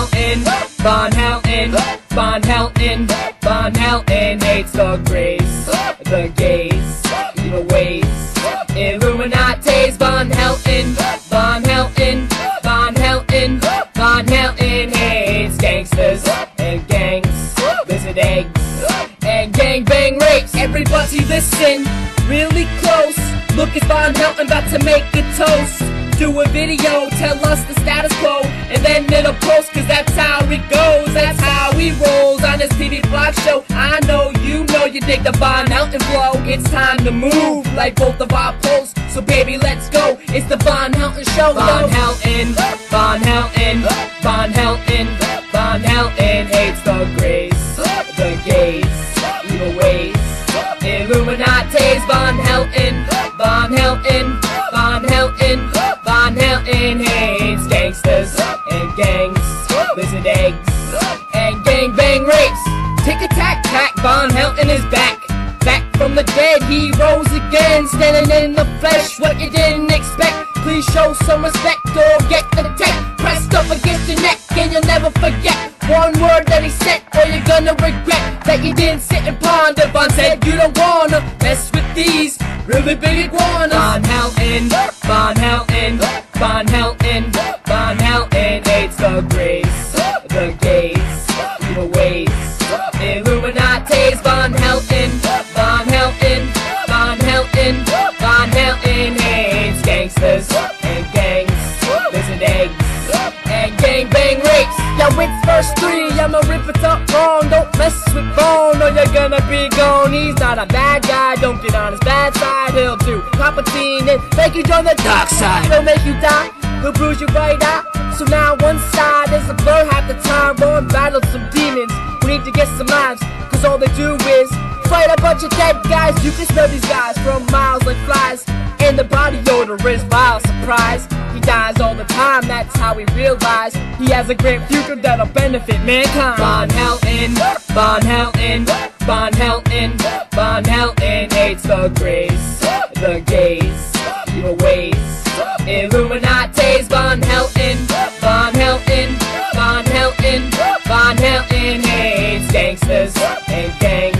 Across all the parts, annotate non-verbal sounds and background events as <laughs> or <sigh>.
Helton, Von Helton, Von Helton, Von Helton hates the grace, the gays, the ways, Illuminates. Von Helton, Von Helton, Von Helton, Von Helton hates gangsters and gangs, lizard eggs, and gangbang rapes. Everybody listen, really close. Look, it's Von Helton about to make a toast. Do a video, tell us the status quo, and then it'll post, you dig the Von Helton flow. It's time to move, like both of our poles. So baby, let's go. It's the Von Helton show. Von Helton, dead, he rose again, standing in the flesh. What you didn't expect, please show some respect or get attacked. Pressed up against your neck, and you'll never forget one word that he said, or you're gonna regret that you didn't sit and ponder. Von said you don't wanna mess with these really big iguanas. Palpatine make you join the dark side. He'll make you die, he'll bruise your right eye. So now one side is a blur half the time. One battled some demons who need to get some lives. Cause all they do is fight a bunch of dead guys. You can smell these guys from miles like flies. And the body odor is vile surprise. He dies all the time, that's how we realize he has a great future that'll benefit mankind. Von Helton, Von Helton, Von Helton, Von Helton hates the grace, the gays, evil ways, Illuminates. Von Helton, Von Helton, Von Helton, Von Helton hates gangsters and gangs,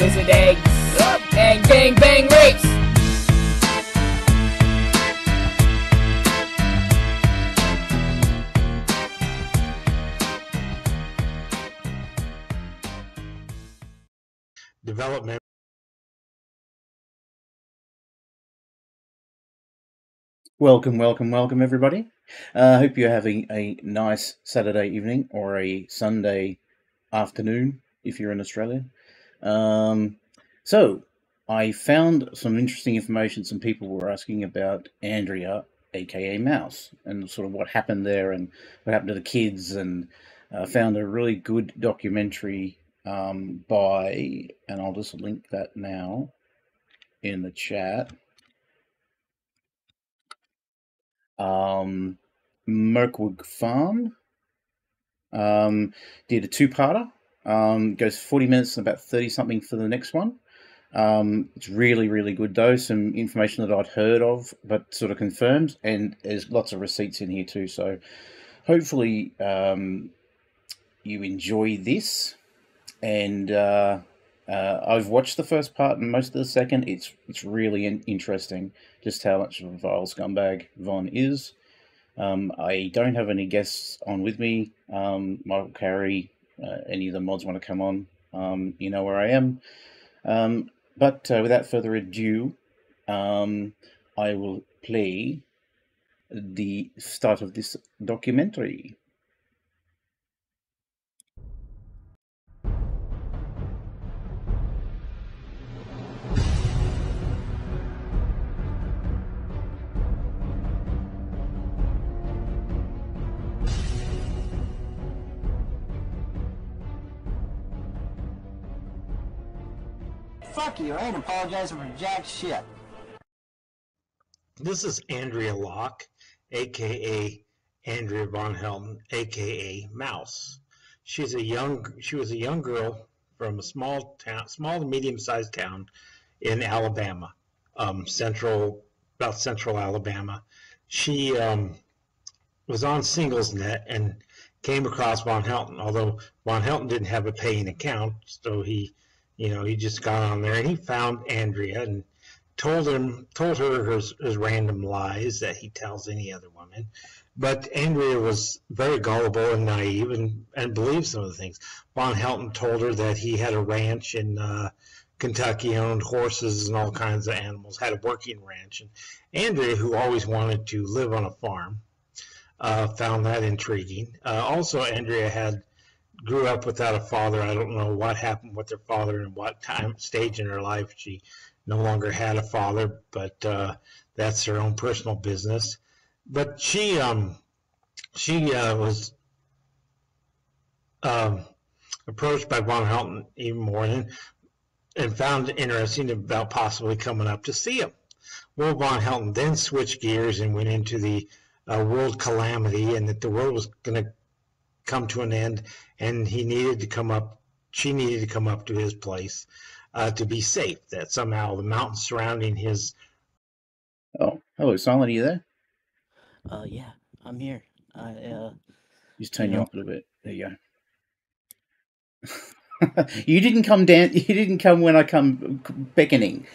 lizard eggs, and gang bang rapes. development Welcome, welcome, welcome, everybody. I uh, hope you're having a nice Saturday evening or a Sunday afternoon if you're in Australia. Um, so, I found some interesting information. Some people were asking about Andrea, aka Mouse, and sort of what happened there and what happened to the kids. And uh, found a really good documentary um, by, and I'll just link that now in the chat. Um, Farm um, did a two-parter. Um, goes 40 minutes and about 30 something for the next one. Um, it's really, really good though. Some information that I'd heard of, but sort of confirmed, and there's lots of receipts in here too. So hopefully um, you enjoy this. And uh, uh, I've watched the first part and most of the second. It's it's really in- interesting just how much of a vile scumbag Von is. Um, I don't have any guests on with me. Um, Michael Carey, uh, any of the mods want to come on, um, you know where I am. Um, but uh, without further ado, um, I will play the start of this documentary. Fuck you, I ain't apologizing for jack shit. This is Andrea Locke, aka Andrea Von Helton, aka Mouse. She's a young she was a young girl from a small town small to medium sized town in Alabama. Um, central about central Alabama. she um, was on SinglesNet and came across Von Helton. Although Von Helton didn't have a paying account, so he, you know, he just got on there and he found Andrea and told him, told her his, his random lies that he tells any other woman. But Andrea was very gullible and naive and, and believed some of the things. Von Helton told her that he had a ranch in uh, Kentucky, owned horses and all kinds of animals, had a working ranch. And Andrea, who always wanted to live on a farm, uh, found that intriguing. Uh, also, Andrea had grew up without a father. I don't know what happened with her father and what time stage in her life she no longer had a father, but uh, that's her own personal business. But she um, she uh, was um, approached by Von Helton even more and, and found interesting about possibly coming up to see him. Well, Von Helton then switched gears and went into the uh, world calamity and that the world was going to come to an end and he needed to come up, she needed to come up to his place uh, to be safe, that somehow the mountains surrounding his. Oh, hello, Silent, are you there? Uh, yeah, I'm here. I uh, Just turn you you know, up a little bit. There you go. <laughs> you didn't come down. <laughs> You didn't come when I come beckoning.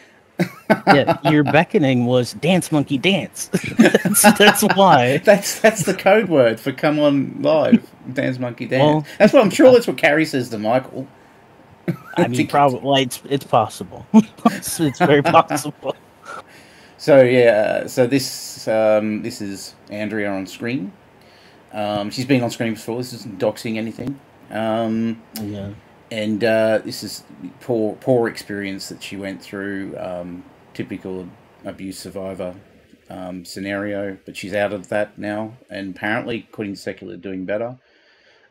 Yeah, your beckoning was dance monkey dance. <laughs> that's, that's why. <laughs> That's that's the code word for come on live, dance monkey dance. Well, that's what I'm sure that's what Carrie says to Michael. I mean, <laughs> probably well, it's it's possible. it's, it's very possible. So yeah, so this um, this is Andrea on screen. Um, she's been on screen before. This isn't doxing anything. Um, Yeah. And uh, this is poor poor experience that she went through. Um, typical abuse survivor um, scenario, but she's out of that now, and apparently Queen Secular doing better.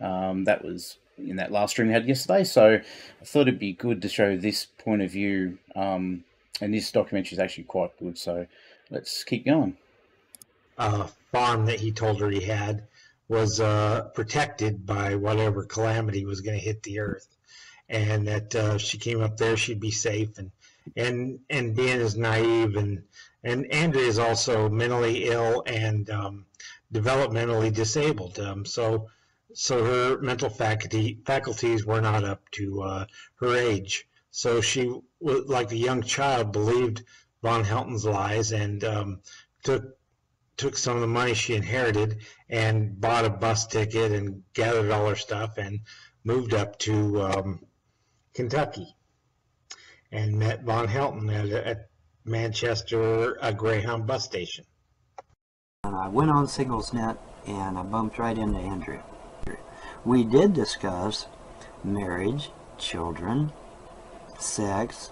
Um, that was in that last stream we had yesterday, so I thought it'd be good to show this point of view. Um, and this documentary is actually quite good, so let's keep going. uh, farm that he told her he had was uh, protected by whatever calamity was going to hit the earth, and that uh, she came up there, she'd be safe, and and and being as naive and and Andrea is also mentally ill and um, developmentally disabled, um, so so her mental faculty faculties were not up to uh, her age. So she, like a young child, believed Von Helton's lies and um, took took some of the money she inherited and bought a bus ticket and gathered all her stuff and moved up to um, Kentucky and met Von Helton at, at Manchester uh, Greyhound bus station. And I went on SinglesNet and I bumped right into Andrea. We did discuss marriage, children, sex.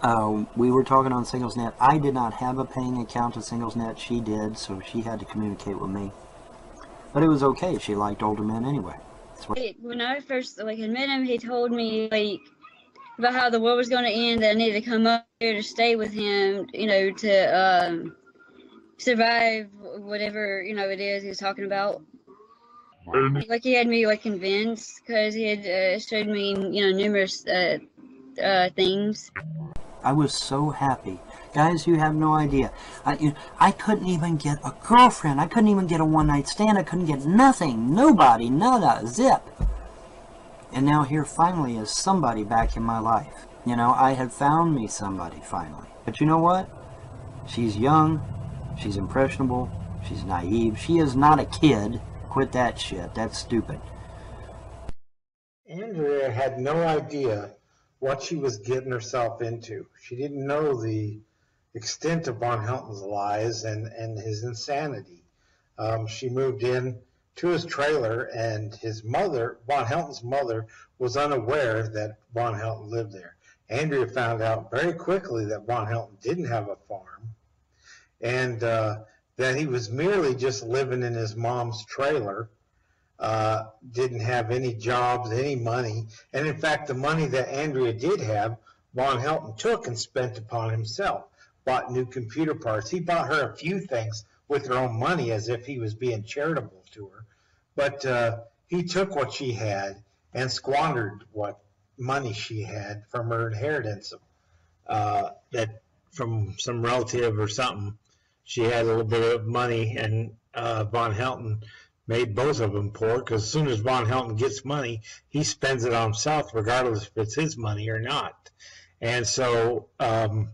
Uh, we were talking on SinglesNet. I did not have a paying account to SinglesNet. She did, so she had to communicate with me. But it was okay. She liked older men anyway. That's what Wait, when I first like had met him, he told me like about how the world was going to end. That I needed to come up here to stay with him, you know, to um, survive whatever you know it is he was talking about. Like he had me like convinced because he had uh, showed me you know numerous uh, uh, things. I was so happy. Guys, you have no idea. I, you, I couldn't even get a girlfriend. I couldn't even get a one night stand. I couldn't get nothing. Nobody. Nada. Zip. And now here finally is somebody back in my life. You know, I had found me somebody finally. But you know what? She's young. She's impressionable. She's naive. She is not a kid. Quit that shit. That's stupid. Andrea had no idea what she was getting herself into. She didn't know the extent of Von Helton's lies and, and his insanity. Um, she moved in to his trailer, and his mother, Von Helton's mother, was unaware that Von Helton lived there. Andrea found out very quickly that Von Helton didn't have a farm and uh, that he was merely just living in his mom's trailer uh, didn't have any jobs, any money. And in fact, the money that Andrea did have, Von Helton took and spent upon himself. Bought new computer parts. He bought her a few things with her own money as if he was being charitable to her. But uh, he took what she had and squandered what money she had from her inheritance uh, that from some relative or something she had a little bit of money, and uh, Von Helton made both of them poor because as soon as Von Helton gets money, he spends it on himself, regardless if it's his money or not. And so um,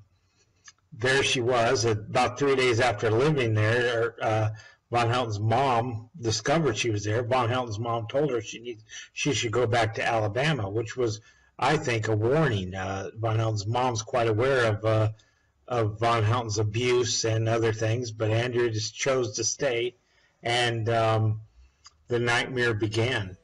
there she was. About three days after living there, uh, Von Helton's mom discovered she was there. Von Helton's mom told her she needs she should go back to Alabama, which was, I think, a warning. Uh, Von Helton's mom's quite aware of uh, of Von Helton's abuse and other things, but Andrea just chose to stay, and um, the nightmare began.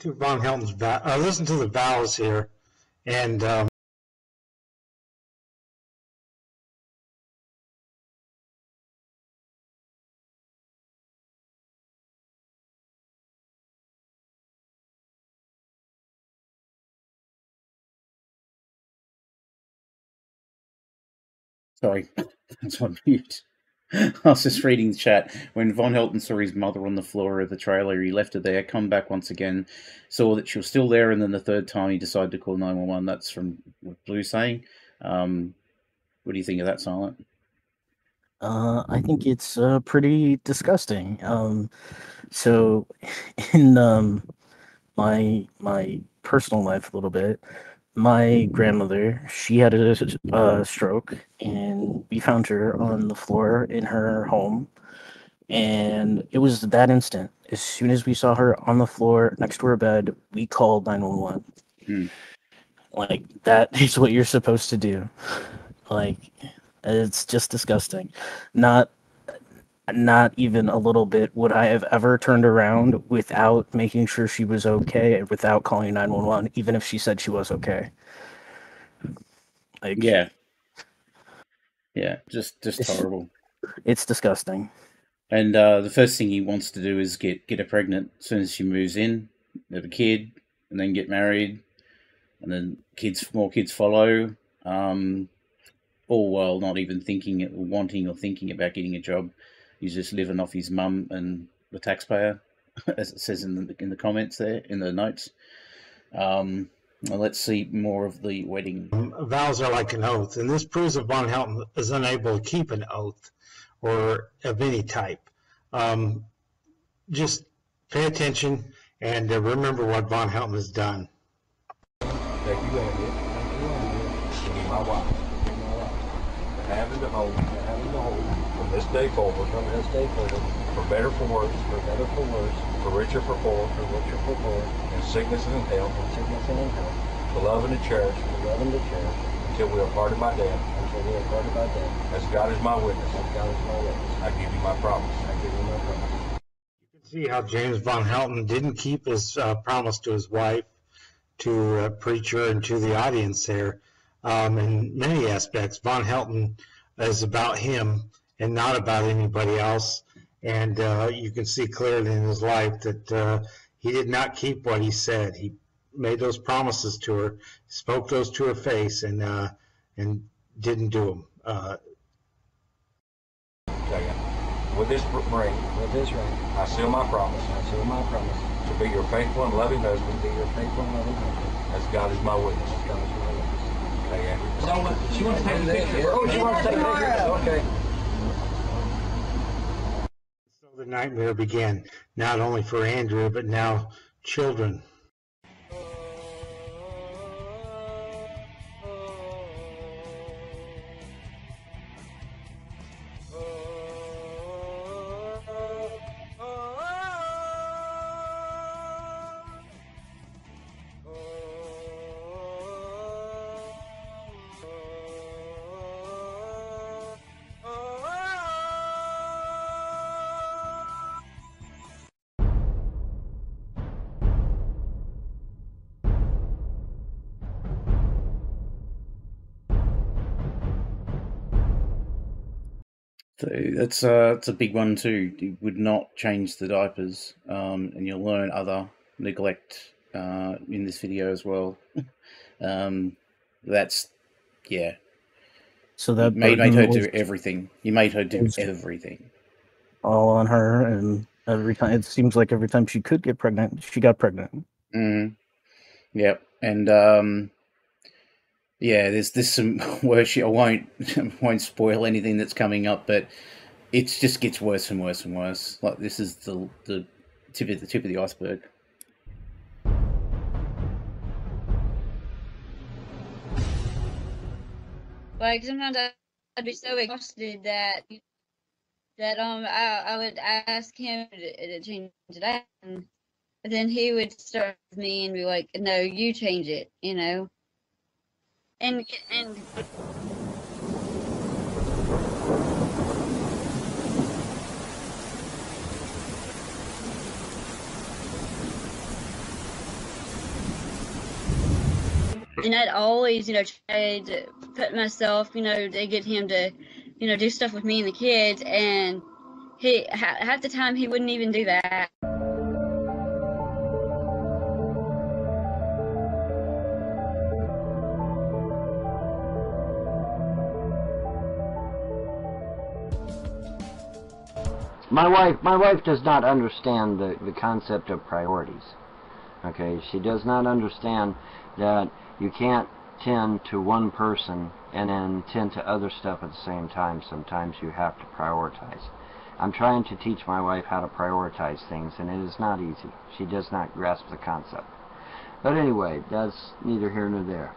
To Von Helton's vow, uh, listen to the vows here, and um, Sorry, <laughs> that's on mute. <laughs> I was just reading the chat. When Von Helton saw his mother on the floor of the trailer, he left her there, come back once again, saw that she was still there, and then the third time he decided to call 911. That's from what Blue's saying. Um, what do you think of that, Silent? Uh, I think it's uh, pretty disgusting. Um, so, <laughs> in um, my my personal life, a little bit, my grandmother she had a, a stroke, and we found her on the floor in her home, and it was that instant. As soon as we saw her on the floor next to her bed, we called nine one one. Hmm. Like that <laughs> is what you're supposed to do. Like it's just disgusting. Not not even a little bit would I have ever turned around without making sure she was okay and without calling 911 even if she said she was okay. Like Yeah, yeah, just just It's- horrible. it's disgusting. And uh, the first thing he wants to do is get get her pregnant as soon as she moves in, have a kid, and then get married, and then kids, more kids follow. Um, all while not even thinking, wanting, or thinking about getting a job. He's just living off his mum and the taxpayer, <laughs> as it says in the in the comments there in the notes. Um, well, let's see more of the wedding. vows are like an oath, and this proves that Von Helton is unable to keep an oath or of any type. Um, just pay attention and uh, remember what Von Helton has done. thank you, Andy, to be my wife, to have and to hold, Having the whole from this day forward, from this day forward, for better for worse, for better for worse, for richer for poor, for richer for poor, in sickness and in health, in sickness and in health, to love and to cherish, to love and to cherish, until we are parted by death. until we are parted by death. As God is my witness, As God is my witness. I give you my promise. I give you my promise. You can See how James Von Helton didn't keep his uh, promise to his wife, to a preacher, and to the audience there. Um, in many aspects, Von Helton is about him and not about anybody else. And uh, you can see clearly in his life that uh, he did not keep what he said. He made those promises to her, spoke those to her face, and uh, and didn't do them. Uh, with this ring, With this ring, I seal my promise I seal my promise to be your faithful and loving to husband, be your faithful and loving husband. as God is my witness. As God is my witness. Okay, Andrew. She wants to take a picture. Oh, she wants to take a picture. Okay. The nightmare began, not only for Andrea, but now children. That's uh, that's a big one too. You would not change the diapers, um, and you'll learn other neglect uh, in this video as well. <laughs> um, that's yeah. So You that made, made her do everything. You made her do everything. all on her, and every time it seems like every time she could get pregnant, she got pregnant. Mm. Yep. And um, yeah, there's there's some <laughs> worse. I won't <laughs> won't spoil anything that's coming up, but it just gets worse and worse and worse. Like this is the the tip of the tip of the iceberg. Like sometimes I'd be so exhausted that that um I I would ask him to, to change it and then he would start with me and be like, "No, you change it," you know. And and and I'd always, you know, try to put myself, you know, to get him to, you know, do stuff with me and the kids, and he half the time he wouldn't even do that. My wife, my wife does not understand the, the concept of priorities. Okay, she does not understand that you can't tend to one person and then tend to other stuff at the same time. Sometimes you have to prioritize. I'm trying to teach my wife how to prioritize things, and it is not easy. She does not grasp the concept. But anyway, that's neither here nor there.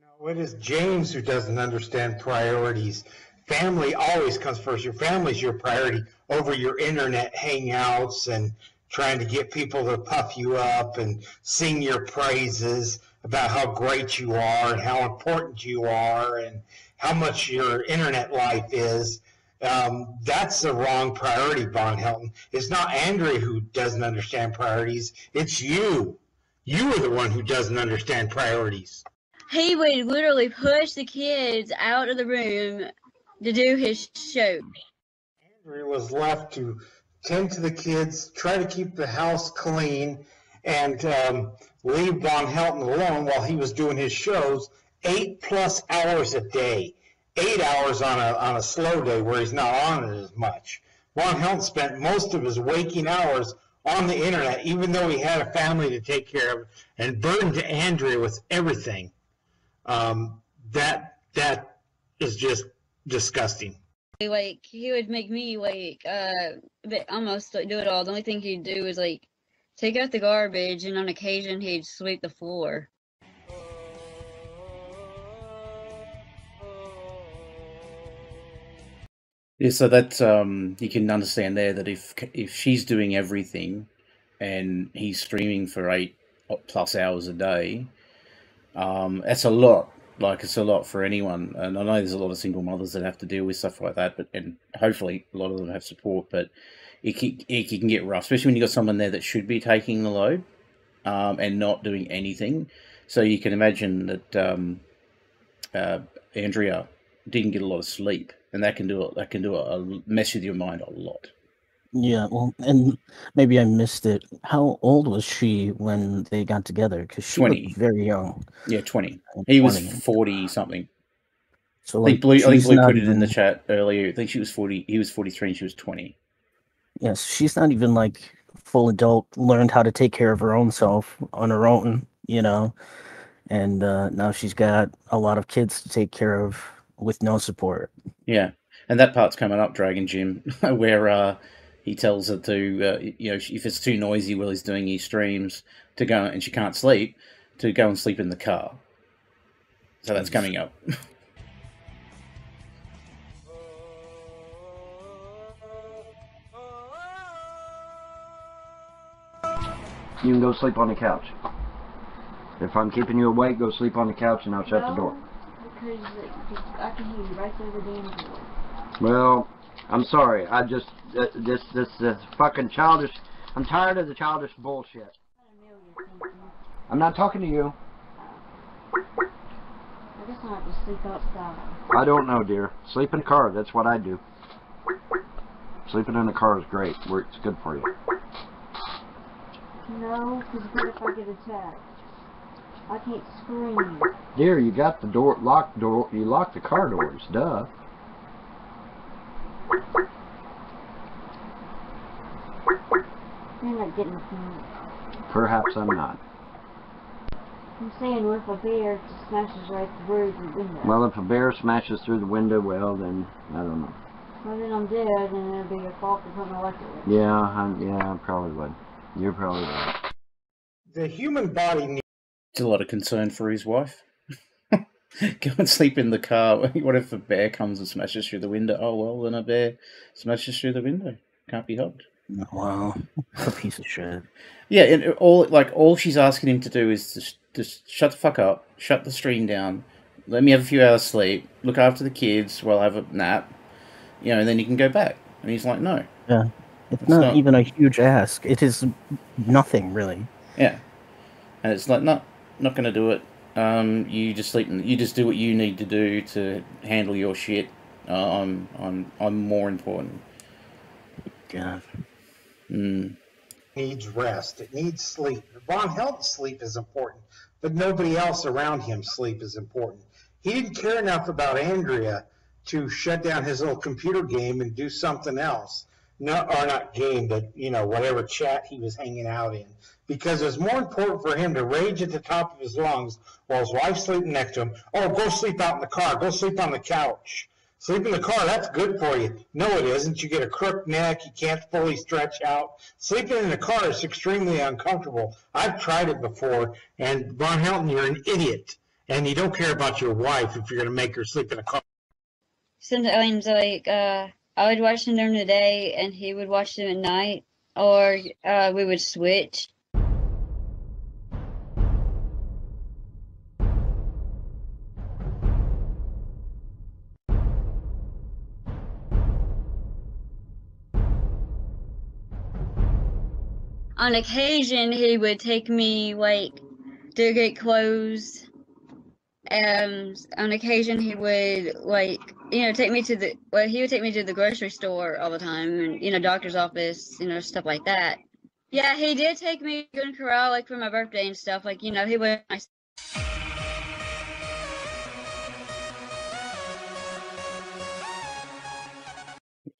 No, it is James who doesn't understand priorities. Family always comes first. Your family's your priority over your internet hangouts and trying to get people to puff you up and sing your praises about how great you are and how important you are and how much your internet life is. Um, that's the wrong priority, Von Helton. It's not Andrea who doesn't understand priorities. It's you. You are the one who doesn't understand priorities. He would literally push the kids out of the room to do his show. Andrea was left to tend to the kids, try to keep the house clean, and um, leave Von Helton alone while he was doing his shows eight plus hours a day. Eight hours on a, on a slow day where he's not on it as much. Von Helton spent most of his waking hours on the internet, even though he had a family to take care of, and burdened Andrea with everything. Um, that that is just disgusting. Like he would make me like uh but almost like do it all. The only thing he'd do is like take out the garbage and on occasion he'd sweep the floor. Yeah, so that um, you can understand there that if if she's doing everything, and he's streaming for eight plus hours a day, um, that's a lot. Like it's a lot for anyone, and I know there's a lot of single mothers that have to deal with stuff like that. But and hopefully a lot of them have support. But it can, it can get rough, especially when you have got someone there that should be taking the load um, and not doing anything. So you can imagine that um, uh, Andrea didn't get a lot of sleep, and that can do it. That can do a, a mess with your mind a lot. Yeah, well, and maybe I missed it. How old was she when they got together? Because she 20. looked very young. Yeah, twenty. He was forty something. So I think like, Blue. I think Blue put it in the chat earlier. I think she was forty. He was forty three, and she was twenty. Yes, she's not even like full adult, learned how to take care of her own self on her own, you know. And uh, now she's got a lot of kids to take care of with no support. Yeah, and that part's coming up, Dragon Jim, <laughs> where uh, he tells her to, uh, you know, if it's too noisy while he's doing his streams, to go and she can't sleep, to go and sleep in the car. So that's coming up. You can go sleep on the couch. If I'm keeping you awake, go sleep on the couch and I'll shut the door. Because I can hear you right through the damn door. Well, I'm sorry. I just th- this this this fucking childish. I'm tired of the childish bullshit. I'm not talking to you. I guess I have to sleep outside. I don't know, dear. Sleep in the car. That's what I do. Sleeping in the car is great. It's good for you. No, because what if I get attacked? I can't scream. Dear, you got the door locked. Door. You locked the car doors. Duh. You're not getting the point. Perhaps I'm not. I'm saying what if a bear just smashes right through the window? Well, if a bear smashes through the window, well, then I don't know. Well, then I'm dead, and it'll be your fault for putting a electric. Yeah, I'm, yeah, I probably would. You're probably right. The human body needs It's a lot of concern for his wife. <laughs> Go and sleep in the car. <laughs> What if a bear comes and smashes through the window? Oh well, then a bear smashes through the window. Can't be helped. Oh, wow, a piece of shit. Yeah, and all like all she's asking him to do is just just shut the fuck up, shut the stream down, let me have a few hours sleep, look after the kids while I have a nap, you know, and then you can go back. And he's like, no, Yeah, it's It's not, not- even a huge ask. It is nothing really. yeah, and it's like, not not gonna do it. Um, you just sleep. You just do what you need to do to handle your shit. Uh, I'm I'm I'm more important. God. Mm. needs rest. It needs sleep. Von Helton's sleep is important, but nobody else around him sleep is important. He didn't care enough about Andrea to shut down his little computer game and do something else. No, or not game, but you know whatever chat he was hanging out in, because it was more important for him to rage at the top of his lungs while his wife's sleeping next to him. Oh, go sleep out in the car. Go sleep on the couch. Sleep in the car, that's good for you. No, it isn't. You get a crooked neck. You can't fully stretch out. Sleeping in the car is extremely uncomfortable. I've tried it before, and Von Helton, you're an idiot. And you don't care about your wife if you're going to make her sleep in a car. Sometimes, like, uh, I would watch them during the day, and he would watch them at night, or uh, we would switch. On occasion, he would take me like to get clothes. Um, on occasion, he would like you know take me to the well, he would take me to the grocery store all the time, and you know doctor's office, you know stuff like that. Yeah, he did take me to Golden Corral like for my birthday and stuff. Like you know he would.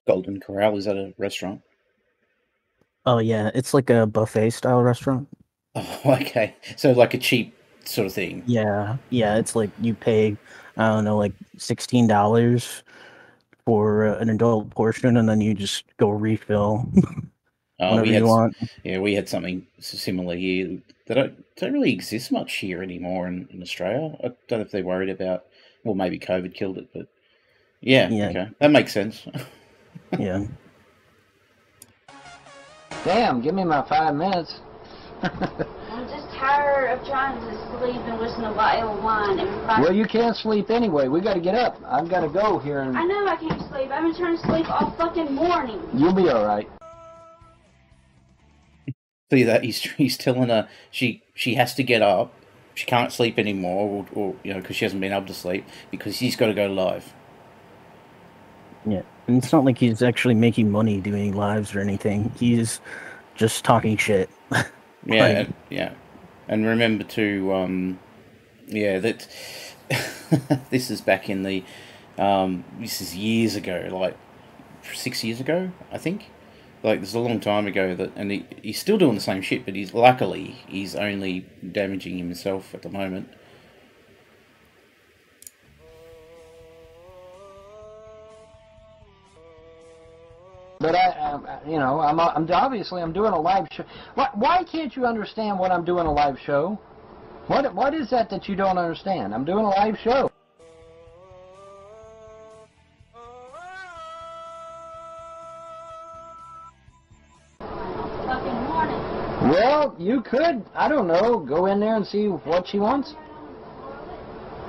Golden Corral is that a restaurant? Oh yeah, it's like a buffet style restaurant. Oh, <laughs> okay. So like a cheap sort of thing. Yeah, yeah, it's like you pay, I don't know, like sixteen dollars for an adult portion, and then you just go refill <laughs> Oh, we had, you want. Yeah, we had something similar here. They don't, don't really exist much here anymore in, in Australia. I don't know if they're worried about, well, maybe COVID killed it, but yeah, Yeah. okay. That makes sense. <laughs> Yeah, Damn, give me my five minutes. <laughs> I'm just tired of trying to sleep and listen to Lyle whine. Everybody. Well, you can't sleep anyway. We got to get up. I've got to go here, And I know I can't sleep. I've been trying to sleep all fucking morning. you'll be all right. See that he's he's telling her she she has to get up. She can't sleep anymore, or, or you know, because she hasn't been able to sleep because he's got to go live. yeah, and it's not like he's actually making money doing lives or anything. He's just talking shit. <laughs> Yeah, Right. yeah, and remember to, um, yeah, that <laughs> this is back in the, um, this is years ago, like six years ago, I think. Like this is a long time ago that, and he, he's still doing the same shit, but he's luckily he's only damaging himself at the moment. But I, um, you know, I'm, I'm obviously I'm doing a live show. Why, why can't you understand what I'm doing a live show? What, what is that that you don't understand? I'm doing a live show. Well, you could, I don't know, go in there and see what she wants.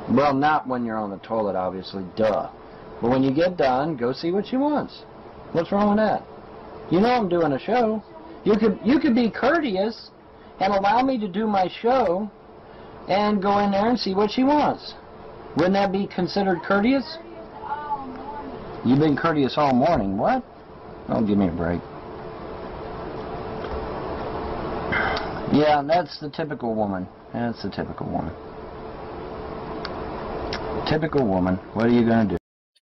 Well, not when you're on the toilet, obviously, duh. But when you get done, go see what she wants. What's wrong with that? You know I'm doing a show. You could you could be courteous and allow me to do my show and go in there and see what she wants. Wouldn't that be considered courteous? You've been courteous all morning. What? Oh, give me a break. Yeah, that's the typical woman. That's the typical woman. Typical woman. What are you going to do?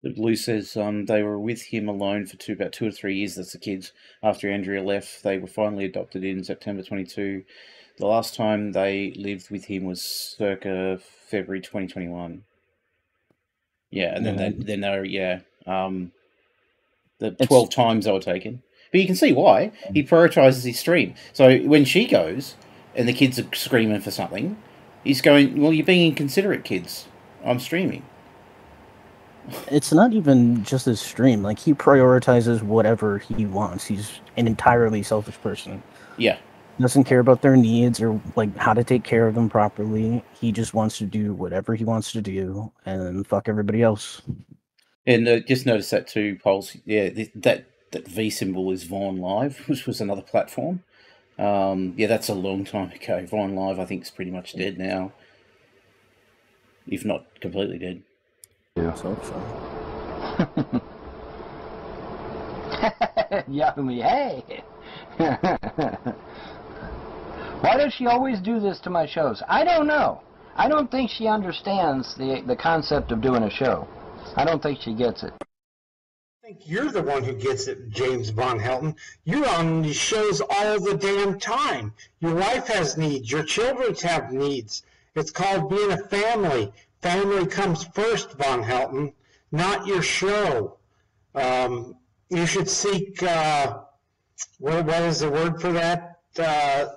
Blue says um, they were with him alone for two, about two or three years. That's the kids. After Andrea left, they were finally adopted in September 22. The last time they lived with him was circa February 2021. Yeah, and then Yeah. they, then they were yeah, um, the It's- 12 times they were taken. But you can see why he prioritizes his stream. So when she goes and the kids are screaming for something, he's going, "Well, you're being inconsiderate, kids. I'm streaming." It's not even just his stream. Like he prioritizes whatever he wants. He's an entirely selfish person. Yeah. Doesn't care about their needs or like how to take care of them properly. He just wants to do whatever he wants to do and fuck everybody else. And uh, just notice that too, Pulse. Yeah, th- that that V symbol is Vaughn Live, <laughs> which was another platform. Um, yeah, that's a long time ago. Vaughn Live, I think, is pretty much dead now, if not completely dead. Yeah. So, so. <laughs> Yummy, hey! <laughs> Why does she always do this to my shows? I don't know. I don't think she understands the the concept of doing a show. I don't think she gets it. I think you're the one who gets it, James Von Helton. You're on these shows all the damn time. Your wife has needs. Your children have needs. It's called being a family. Family comes first, Von Helton, not your show. Um, you should seek, uh, what, what is the word for that? Uh,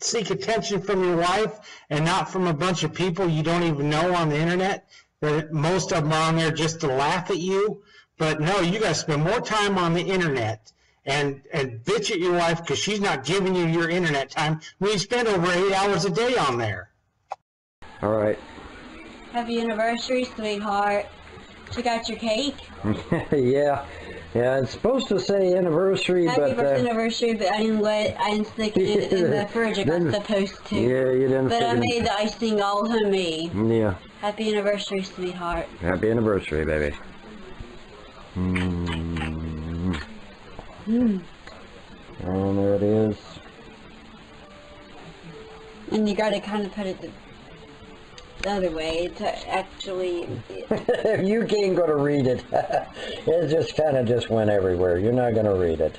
seek attention from your wife and not from a bunch of people you don't even know on the internet. That most of them are on there just to laugh at you. But no, you got to spend more time on the internet and and bitch at your wife because she's not giving you your internet time you spend over eight hours a day on there. All right. Happy anniversary, sweetheart. Check out your cake. <laughs> yeah. Yeah, it's supposed to say anniversary, Happy but first uh, anniversary, but I didn't let I didn't stick it in the <laughs> fridge. I got supposed to. yeah, you didn't But I made the icing all homemade. yeah. Happy anniversary, sweetheart. Happy anniversary, baby. Mm. Hmm. And there it is. And you gotta kind of put it the, the other way. It's uh, actually. <laughs> you ain't gonna read it. <laughs> it just kind of just went everywhere. You're not gonna read it.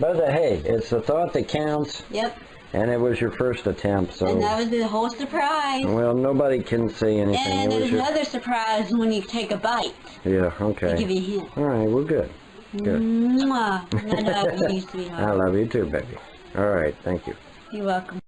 But uh, hey, it's the thought that counts, Yep. and it was your first attempt, so And that was the whole surprise. well, nobody can say anything. And it was there's your another surprise when you take a bite. yeah. I'll Okay. give you a hint. All right. Well, good. Good. Mwah. I love you, <laughs> I love you too, baby. All right. Thank you. You're welcome.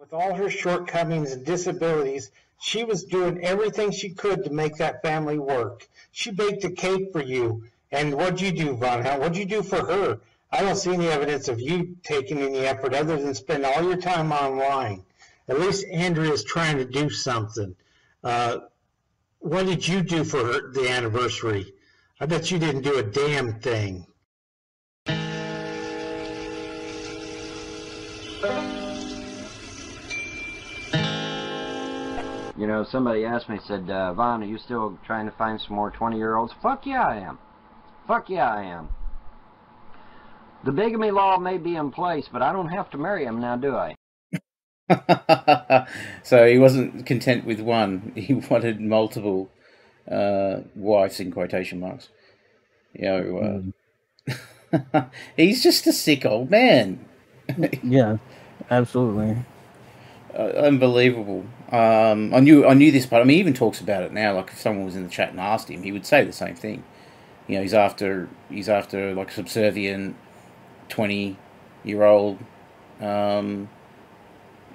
With all her shortcomings and disabilities, she was doing everything she could to make that family work. She baked a cake for you. And what'd you do, Von? What'd you do for her? I don't see any evidence of you taking any effort other than spend all your time online. At least Andrea's trying to do something. Uh, what did you do for her, the anniversary? I bet you didn't do a damn thing. You know, somebody asked me, said, uh, Von, are you still trying to find some more 20 year olds? Fuck yeah, I am. Fuck yeah, I am. The bigamy law may be in place, but I don't have to marry him now, do I? <laughs> so he wasn't content with one; <laughs> he wanted multiple uh, wives in quotation marks. You know, uh, <laughs> he's just a sick old man. yeah, absolutely. Uh, unbelievable. Um, I knew I knew this, but I mean, he even talks about it now. Like if someone was in the chat and asked him, he would say the same thing. You know, he's after he's after like subservient twenty year old. Um,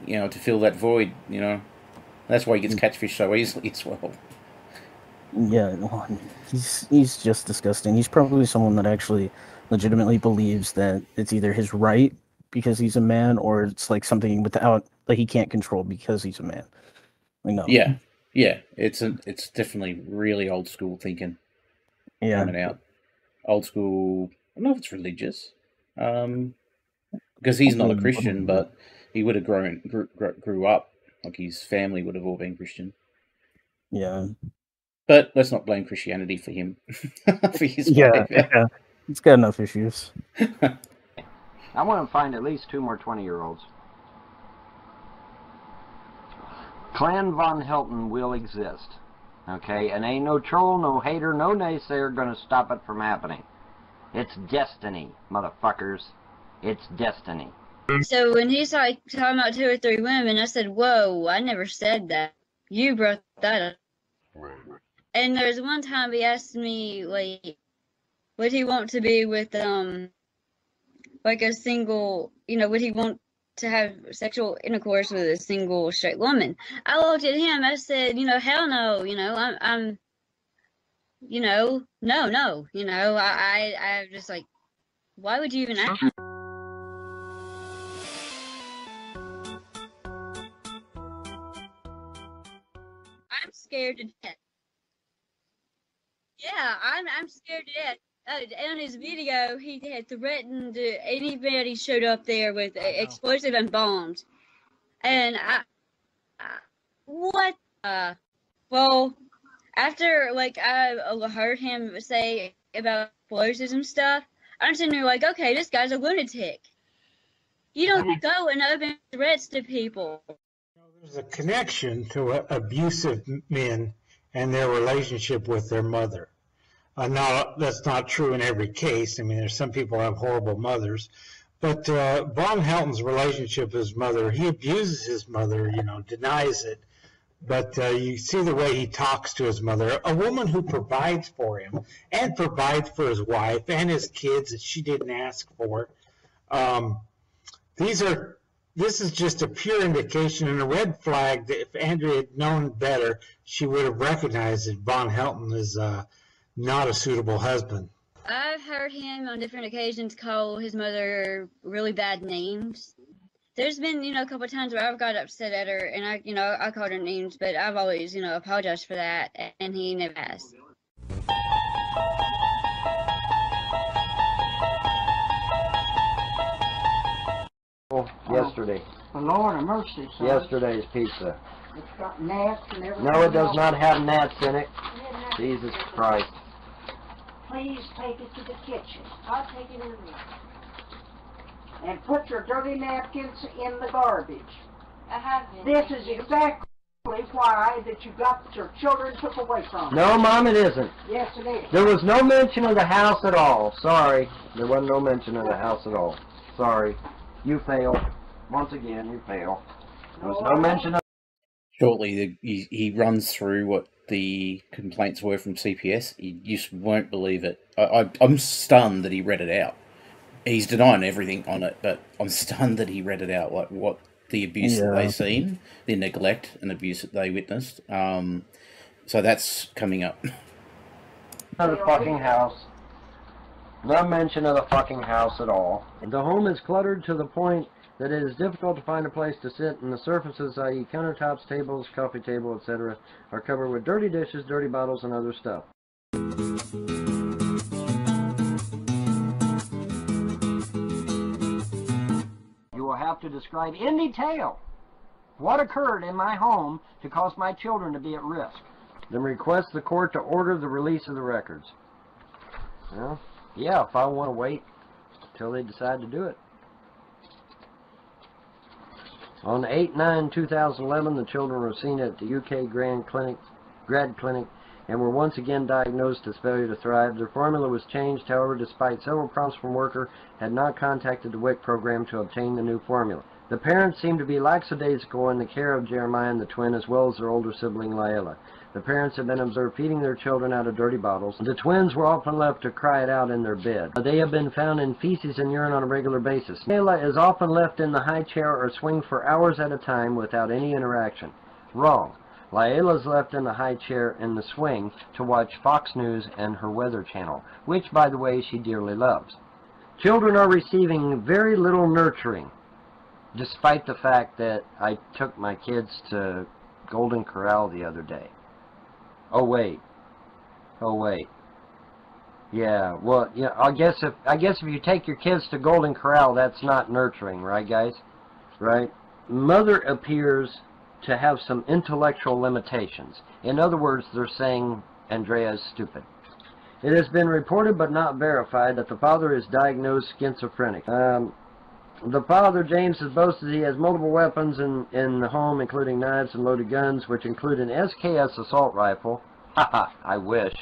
you know, to fill that void. You know, that's why he gets catfish so easily <laughs> as well. Yeah, he's he's just disgusting. He's probably someone that actually legitimately believes that it's either his right because he's a man, or it's like something without like he can't control because he's a man. Like, no. Yeah, yeah. It's a, it's definitely really old school thinking. Yeah. coming out. Old school. I don't know if it's religious, um, because he's not a Christian, but he would have grown grew, grew, grew up like his family would have all been Christian. Yeah. But let's not blame Christianity for him <laughs> for his Yeah, yeah. It's got enough issues. <laughs> I want to find at least two more 20 year olds. Clan Von Helton will exist. Okay? And ain't no troll, no hater, no naysayer gonna stop it from happening. It's destiny, motherfuckers. It's destiny. So when he's like talking about two or three women, I said, "Whoa, I never said that. You brought that up." And there was one time he asked me like, would he want to be with um, like a single, you know, would he want to have sexual intercourse with a single straight woman? I looked at him. I said, you know, hell no. You know, I'm, I'm, you know, no, no. You know, I, I, I'm just like, why would you even ask? I'm scared to death. Yeah, I'm I'm scared to death. Uh, on his video, he had threatened anybody showed up there with uh, explosive and bombs, and I, I what? Uh, well, after like I heard him say about explosives and stuff, I'm sitting there like, okay, this guy's a lunatic. You don't go and open threats to people. There's a connection to abusive men and their relationship with their mother. Uh, now, that's not true in every case. I mean, there's some people who have horrible mothers, but uh, Von Helton's relationship with his mother, he abuses his mother, you know, denies it. But uh, you see the way he talks to his mother, a woman who provides for him and provides for his wife and his kids that she didn't ask for. Um, these are this is just a pure indication and a red flag that if Andrea had known better, she would have recognized that Von Helton is uh, not a suitable husband. I've heard him on different occasions call his mother really bad names. There's been, you know, a couple of times where I've got upset at her and I, you know, I called her names, but I've always, you know, apologized for that and he never has. Oh, yesterday. Oh, Lord of mercy, son. Yesterday's pizza. It's got gnats and everything. No, it does not have gnats in it. Jesus Christ. Please take it to the kitchen. I'll take it in there. And put your dirty napkins in the garbage. I have been. This is exactly why that you got your children took away from you. No, Mom, it isn't. Yes, it is. There was no mention of the house at all. Sorry. There wasn't no mention of the house at all. Sorry. You fail. Once again, you fail. There was no oh. mention of Shortly, the, he, he runs through what the complaints were from CPS. You just won't believe it. I, I, I'm stunned that he read it out. He's denying everything on it, but I'm stunned that he read it out. Like what the abuse that Yeah. they seen, the neglect and abuse that they witnessed. Um, so that's coming up. the fucking house. No mention of the fucking house at all. The home is cluttered to the point that it is difficult to find a place to sit, and the surfaces, i.e. countertops, tables, coffee table, etc., are covered with dirty dishes, dirty bottles, and other stuff. You will have to describe in detail what occurred in my home to cause my children to be at risk. Then request the court to order the release of the records. Well, yeah, if I want to wait till they decide to do it. On 8-9-2011, the children were seen at the UK Grand Clinic, Grad Clinic and were once again diagnosed as failure to thrive. Their formula was changed, however, despite several prompts from worker, had not contacted the WIC program to obtain the new formula. The parents seemed to be lackadaisical in the care of Jeremiah and the twin, as well as their older sibling, Laela. The parents have been observed feeding their children out of dirty bottles. The twins were often left to cry it out in their bed. They have been found in feces and urine on a regular basis. Laela is often left in the high chair or swing for hours at a time without any interaction. Wrong. Laela is left in the high chair in the swing to watch Fox News and her Weather Channel, which, by the way, she dearly loves. Children are receiving very little nurturing, despite the fact that I took my kids to Golden Corral the other day. Oh wait. Oh wait. Yeah, well, yeah, I guess if I guess if you take your kids to Golden Corral, that's not nurturing, right, guys? Right? Mother appears to have some intellectual limitations. In other words, they're saying Andrea is stupid. It has been reported but not verified that the father is diagnosed schizophrenic. Um, the father, James, has boasted he has multiple weapons in, in the home, including knives and loaded guns, which include an SKS assault rifle. Haha, <laughs> I wish.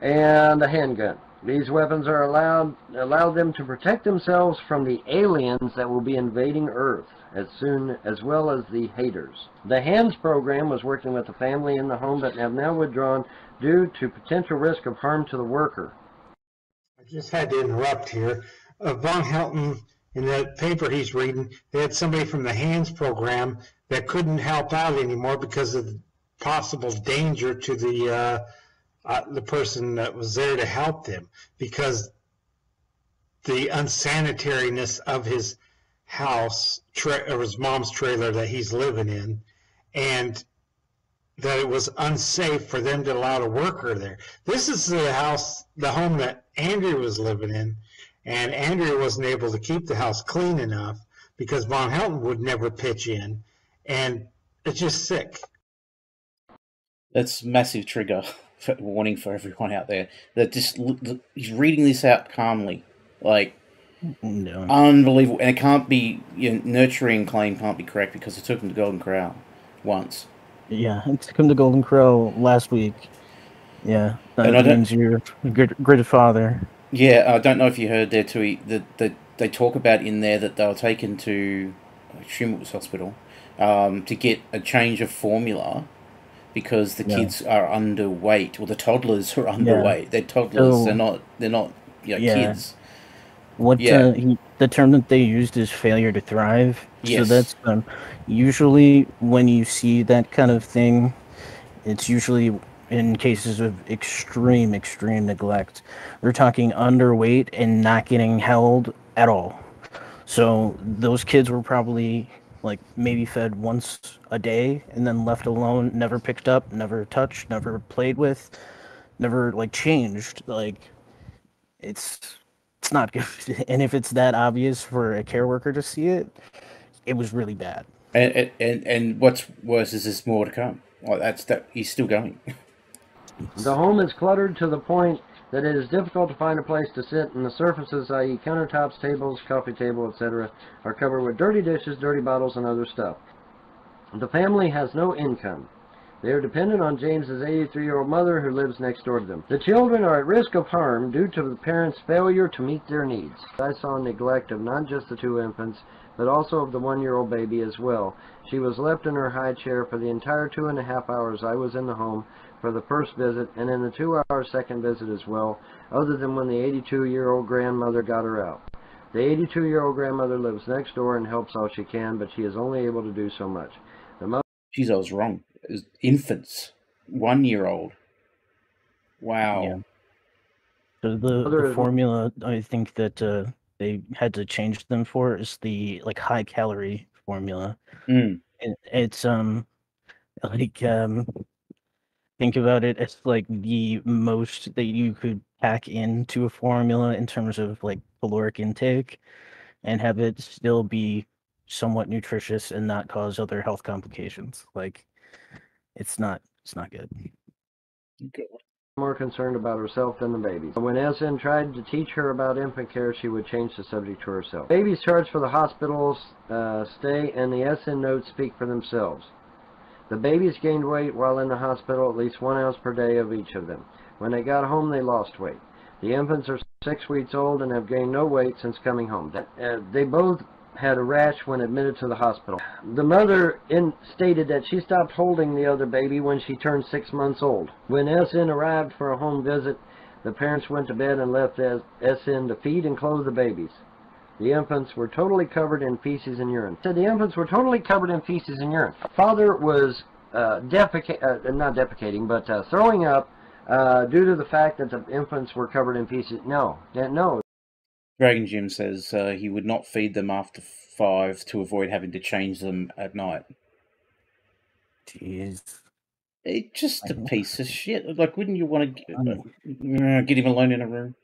And a handgun. These weapons are allowed allow them to protect themselves from the aliens that will be invading Earth as soon as well as the haters. The HANDS program was working with the family in the home but have now withdrawn due to potential risk of harm to the worker. I just had to interrupt here. Uh, Von Helton, in that paper he's reading, they had somebody from the HANDS program that couldn't help out anymore because of the possible danger to the uh, uh, the person that was there to help them because the unsanitariness of his house tra- or his mom's trailer that he's living in and that it was unsafe for them to allow a worker there. This is the house, the home that Andrew was living in, and Andrea wasn't able to keep the house clean enough because Von Helton would never pitch in, and it's just sick. That's massive trigger <laughs> for, warning for everyone out there that just he's reading this out calmly, like no. unbelievable, and it can't be you know, nurturing claim can't be correct because it took him to Golden Corral once. Yeah, it took him to Golden Corral last week. Yeah, that And I means you're a good, good father. Yeah, I don't know if you heard there too that that they talk about in there that they were taken to I assume it was hospital um, to get a change of formula because the Yeah. kids are underweight or the toddlers are underweight. They're toddlers. So- they're not. They're not. You know, Yeah. kids. What Yeah. uh, he, the term that they used is failure to thrive. Yes. So that's um, usually when you see that kind of thing, it's usually in cases of extreme, extreme neglect. We're talking underweight and not getting held at all. So those kids were probably like maybe fed once a day and then left alone, never picked up, never touched, never played with, never like changed. Like it's it's not <laughs> good. And if it's that obvious for a care worker to see it, it was really bad. And, and- and what's worse is there's more to come. Like that's that he's still going. <laughs> The home is cluttered to the point that it is difficult to find a place to sit, and the surfaces, i.e., countertops, tables, coffee table, etc., are covered with dirty dishes, dirty bottles, and other stuff. The family has no income. They are dependent on James's 83-year-old mother who lives next door to them. The children are at risk of harm due to the parents' failure to meet their needs. I saw neglect of not just the two infants, but also of the one-year-old baby as well. She was left in her high chair for the entire two and a half hours I was in the home for the first visit and in the two-hour second visit as well, other than when the 82-year-old grandmother got her out. The 82-year-old grandmother lives next door and helps all she can, but she is only able to do so much. The mother Jeez, I was wrong. It was infants, one year old. Wow. Yeah. So the, the formula I think that uh, they had to change them for is the like high calorie formula. Mm. And it's um like um think about it as like the most that you could pack into a formula in terms of like caloric intake and have it still be somewhat nutritious and not cause other health complications. Like it's not it's not good. more concerned about herself than the babies. When SN tried to teach her about infant care, she would change the subject to herself. Babies charged for the hospital's uh, stay and the SN notes speak for themselves. The babies gained weight while in the hospital, at least one ounce per day of each of them. When they got home, they lost weight. The infants are six weeks old and have gained no weight since coming home. Uh, they both had a rash when admitted to the hospital. The mother in, stated that she stopped holding the other baby when she turned six months old. When SN arrived for a home visit, the parents went to bed and left SN to feed and clothe the babies. The infants were totally covered in feces and urine. Said the infants were totally covered in feces and urine. Father was uh, defeca- uh, not defecating, but uh, throwing up uh, due to the fact that the infants were covered in feces. No, that- no, Dragon Jim says uh, he would not feed them after five to avoid having to change them at night. Jeez. It's just a piece of shit. Like, wouldn't you want to get, uh, get him alone in a room?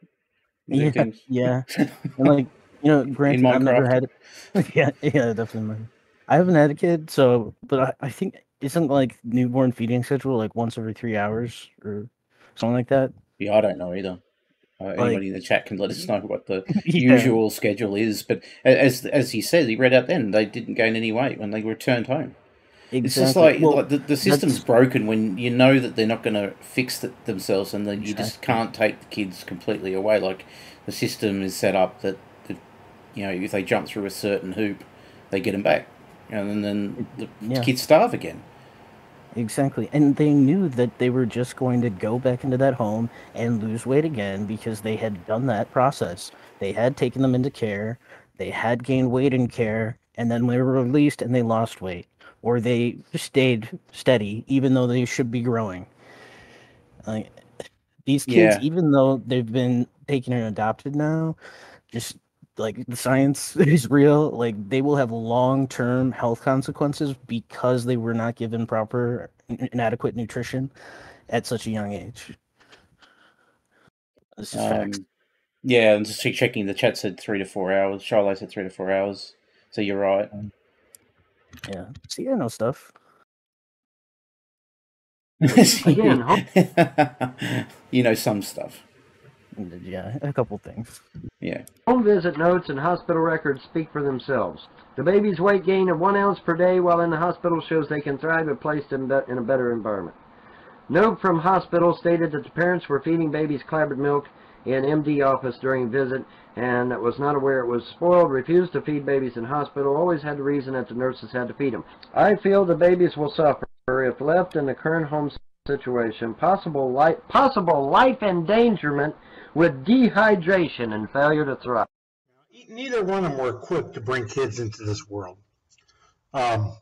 Yeah, yeah. <laughs> And like you know, granted, I've never had. <laughs> Yeah, yeah, definitely. I haven't had a kid, so but I, I think isn't like newborn feeding schedule like once every three hours or something like that. Yeah, I don't know either. Uh, Like- anybody in the chat can let us know what the <laughs> Yeah. usual schedule is. But as as he said, he read out then they didn't gain any weight when they returned home. Exactly. It's just like, Well, like the, the system's that's- broken when you know that they're not going to fix it themselves, and then you just can't take the kids completely away. Like the system is set up that you know if they jump through a certain hoop, they get them back, and then the Yeah. kids starve again. Exactly. And they knew that they were just going to go back into that home and lose weight again because they had done that process. They had taken them into care, they had gained weight in care, and then they were released and they lost weight. Or they stayed steady even though they should be growing. Like these kids, Yeah. even though they've been taken and adopted now, just like the science <laughs> is real like they will have long-term health consequences because they were not given proper inadequate nutrition at such a young age this is facts. Um, yeah, and just checking the chat said three to four hours. Charlotte said three to four hours. So you're right. yeah see i know stuff <laughs> Again, you know some stuff. Yeah a couple things Yeah. Home visit notes and hospital records speak for themselves. The baby's weight gain of one ounce per day while in the hospital shows they can thrive if placed in, be- in a better environment. Note from hospital stated that the parents were feeding babies clabbered milk in MD office during visit and was not aware it was spoiled, refused to feed babies in hospital, always had the reason that the nurses had to feed them. I feel the babies will suffer if left in the current home situation, possible life, possible life endangerment with dehydration and failure to thrive. neither one of them were equipped to bring kids into this world. Um,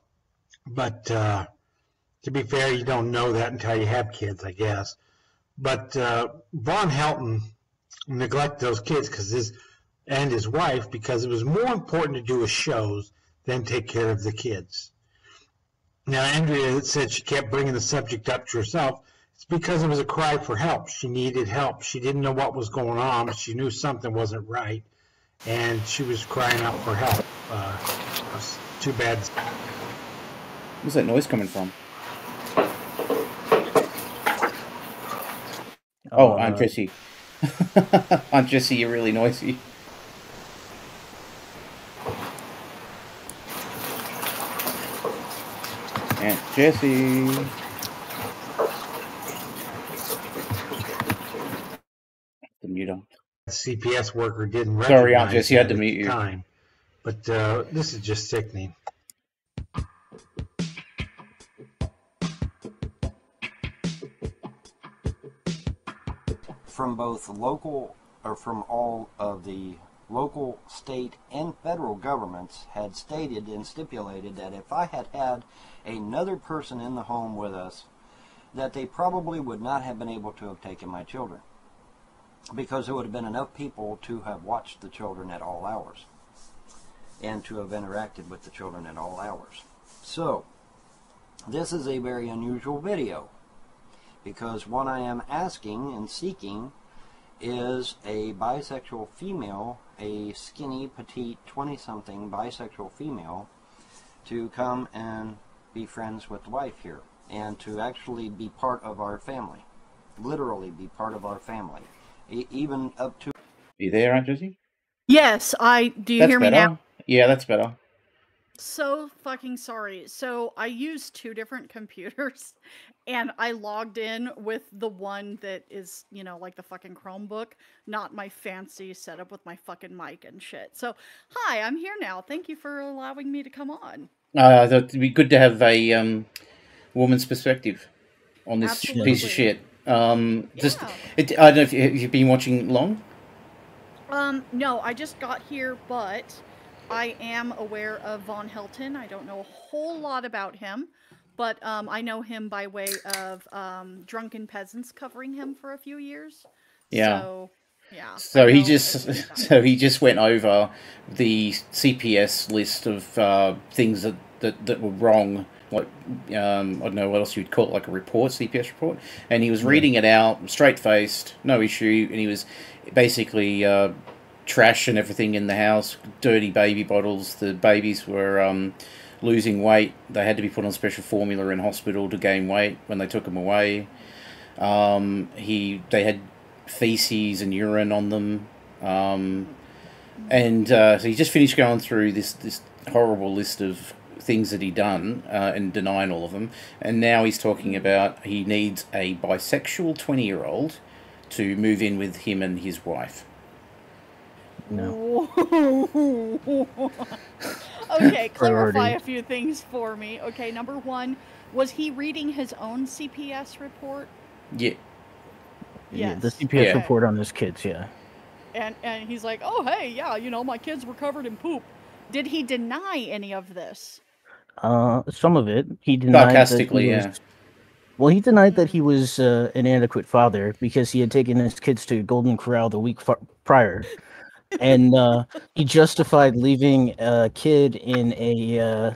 but uh, to be fair, you don't know that until you have kids, I guess. But uh, Von Helton neglected those kids because his and his wife because it was more important to do his shows than take care of the kids. Now, Andrea said she kept bringing the subject up to herself. It's because it was a cry for help. She needed help. She didn't know what was going on, but she knew something wasn't right and she was crying out for help. Uh, it was too bad. Where's that noise coming from? Oh, Aunt Uh, Jessie. <laughs> Aunt Jessie, you're really noisy. Aunt Jessie. The mute on. The CPS worker didn't Sorry, Aunt recognize Jessie, I had to at mute you. Time. But uh, this is just sickening. from both local or from all of the local, state, and federal governments had stated and stipulated that if I had had another person in the home with us, that they probably would not have been able to have taken my children. Because there would have been enough people to have watched the children at all hours and to have interacted with the children at all hours. So, this is a very unusual video because what I am asking and seeking is a bisexual female, a skinny, petite, 20 something bisexual female, to come and be friends with the wife here and to actually be part of our family. Literally be part of our family. E- even up to. Are you there, Aunt Jessie? Yes, I do you That's hear me better. now? Yeah, that's better. So fucking sorry. So I used two different <laughs> computers and I logged in with the one that is, you know, like the fucking Chromebook, not my fancy setup with my fucking mic and shit. So, hi, I'm here now. Thank you for allowing me to come on. Uh, it'd be good to have a um, woman's perspective on this sh- piece of shit. Um, just, it, I don't know if you, have been watching long. Um, no, I just got here, but I am aware of Von Helton. I don't know a whole lot about him, but um, I know him by way of um, Drunken Peasants covering him for a few years. Yeah. So, yeah. So he just, <laughs> so he just went over the CPS list of uh, things that, that, that were wrong. Like um, I don't know what else you'd call it, like a report, CPS report, and he was reading it out, straight faced, no issue, and he was basically uh, trash and everything in the house, dirty baby bottles. The babies were um, losing weight. They had to be put on special formula in hospital to gain weight when they took him away. Um, he they had feces and urine on them, um, and uh, so he just finished going through this this horrible list of things that he done uh, and denying all of them. And now he's talking about he needs a bisexual twenty year old to move in with him and his wife. No. <laughs> okay, <laughs> clarify a few things for me. Okay, number one, was he reading his own CPS report? Yeah. Yeah, the CPS Yeah. report on his kids. Yeah. And and he's like, oh hey, yeah, you know, my kids were covered in poop. Did he deny any of this? Uh, some of it. He denied that he was, yeah. Well, he denied that he was uh, an inadequate father because he had taken his kids to Golden Corral the week fa- prior, and uh, he justified leaving a kid in a uh,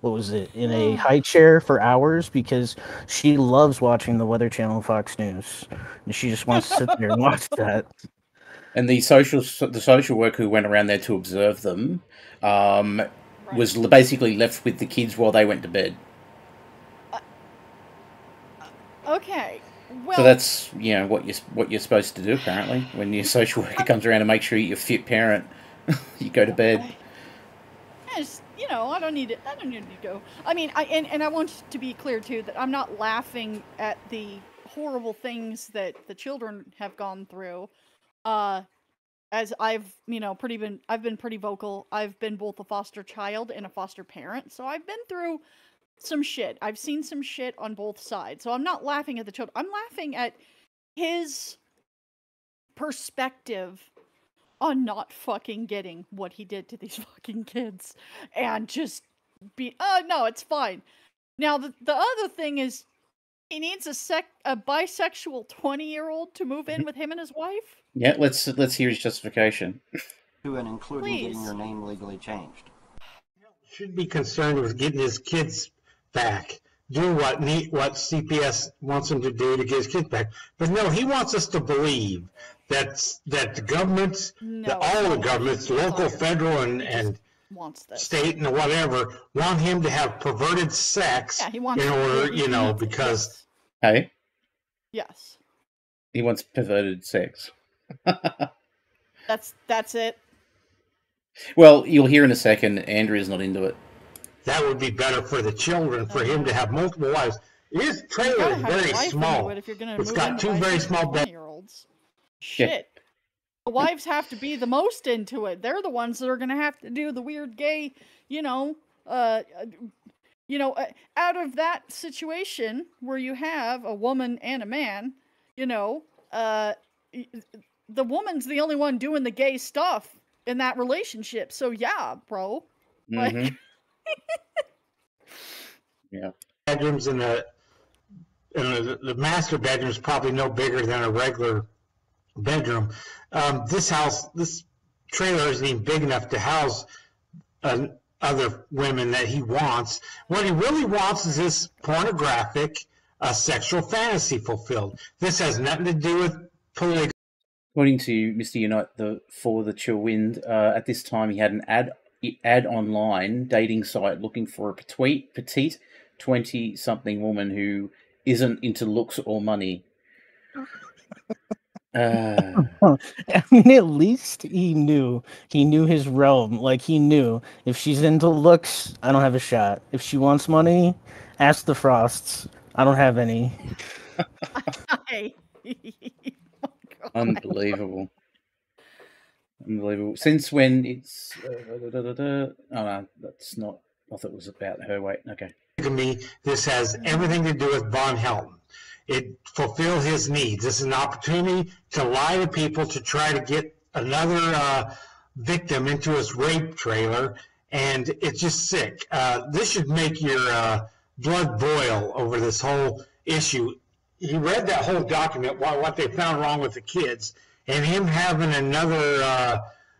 what was it? In a high chair for hours because she loves watching the Weather Channel and Fox News, and she just wants to sit there and watch <laughs> that. And the social the social worker who went around there to observe them um, was basically left with the kids while they went to bed. Okay. Well, so that's you know what you're what you're supposed to do apparently when your <sighs> social worker comes around and make sure you're a fit parent. <laughs> you go to bed. Yes, you know, I don't need it. I don't need to go. I mean, I and, and I want to be clear too that I'm not laughing at the horrible things that the children have gone through. Uh, as I've you know pretty been I've been pretty vocal. I've been both a foster child and a foster parent, so I've been through some shit. I've seen some shit on both sides. So I'm not laughing at the children. I'm laughing at his perspective on not fucking getting what he did to these <laughs> fucking kids and just be oh no it's fine now the, the other thing is he needs a sec a bisexual 20 year old to move in mm-hmm. with him and his wife Yeah, let's let's hear his justification. To and including getting your name legally changed. should be concerned with getting his kids back, Do what need, what CPS wants him to do to get his kids back. But no, he wants us to believe that that the governments, No, that all the governments, local, he federal, and and wants this state and whatever, want him to have perverted sex Yeah, he wants- in order, you know, because Hey, yes he wants perverted sex. That's that's it Well, you'll hear in a second. Andrea's not into it. that would be better for the children for him to have multiple wives. His trailer is very small. it if you're gonna It's move got two very small beds. 20-year-olds. Shit. The wives have to be the most into it. They're the ones that are going to have to do the weird gay, you know, uh, uh, you know, uh, out of that situation where you have a woman and a man, you know, uh, y- the woman's the only one doing the gay stuff in that relationship. So yeah, bro. Like, Mhm. <laughs> yeah. bedrooms in the and the, the master bedroom is probably no bigger than a regular bedroom. Um, this house, this trailer isn't even big enough to house uh, other women that he wants. What he really wants is this pornographic uh, sexual fantasy fulfilled. This has nothing to do with polygamy. According to Mr. Unite the for the Chill Wind, uh, at this time he had an ad ad online dating site looking for a petite petite twenty something woman who isn't into looks or money. <laughs> Uh, <laughs> I mean, at least he knew. He knew his realm. Like he knew if she's into looks, I don't have a shot. If she wants money, ask the Frosts. I don't have any. <laughs> Unbelievable, unbelievable. Since when it's uh, da, da, da, oh no, that's not. I thought it was about her. Wait, okay. To me, This has everything to do with Von Helton. It fulfills his needs. This is an opportunity to lie to people to try to get another uh, victim into his rape trailer, and it's just sick. Uh, this should make your uh, blood boil over this whole issue. He read that whole document, what, they found wrong with the kids, and him having another uh,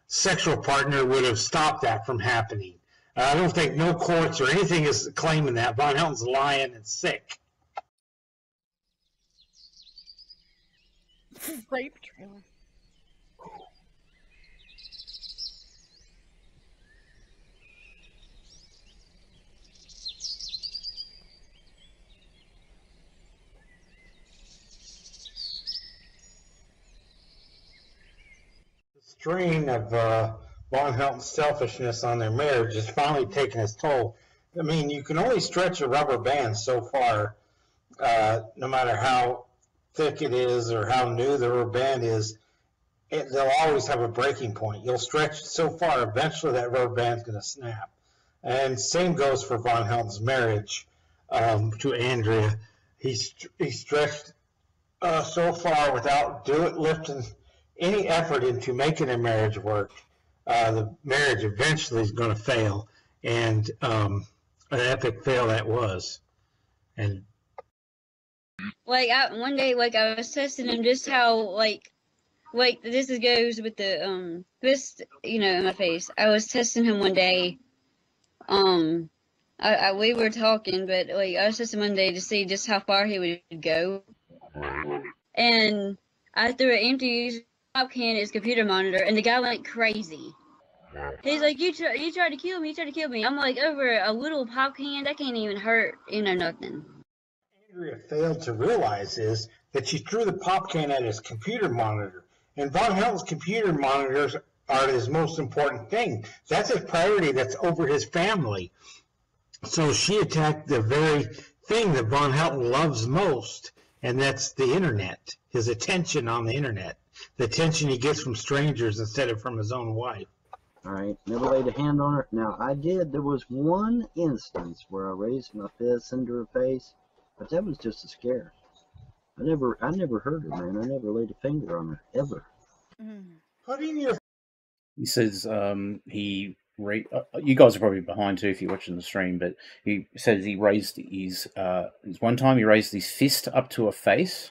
sexual partner would have stopped that from happening. I don't think no courts or anything is claiming that. Von Helton's lying and sick. Rape trailer. Strain of uh, Von Helton's selfishness on their marriage is finally taking its toll. I mean, you can only stretch a rubber band so far, uh, no matter how thick it is or how new the rubber band is. It, they'll always have a breaking point. You'll stretch so far, eventually that rubber band's going to snap. And same goes for Von Helton's marriage um, to Andrea. He, he stretched uh, so far without do it lifting any effort into making a marriage work. Uh, the marriage eventually is going to fail, and um, an epic fail that was. And like I, one day like I was testing him just how like like this is goes with the um fist you know in my face. I was testing him one day. Um I, I we were talking but like I was testing one day to see just how far he would go. And I threw an empty pop can his computer monitor and the guy went crazy. He's like, you try, you tried to kill me, you tried to kill me. I'm like, over a little pop can, that can't even hurt, you know, nothing. Andrea failed to realize is that she threw the pop can at his computer monitor. And Von Helton's computer monitors are his most important thing. That's his priority. That's over his family. So she attacked the very thing that Von Helton loves most, and that's the internet. His attention on the internet, the attention he gets from strangers instead of from his own wife. All right, never laid a hand on her. Now, I did. There was one instance where I raised my fist into her face, but that was just a scare. I never, I never hurt her, man. I never laid a finger on her ever. Put in your He says um, he ra- uh, you guys are probably behind too if you're watching the stream, but he says he raised his uh, his one time he raised his fist up to her face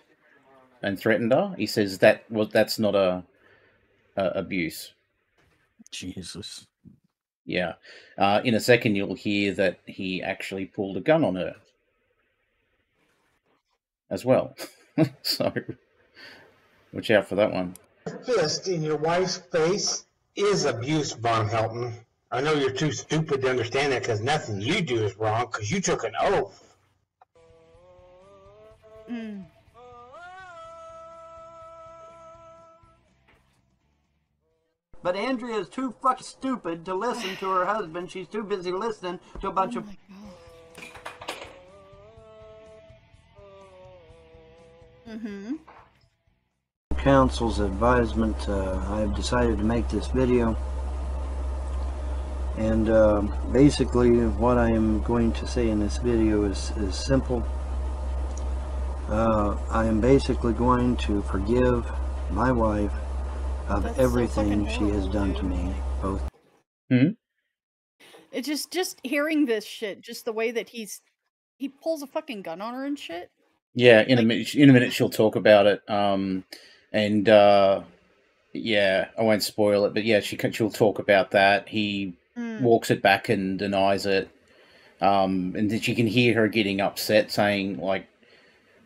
and threatened her. He says that was that's not a, a abuse. Jesus. Yeah. Uh, in a second, you'll hear that he actually pulled a gun on her as well. <laughs> so watch out for that one. fist in your wife's face is abuse, Von Helton. I know you're too stupid to understand that because nothing you do is wrong because you took an oath. Mm. But Andrea is too fucking stupid to listen to her husband. She's too busy listening to a bunch of. Mm-hmm. Council's advisement, uh, I have decided to make this video. And um basically, what I am going to say in this video is, is simple. Uh, I am basically going to forgive my wife of That's everything fucking she has done to me, both Hmm? It just just hearing this shit, just the way that he's he pulls a fucking gun on her and shit. Yeah, in a minute, in a minute she'll talk about it. Um, and uh, yeah, I won't spoil it, but yeah, she can, she'll talk about that. He Mm. walks it back and denies it. Um, and then she can hear her getting upset, saying like,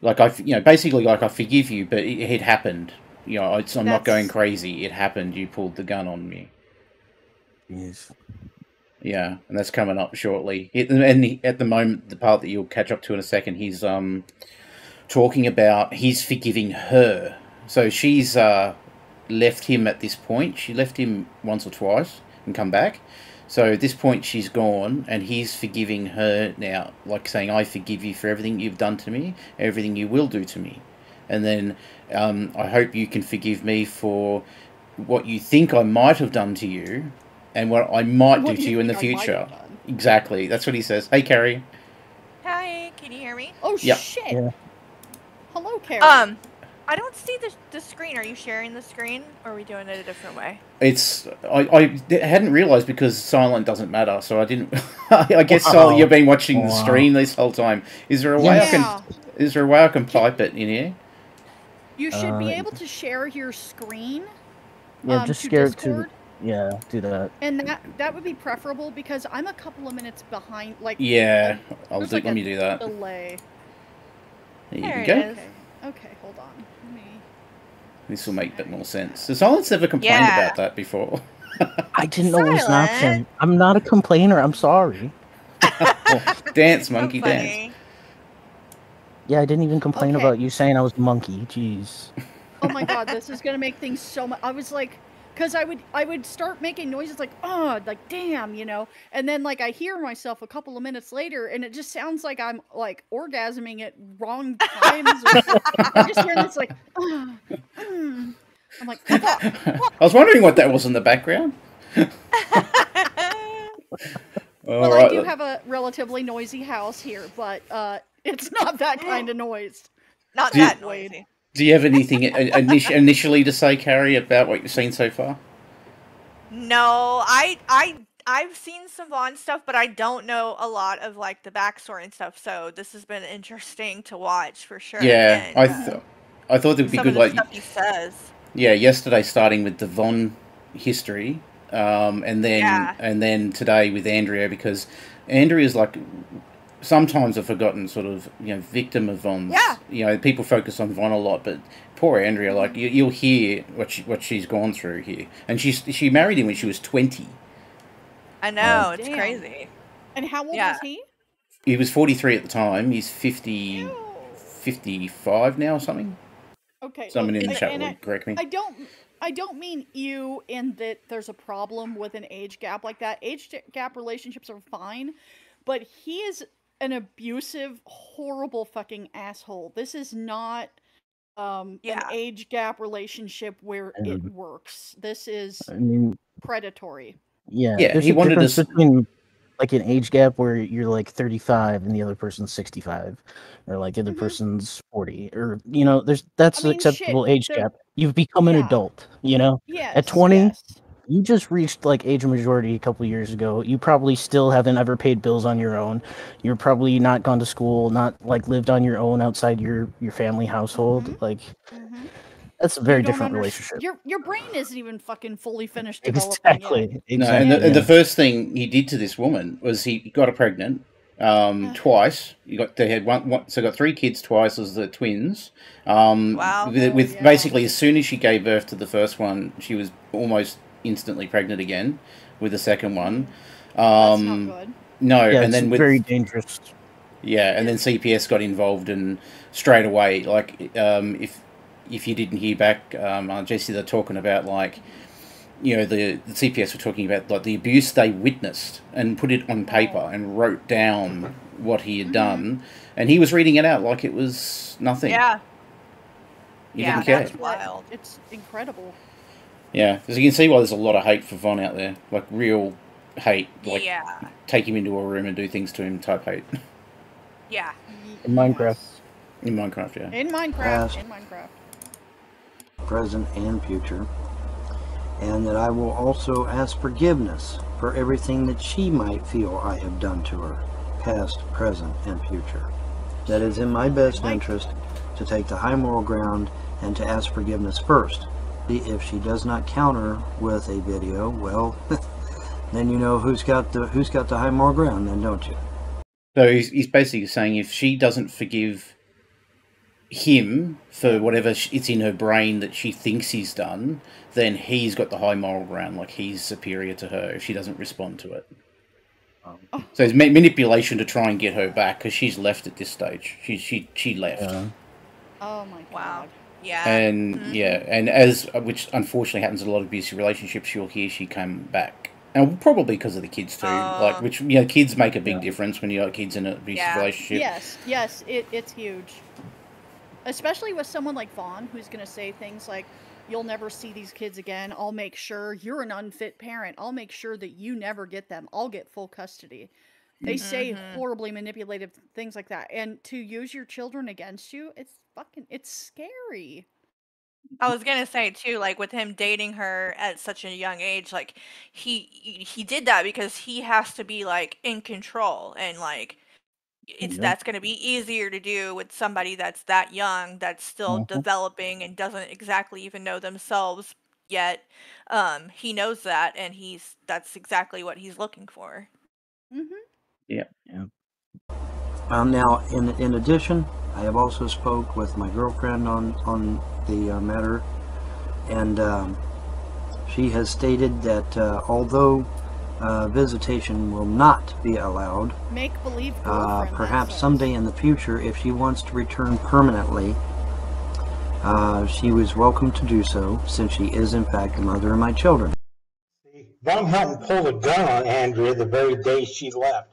like I, f- you know, basically like I forgive you, but it, it happened. You know, it's, I'm not going crazy. It happened. You pulled the gun on me. Yes. Yeah, and that's coming up shortly. And at the moment, the part that you'll catch up to in a second, he's um talking about he's forgiving her. So she's uh left him at this point. She left him once or twice and come back. So at this point, she's gone, and he's forgiving her now, like saying, "I forgive you for everything you've done to me, everything you will do to me." And then um, I hope you can forgive me for what you think I might have done to you, and what I might What do do to you you in the I future. Exactly. That's what he says. Hey, Carrie. Hi, can you hear me? Oh Yep. shit! Yeah. Hello, Carrie. Um, I don't see the the screen. Are you sharing the screen, or are we doing it a different way? It's I, I hadn't realized because silent doesn't matter, so I didn't. <laughs> I guess Sil- Wow. you've been watching the stream this whole time. Is there a way I can? Is there a way I can pipe it in here? You should be uh, able to share your screen. Yeah, um, just to scare it to. Discord, Yeah, do that. and that that would be preferable because I'm a couple of minutes behind. Like Yeah, I'll do. like let me do that. delay. There There you it go. is. Okay, okay, hold on. Let me. This will make a bit more sense. So silence never complained Yeah. about that before. <laughs> I didn't know it was an option. I'm not a complainer. I'm sorry. <laughs> dance, So monkey, dance. Funny. Yeah, I didn't even complain Okay. about you saying I was a monkey. Jeez. Oh my god, this is gonna make things so much. I was like, because I would I would start making noises like oh like damn you know and then like I hear myself a couple of minutes later and it just sounds like I'm like orgasming at wrong <laughs> times. or, I just hear this like. I'm like "What the- I was wondering what that was in the background. All <laughs> well I do have a relatively noisy house here but uh <laughs> it's not that kind of noise. Not Do you- that noisy. Do you have anything initially to say, Carrie, about what you've seen so far? No, I I I've seen some Von stuff, but I don't know a lot of like the backstory and stuff. So this has been interesting to watch for sure. Yeah, and I thought I thought it would be good. Like, stuff he says. yeah, yesterday starting with the Von history, um, and then Yeah. and then today with Andrea because Andrea is like sometimes a forgotten sort of you know victim of Von's. Yeah. You know, people focus on Von a lot, but poor Andrea, like mm-hmm. you, you'll hear what she, what she's gone through here, and she's she married him when she was twenty. I know oh, it's Damn. crazy. And how old Yeah. was he? He was forty three at the time. He's 50, 55 now or something. Okay. Someone in the chat and would I- correct me. I don't. I don't mean you in that there's a problem with an age gap like that. Age gap relationships are fine, but he is an abusive, horrible fucking asshole. This is not um Yeah. an age gap relationship where it Um, works. This is I mean, predatory. yeah, Yeah, there's he a wanted difference us- between like an age gap where you're like 35 and the other person's 65, or like the other Mhm. person's 40, or you know, there's that's I an mean, shit, acceptable age there- gap. You've become an Yeah. adult, you know. Yes. At 20, yes. You just reached like age of majority a couple years ago. You probably still haven't ever paid bills on your own. You're probably not gone to school, not like lived on your own outside your your family household. Like Mhm. that's a very You different underst- relationship. Your your brain isn't even fucking fully finished developing yet. Exactly. No, and the, and the first thing he did to this woman was he got her pregnant um, twice. You got they had one, one, so got three kids twice as the twins. Um, Wow. With, with yeah. basically as soon as she gave birth to the first one, she was almost instantly pregnant again with the second one. That's Um, not good. no, yeah, and it's then with very dangerous. yeah, and then CPS got involved and straight away, like um, if if you didn't hear back, um, uh, Jessie, they're talking about like you know the, the CPS were talking about like the abuse they witnessed and put it on paper and wrote down what he had done, and he was reading it out like it was nothing. Yeah. he yeah, didn't care. that's wild. It's incredible. Yeah, because you can see why there's a lot of hate for Von out there, like real hate, like yeah. take him into a room and do things to him type hate <laughs> Yeah. In Minecraft. in Minecraft. Yeah. In Minecraft. Past. In Minecraft. present and future, and that I will also ask forgiveness for everything that she might feel I have done to her, past, present, and future. That is in my best interest to take the high moral ground and to ask forgiveness first. If she does not counter with a video, well, <laughs> then you know who's got the who's got the high moral ground, then don't you? So he's, he's basically saying if she doesn't forgive him for whatever it's in her brain that she thinks he's done, then he's got the high moral ground, like he's superior to her if she doesn't respond to it. Oh. So it's ma- manipulation to try and get her back because she's left at this stage. She she she left, Yeah. Oh my Wow. God. Yeah. and Mhm. yeah, and as which unfortunately happens in a lot of abusive relationships, you'll hear she came back, and probably because of the kids too. like Oh. which you know, kids make a big difference when you got kids in an abusive Yeah. relationship. Yes, yes, it, it's huge. Especially with someone like Von, who's going to say things like, You'll never see these kids again. I'll make sure you're an unfit parent. I'll make sure that you never get them. I'll get full custody. They say Mhm. horribly manipulative things like that. And to use your children against you, it's fucking, it's scary. I was gonna say too, like with him dating her at such a young age, like he he did that because he has to be like in control and like it's Yep. that's gonna be easier to do with somebody that's that young, that's still Mhm. developing and doesn't exactly even know themselves yet. Um, he knows that and he's that's exactly what he's looking for. Mm-hmm. Um, now, in in addition, I have also spoke with my girlfriend on on the uh, matter, and um, she has stated that uh, although uh, visitation will not be allowed, Make believe uh, perhaps someday in the future, if she wants to return permanently, uh, she was welcome to do so, since she is in fact the mother of my children. Von Helton pulled a gun on Andrea the very day she left.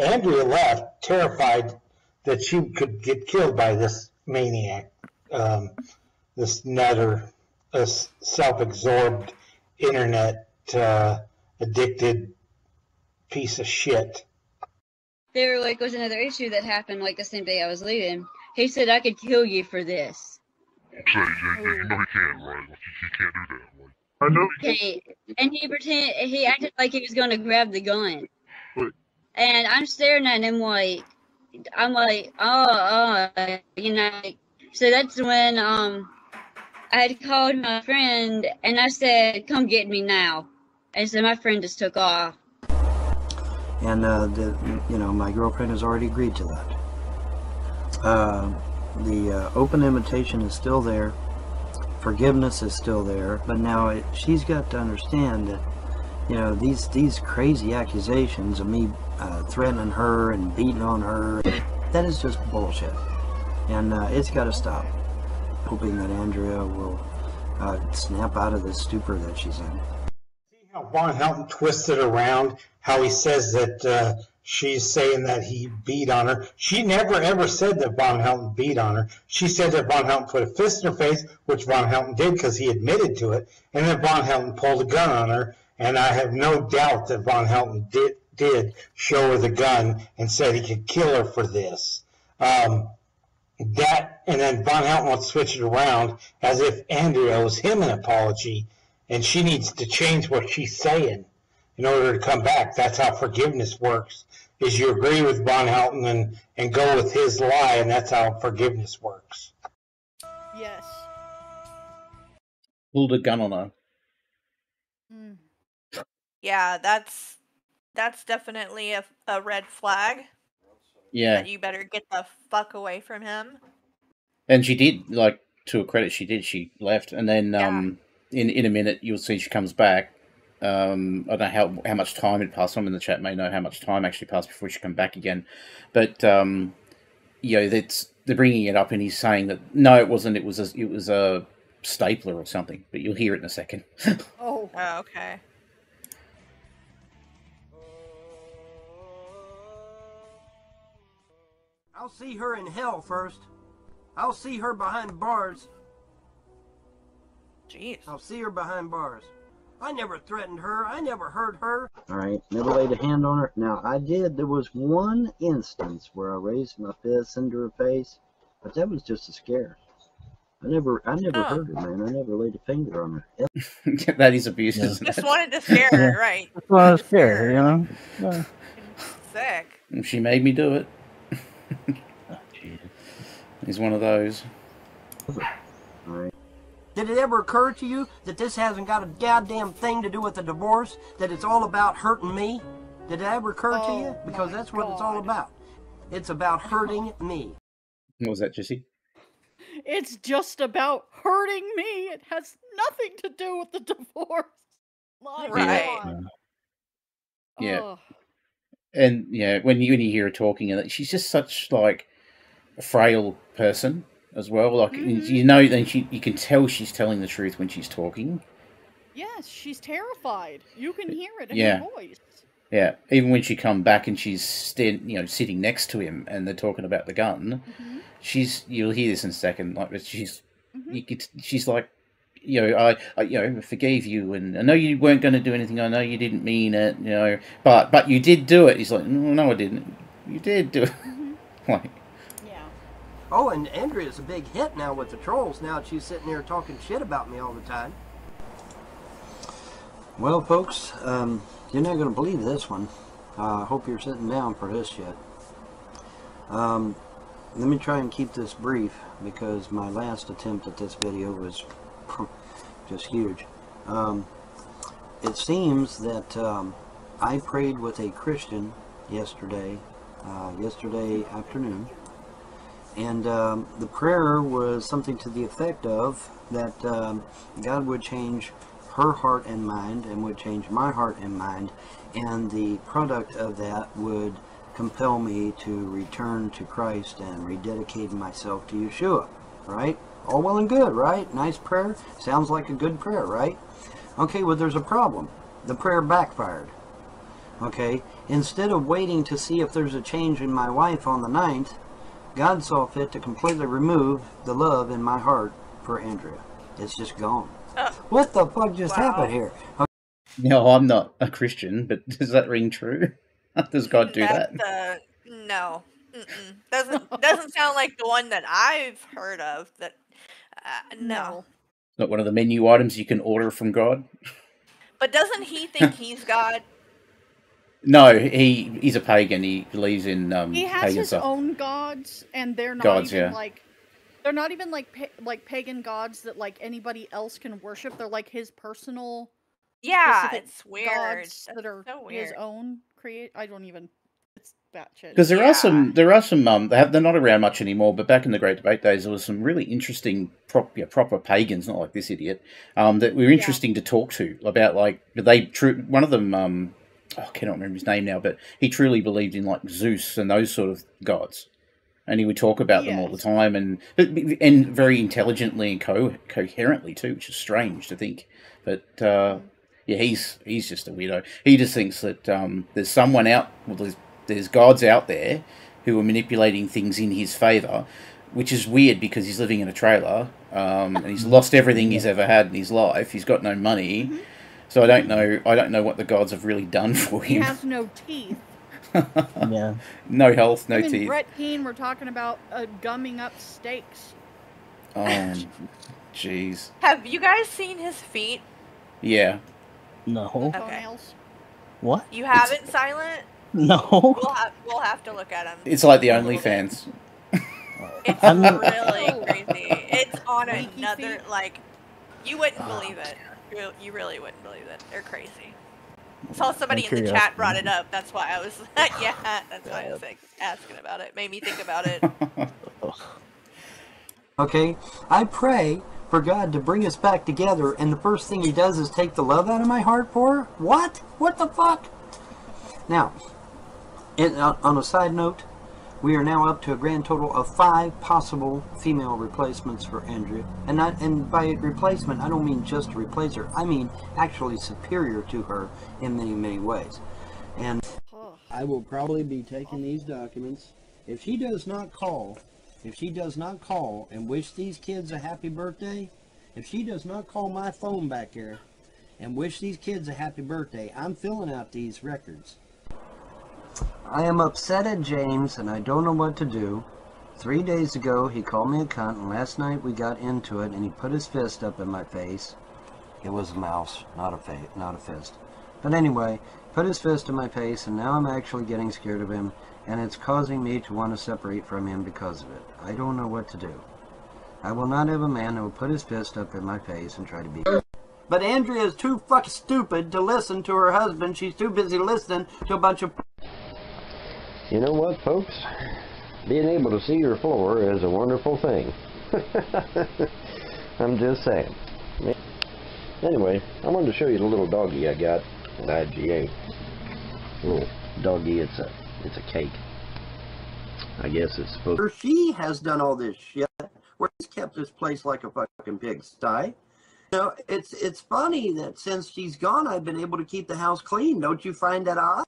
Andrea left terrified that she could get killed by this maniac, um, this nutter, this self-absorbed internet uh, addicted piece of shit. There like was another issue that happened like the same day I was leaving. He said I could kill you for this. So, you, you know he can't, right? Like, he, he can't do that. Like, I know he He and he pretend he acted like he was gonna grab the gun. But- And I'm staring at him like I'm like, oh, oh, you know. So that's when um I had called my friend and I said, "Come get me now," and so my friend just took off. and uh, the, you know my girlfriend has already agreed to that. Uh, the uh, open invitation is still there, forgiveness is still there, but now it, she's got to understand that you know these these crazy accusations of me uh, threatening her and beating on her that is just bullshit, and uh, it's got to stop. Hoping that Andrea will uh, snap out of the stupor that she's in. See how Von Helton twisted around, how he says that uh, she's saying that he beat on her. She never ever said that Von Helton beat on her. She said that Von Helton put a fist in her face, which Von Helton did because he admitted to it, and then Von Helton pulled a gun on her. And I have no doubt that Von Helton did did show her the gun and said he could kill her for this. Um, that and then Von Helton wants to switch it around as if Andrea owes him an apology, and she needs to change what she's saying in order to come back. That's how forgiveness works. Is you agree with Von Helton and and go with his lie, and that's how forgiveness works. Yes. Pulled a gun on her. Mm. Yeah, that's that's definitely a, a red flag. Yeah, That you better get the fuck away from him. and she did. Like to her credit, she did. She left, and then um, in in a minute you'll see she comes back. Um, I don't know how how much time had passed. Someone in the chat may know how much time actually passed before she come back again. But um, you know, that's they're bringing it up, and he's saying that no, it wasn't. It was a, it was a stapler or something. But you'll hear it in a second. <laughs> Oh. Oh, okay. I'll see her in hell first. I'll see her behind bars. Jeez. I'll see her behind bars. I never threatened her. I never hurt her. All right, never laid a hand on her. Now I did. There was one instance where I raised my fist into her face, but that was just a scare. I never, I never Oh. hurt her, man. I never laid a finger on her. that is abuse, isn't Just it? wanted to scare her, right? <laughs> That's what I was scared, you know. Yeah. Sick. She made me do it. He's one of those. Did it ever occur to you that this hasn't got a goddamn thing to do with the divorce? That it's all about hurting me? Did it ever occur to you? Oh because that's what it's all about. It's about hurting me. What was that, Jessie? It's just about hurting me. It has nothing to do with the divorce. My Right. God. Yeah. Ugh. and yeah, when you when you hear her talking, and she's just such like a frail person as well. Like you mm-hmm. know, then she you can tell she's telling the truth when she's talking. Yes, she's terrified. You can hear it in Yeah. her voice. Yeah, even when she come back and she's stand, you know, sitting next to him, and they're talking about the gun. Mm-hmm. She's you'll hear this in a second. Like she's mm-hmm. you could, she's like. You know, I, I, you know, forgave you, and I know you weren't going to do anything. I know you didn't mean it. You know, but but you did do it. He's like, no, no, I didn't. You did do it. <laughs> like, Yeah. Oh, and Andrea's a big hit now with the trolls. Now that she's sitting there talking shit about me all the time. Well, folks, um, you're not going to believe this one. I uh, hope you're sitting down for this yet. Um, let me try and keep this brief because my last attempt at this video was <laughs> just huge. Um, it seems that um, I prayed with a Christian yesterday, uh, yesterday afternoon, and um, the prayer was something to the effect of that um, God would change her heart and mind and would change my heart and mind and the product of that would compel me to return to Christ and rededicate myself to Yeshua. right? All well and good, right? Nice prayer. Sounds like a good prayer, right? Okay, well, there's a problem. The prayer backfired. Okay, instead of waiting to see if there's a change in my wife on the 9th, God saw fit to completely remove the love in my heart for Andrea. It's just gone. What the fuck just happened here? No, I'm not a Christian, but <laughs> does that ring true? <laughs> does God do that? That's uh, no. Mm-mm. Doesn't doesn't sound like the one that I've heard of. That uh, no. Not one of the menu items you can order from God. But doesn't he think he's God? No, he he's a pagan. He believes in um, He has pagan his stuff. own gods, and they're not Gods, even yeah. like they're not even like pa- like pagan gods that like anybody else can worship. They're like his personal. Yeah, specific it's weird. Gods That's that are so his own create. I don't even. It's batshit. Because there are some, there are some. Um, they have, they're not around much anymore. But back in the Great Debate days, there was some really interesting, prop, yeah, proper pagans, not like this idiot, um, that were interesting to talk to about. Like they, true. One of them, um, oh, I cannot remember his name now, but he truly believed in like Zeus and those sort of gods, and he would talk about them all the time, and but- and very intelligently and co- coherently too, which is strange to think. But uh, yeah, he's he's just a weirdo. He just thinks that um, there's someone out, well, there's, there's gods out there who are manipulating things in his favor, which is weird because he's living in a trailer um, and he's lost everything he's ever had in his life. He's got no money, so I don't know. I don't know what the gods have really done <laughs> for him. He has no teeth. <laughs> yeah. No health, no Him and teeth. Brett Keane were talking about uh, gumming up steaks. Oh, <laughs> jeez. Have you guys seen his feet? Yeah. No. Toenails. What? You haven't, Silent? No. We'll have we'll have to look at him. It's like the OnlyFans. It's really crazy. It's on another like you wouldn't Oh, believe it. You, you really wouldn't believe it. They're crazy. Saw somebody in the chat brought it up. That's why I was <laughs> yeah. That's why I was like, asking about it. Made me think about it. <laughs> Okay? I pray for God to bring us back together, and the first thing He does is take the love out of my heart for her? What? What the fuck? Now, and on on a side note, we are now up to a grand total of five possible female replacements for Andrea. And not, and by replacement, I don't mean just to replace her. I mean actually superior to her in many, many ways. And I will probably be taking these documents. If she does not call, if she does not call and wish these kids a happy birthday, if she does not call my phone back here and wish these kids a happy birthday, I'm filling out these records. I am upset at James and I don't know what to do. Three days ago he called me a cunt and last night we got into it and he put his fist up in my face. It was a mouse, not a not a fist. But anyway, put his fist in my face and now I'm actually getting scared of him and it's causing me to want to separate from him because of it. I don't know what to do. I will not have a man who will put his fist up in my face and try to be But Andrea is too fucking stupid to listen to her husband. She's too busy listening to a bunch of You know what, folks? Being able to see your floor is a wonderful thing. <laughs> I'm just saying. Anyway, I wanted to show you the little doggy I got at IGA. Little doggy, it's a it's a cake. I guess it's supposed. Or she has done all this shit where he's kept this place like a fucking pigsty. You know, it's it's funny that since she's gone, I've been able to keep the house clean. Don't you find that odd?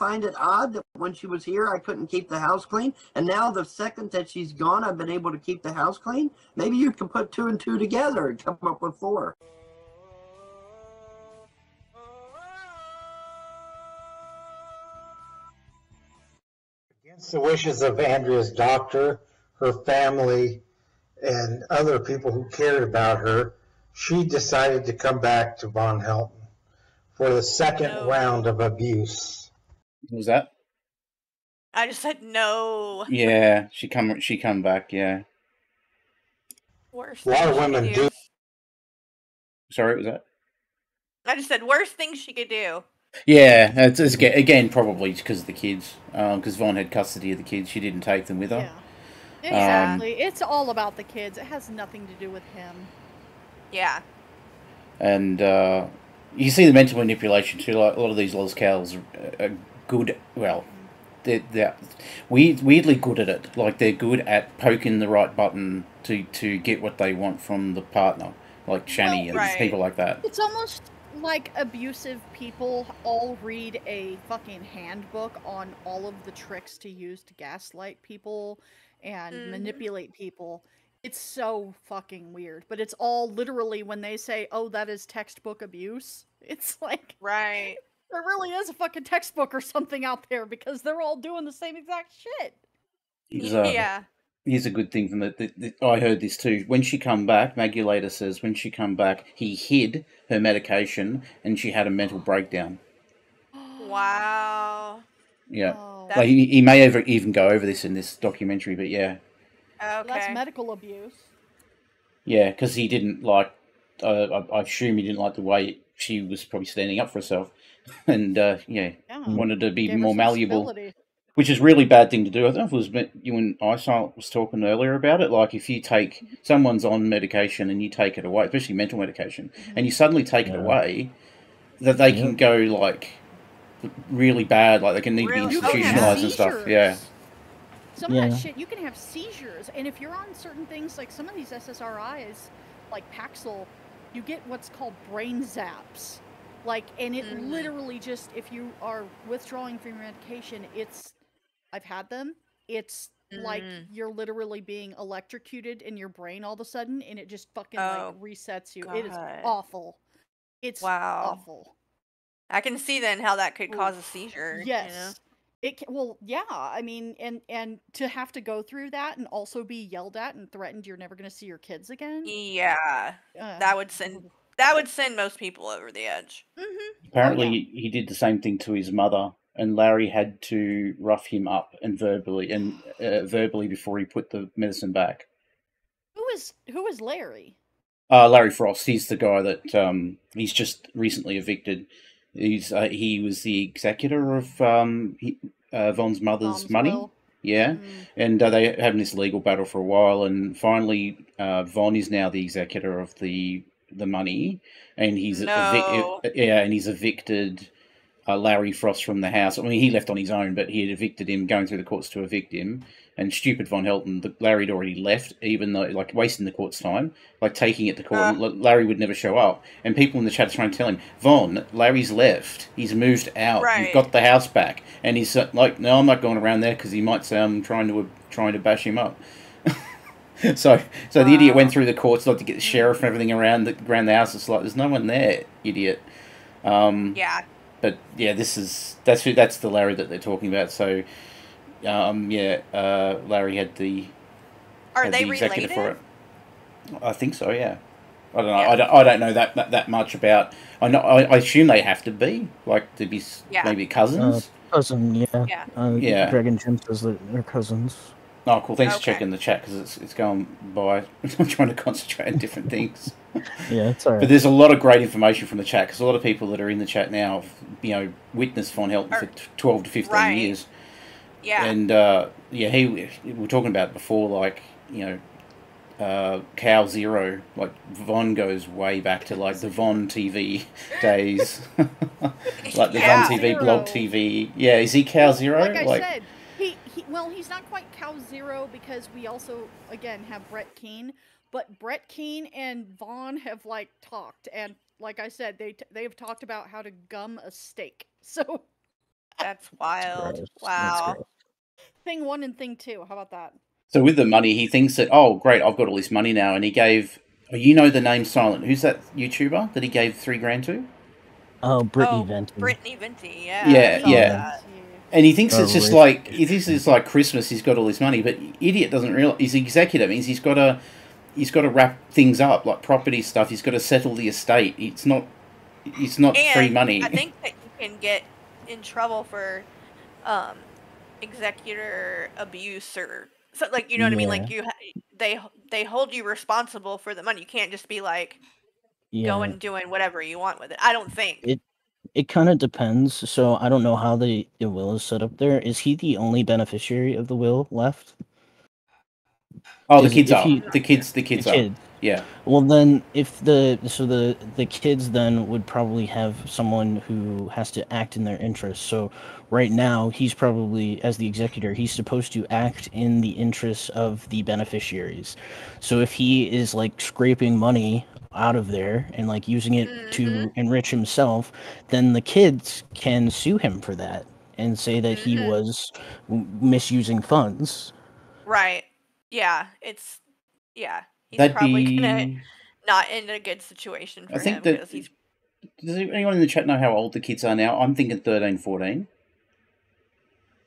Find it odd that when she was here, I couldn't keep the house clean, and now the second that she's gone, I've been able to keep the house clean. Maybe you can put two and two together and come up with four. Against the wishes of Andrea's doctor, her family, and other people who cared about her, she decided to come back to Von Helton for the second round of abuse. What was that? I just said no. Yeah, she come she come back. Yeah. Worst. A lot of women could do. Sorry, what was that? I just said worst thing she could do. Yeah, it's, it's aga- again probably because of the kids. Because Von had custody of the kids, she didn't take them with her. Um, Exactly. it's all about the kids. It has nothing to do with him. Yeah. and uh, you see the mental manipulation too. Like a lot of these lolcows are, are good. Well, they're, they're weird, weirdly good at it. Like they're good at poking the right button to to get what they want from the partner, like Shani and Right. people like that. It's almost like abusive people all read a fucking handbook on all of the tricks to use to gaslight people and Mhm. manipulate people. It's so fucking weird, but it's all literally when they say, "Oh, that is textbook abuse." <laughs> It's like Right. There really is a fucking textbook or something out there because they're all doing the same exact shit. Here's a, Yeah. Here's a good thing from the, the, the- I heard this too. When she come back, Maggie later says when she come back, he hid her medication and she had a mental breakdown. Wow. Yeah, Oh. like he, he may ever even go over this in this documentary, but yeah, Okay. That's medical abuse. yeah, because he didn't like. Uh, I, I assume he didn't like the way she was probably standing up for herself, and uh, yeah, Yeah. wanted to be Gave more malleable. Which is a really bad thing to do. I don't know if it was you and Eyesight was talking earlier about it. Like if you take someone's on medication and you take it away, especially mental medication, and you suddenly take it away, that they can go like really bad. Like they can need to be Really? You can have institutionalized and stuff. Yeah. seizures. Some of that shit, you can have seizures, and if you're on certain things, like some of these SSRIs, like Paxil, you get what's called brain zaps. Like, and it Mhm. literally just, if you are withdrawing from your medication, it's, I've had them. It's like Mm. you're literally being electrocuted in your brain all of a sudden, and it just fucking Oh, like resets you. It is awful. It's Wow. awful. I can see then how that could cause a seizure. Yes. You know? It ca- well, yeah. I mean, and and to have to go through that and also be yelled at and threatened, you're never going to see your kids again. Yeah. Uh, That would send that would send most people over the edge. Mm-hmm. Apparently, Oh, he did the same thing to his mother, and Larry had to rough him up and verbally and uh, verbally before he put the medicine back. Who is who is Larry? Uh, Larry Frost. He's the guy that um, he's just recently evicted. He's uh, he was the executor of um, he, uh, Von's mother's Mom's money. will. Yeah, and uh, they having this legal battle for a while, and finally, uh, Von is now the executor of the the money, and he's No. evic- yeah, and he's evicted uh, Larry Frost from the house. I mean, he left on his own, but he had evicted him, going through the courts to evict him. And stupid Von Helton, the, Larry had already left, even though like wasting the court's time, like taking it to court. and Larry would never show up, and people in the chat are trying to tell him, Von, Larry's left. He's moved out. Right. You've got the house back, and he's uh, like, no, I'm not going around there because he might say I'm trying to trying to bash him up. <laughs> so, so the idiot went through the courts like to get the sheriff and everything around the around the house. It's like there's no one there, idiot. Um, Yeah. but yeah, this is that's who that's the Larry that they're talking about. So, um, yeah, uh, Larry had the Are had they the executive related? for it. I think so. Yeah. I don't know. I don't. I don't know that that, that much about. I know. I, I assume they have to be like to be Yeah. maybe cousins. Uh, cousin, yeah. Yeah. Uh, Yeah. Greg and Jim says that they're cousins. Oh, cool. Thanks for checking the chat because it's it's going by. <laughs> I'm trying to concentrate on different things. <laughs> Yeah, it's alright. But there's a lot of great information from the chat because a lot of people that are in the chat now, have, you know, witnessed Von Helton for 12 to 15 Right. years. Yeah. And uh, yeah, he we were talking about before, like you know, uh, Cow Zero. Like Von goes way back to like the Von TV <laughs> days, like the Yeah. Von TV, Blog TV. Yeah, is he Cow Zero? Like I said, he, he well, he's not quite cow zero because we also again have Brett Keane, but Brett Keane and Von have like talked, and like I said, they t- they have talked about how to gum a steak. <laughs> So That's wild. gross. That's Wow. gross. thing one and thing two, how about that? So with the money, he thinks that oh great, I've got all this money now, and he gave. Oh, you know the name Silent. Who's that YouTuber that he gave three grand to? Oh, Brittany oh, Venti. Brittany Venti. Yeah. Yeah, I saw yeah. That. And he thinks Oh, it's just like he thinks it's like Christmas. He's got all this money, but idiot doesn't realize he's executive. Means he's got to he's got to wrap things up like property stuff. He's got to settle the estate. It's not it's not free money. I think that you can get in trouble for um, executor abuse or so, like you know what I mean. Like you, they they hold you responsible for the money. You can't just be like Yeah. going doing whatever you want with it. I don't think. It it kind of depends. So I don't know how the, the will is set up there. Is he the only beneficiary of the will left? oh, the kids are he- the kids. The kids the are. kid. Yeah. Well, then, if the so the the kids then would probably have someone who has to act in their interest. So right now, he's probably as the executor, he's supposed to act in the interests of the beneficiaries. So if he is like scraping money out of there and like using it to mm-hmm. enrich himself, then the kids can sue him for that and say that he mm-hmm. was misusing funds. Right. Yeah. It's yeah. He's That'd probably gonna be- not in a good situation for I think him that. because he's Does anyone in the chat know how old the kids are now? I'm thinking 13, 14.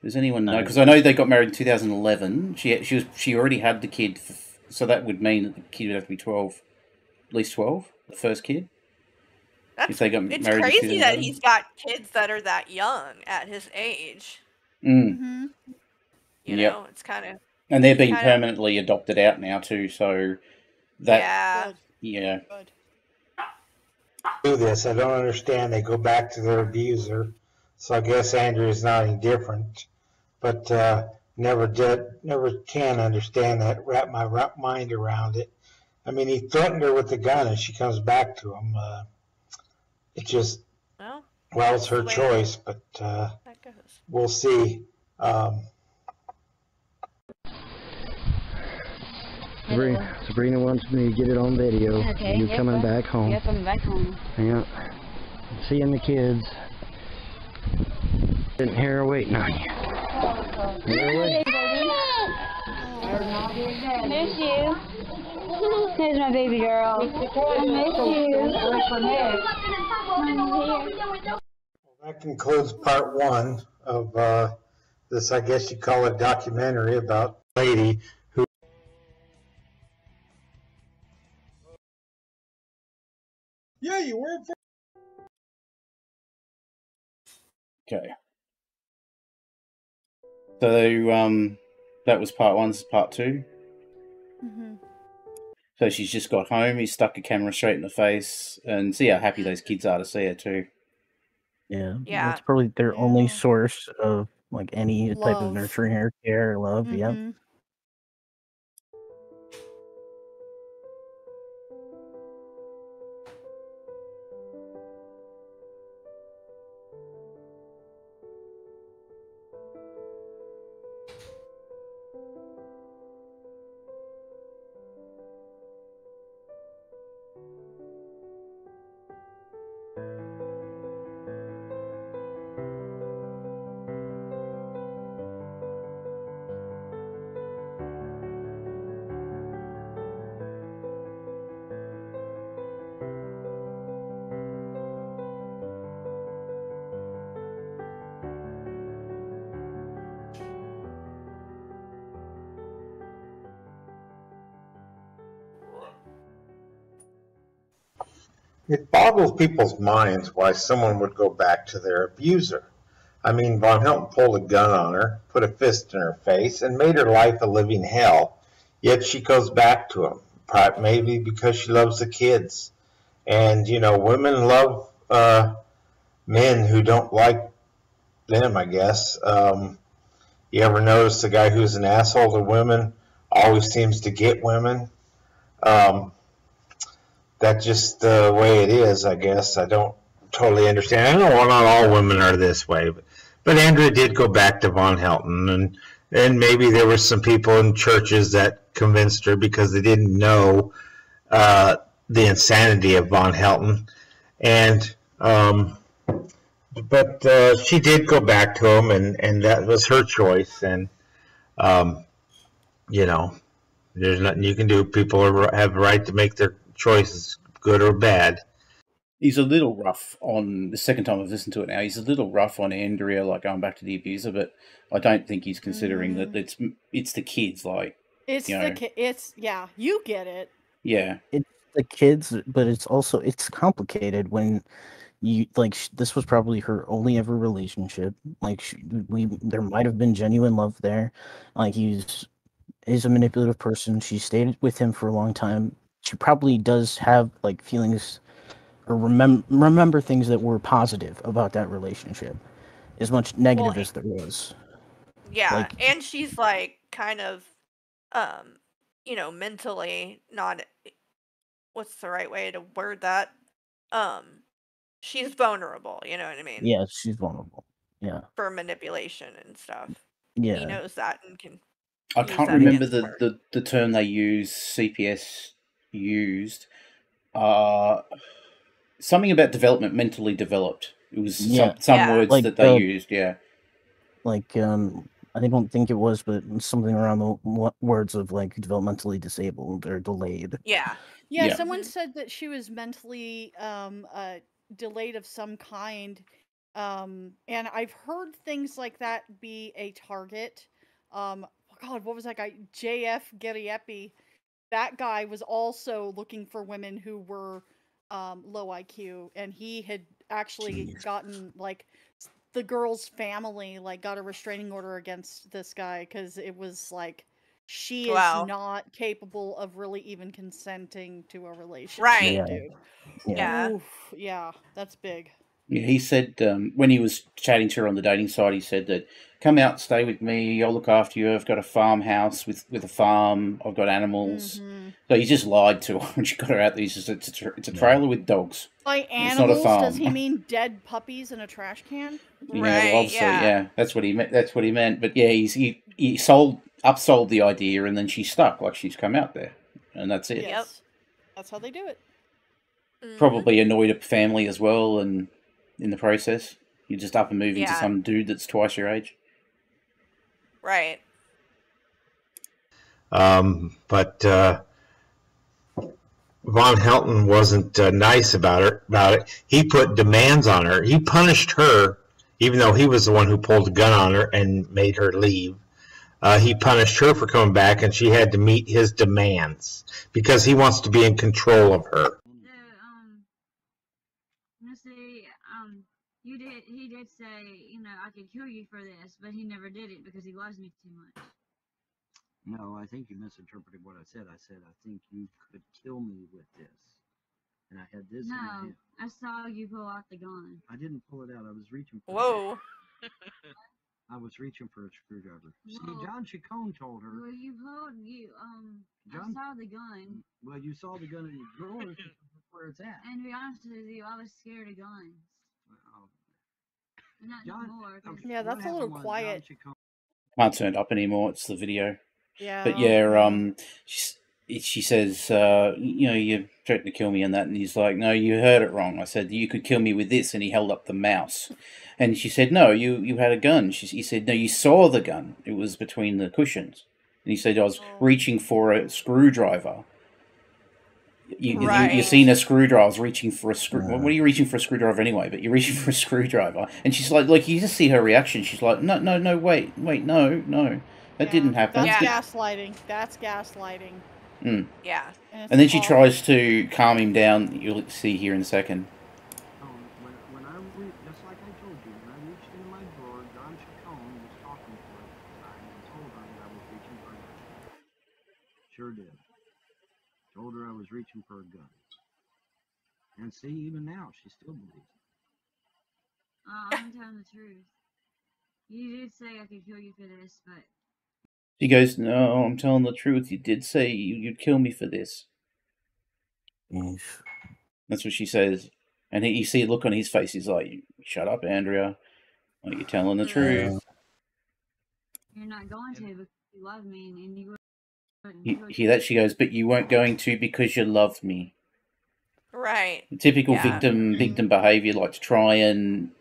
Does anyone know? Because I know they got married in 2011. She she was she already had the kid, f so that would mean that the kid would have to be 12, at least 12, the first kid. that's if they got it's married in crazy that 2011. he's got kids that are that young at his age. Mm. You Yep. know, it's kind of And they're being kinda- permanently adopted out now too, so that yeah. yeah. do this. I don't understand. They go back to their abuser, so I guess Andrew is not any different. But uh, never did, never can understand that. Wrap my wrap mind around it. I mean, he threatened her with the gun, and she comes back to him. Uh, it just, Well, well, it's her choice, but uh, that goes. we'll see. Um, Sabrina, Sabrina wants me to get it on video. Okay. You yep, coming I'm- back home? Yep, I'm back home. Yeah. Seeing the kids. Sitting here waiting on you. You're awake. Miss you. There's my baby girl. I miss you. That concludes part one of uh, this, I guess you call it documentary about lady who. Yeah, you were. Okay. So um that was part one, this is part two. Mm-hmm. So she's just got home, he stuck a camera straight in the face and see how happy those kids are to see her too. Yeah, Yeah. It's probably their only source of like any type of nurturing or care or love. Yeah. Mm-hmm. Boggles people's minds why someone would go back to their abuser. I mean, Von Helton pulled a gun on her, put a fist in her face, and made her life a living hell. Yet she goes back to him, maybe because she loves the kids. And, you know, women love uh, men who don't like them, I guess. Um, you ever notice the guy who's an asshole to women always seems to get women? Um, that's just the way it is, I guess. I don't totally understand. I know not all women are this way, but, but Andrea did go back to Von Helton, and and maybe there were some people in churches that convinced her because they didn't know uh, the insanity of Von Helton, and um, but uh, she did go back to him, and and that was her choice, and um, you know, there's nothing you can do. People are, have a right to make their choices, good or bad. He's a little rough on the second time I've listened to it now. He's a little rough on Andrea, like going back to the abuser, but I don't think he's considering that mm. it's it's the kids. Like, It's you the ki- it's yeah, you get it. yeah, it's the kids but it's also it's complicated when you like sh- this was probably her only ever relationship like sh we there might have been genuine love there like he's is a manipulative person she stayed with him for a long time she probably does have like feelings or remember remember things that were positive about that relationship as much negative as there was Yeah, Like- and she's like kind of, um, you know, mentally not what's the right way to word that? Um, she's vulnerable. You know what I mean? Yeah, she's vulnerable. Yeah. For manipulation and stuff. Yeah. He knows that and can. I can't remember the, the, the term they use, CPS used. Uh, something about development, mentally developed. It was Yeah. some, some Yeah. words Like, that they used, yeah. Like um I don't think it was, but something around the words of like developmentally disabled or delayed. Yeah. Yeah, Yeah. someone said that she was mentally um, uh, delayed of some kind. Um, and I've heard things like that be a target. Um, God, what was that guy? JF Gariepy. That guy was also looking for women who were um, low IQ, and he had actually Jeez. gotten like the girl's family like got a restraining order against this guy because it was like she is not capable of really even consenting to a relationship, Right. Yeah. dude. Yeah. Yeah. Oof, yeah, that's big. Yeah, he said um, when he was chatting to her on the dating site, he said that come out, stay with me. I'll look after you. I've got a farmhouse with with a farm. I've got animals. Mhm. So he just lied to her when she got her out there. He says it's a, tra- it's a trailer with dogs. By It's not a animals, does he mean dead puppies in a trash can? You know, Right, obviously, yeah. yeah. that's what he meant. That's what he meant. But yeah, he's, he he sold upsold the idea, and then she's stuck. Like she's come out there, and that's it. Yes. That's how they do it. Mhm. Probably annoyed a family as well, and in the process, you're just up and moving to Yeah. some dude that's twice your age. Right. Um, but uh, Von Helton wasn't uh, nice about her about it. He put demands on her. He punished her, even though he was the one who pulled the gun on her and made her leave. Uh, he punished her for coming back, and she had to meet his demands because he wants to be in control of her. The, um, let's see, um, you did, say, you know, I could kill you for this, but he never did it because he loves me too much. No, I think you misinterpreted what I said. I said I think you could kill me with this, and I had this in my No, hand. I saw you pull out the gun. I didn't pull it out. I was reaching for. Whoa. I was reaching for a screwdriver. See, John Chacon told her. Well, you pulled, you, um, John- I saw the gun, Well, you saw the gun in your drawer. so <laughs> where it's at. and to be honest with you, I was scared of guns. Well, Not John- anymore, 'cause okay, Yeah, that's a little happened was John quiet. Chacon- Can't turn it up anymore. It's the video. Yeah. But yeah, um, she, she says, uh, you know, you threatened to kill me and that, and he's like, no, you heard it wrong. I said you could kill me with this, and he held up the mouse, and she said, no, you you had a gun. She, he said, no, you saw the gun. It was between the cushions, and he said I was Oh. reaching for a screwdriver. You, you, Right. you've seen a screwdriver. I was reaching for a screw. What are you reaching for a screwdriver anyway? But you're reaching <laughs> for a screwdriver, and she's like, like you just see her reaction. She's like, no, no, no, wait, wait, no, no, that Yeah, didn't happen. That's Yeah. gaslighting. That's gaslighting. Mm. Yeah. it's And then she tries to calm him down. You'll see here in a second. Oh, when, when I re- just like I told you, when I reached into my drawer, John Chacon was talking to her at the time and told her that I was reaching for a gun. Sure did. Told her I was reaching for a gun. And see, even now, she still believes it. Uh, I'm telling the truth. You did say I could kill you for this, but She goes, "No, I'm telling the truth. You did say you- you'd kill me for this." Yeesh. That's what she says. And he, you see a look on his face. He's like, "Shut up, Andrea. Like you're telling the truth." you're not going to because you love me and, and you wouldn't You kill hear that? She goes, "But you weren't going to because you loved me." Right. Typical Yeah. victim victim behavior, like to try and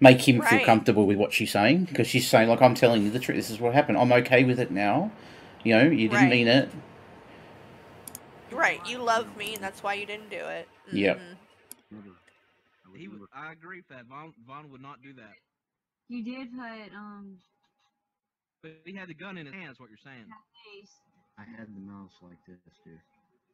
make him feel comfortable with what she's saying because she's saying, "Like I'm telling you the truth. This is what happened. I'm okay with it now. You know, you didn't Right. mean it." Right. You love me, and that's why you didn't do it. Yep. Mhm. Never. I He, never. would, I agree with that. Von, Von would not do that. You did put um But he had the gun in his hands. What you're saying? My face. I had the mouse like this, dude.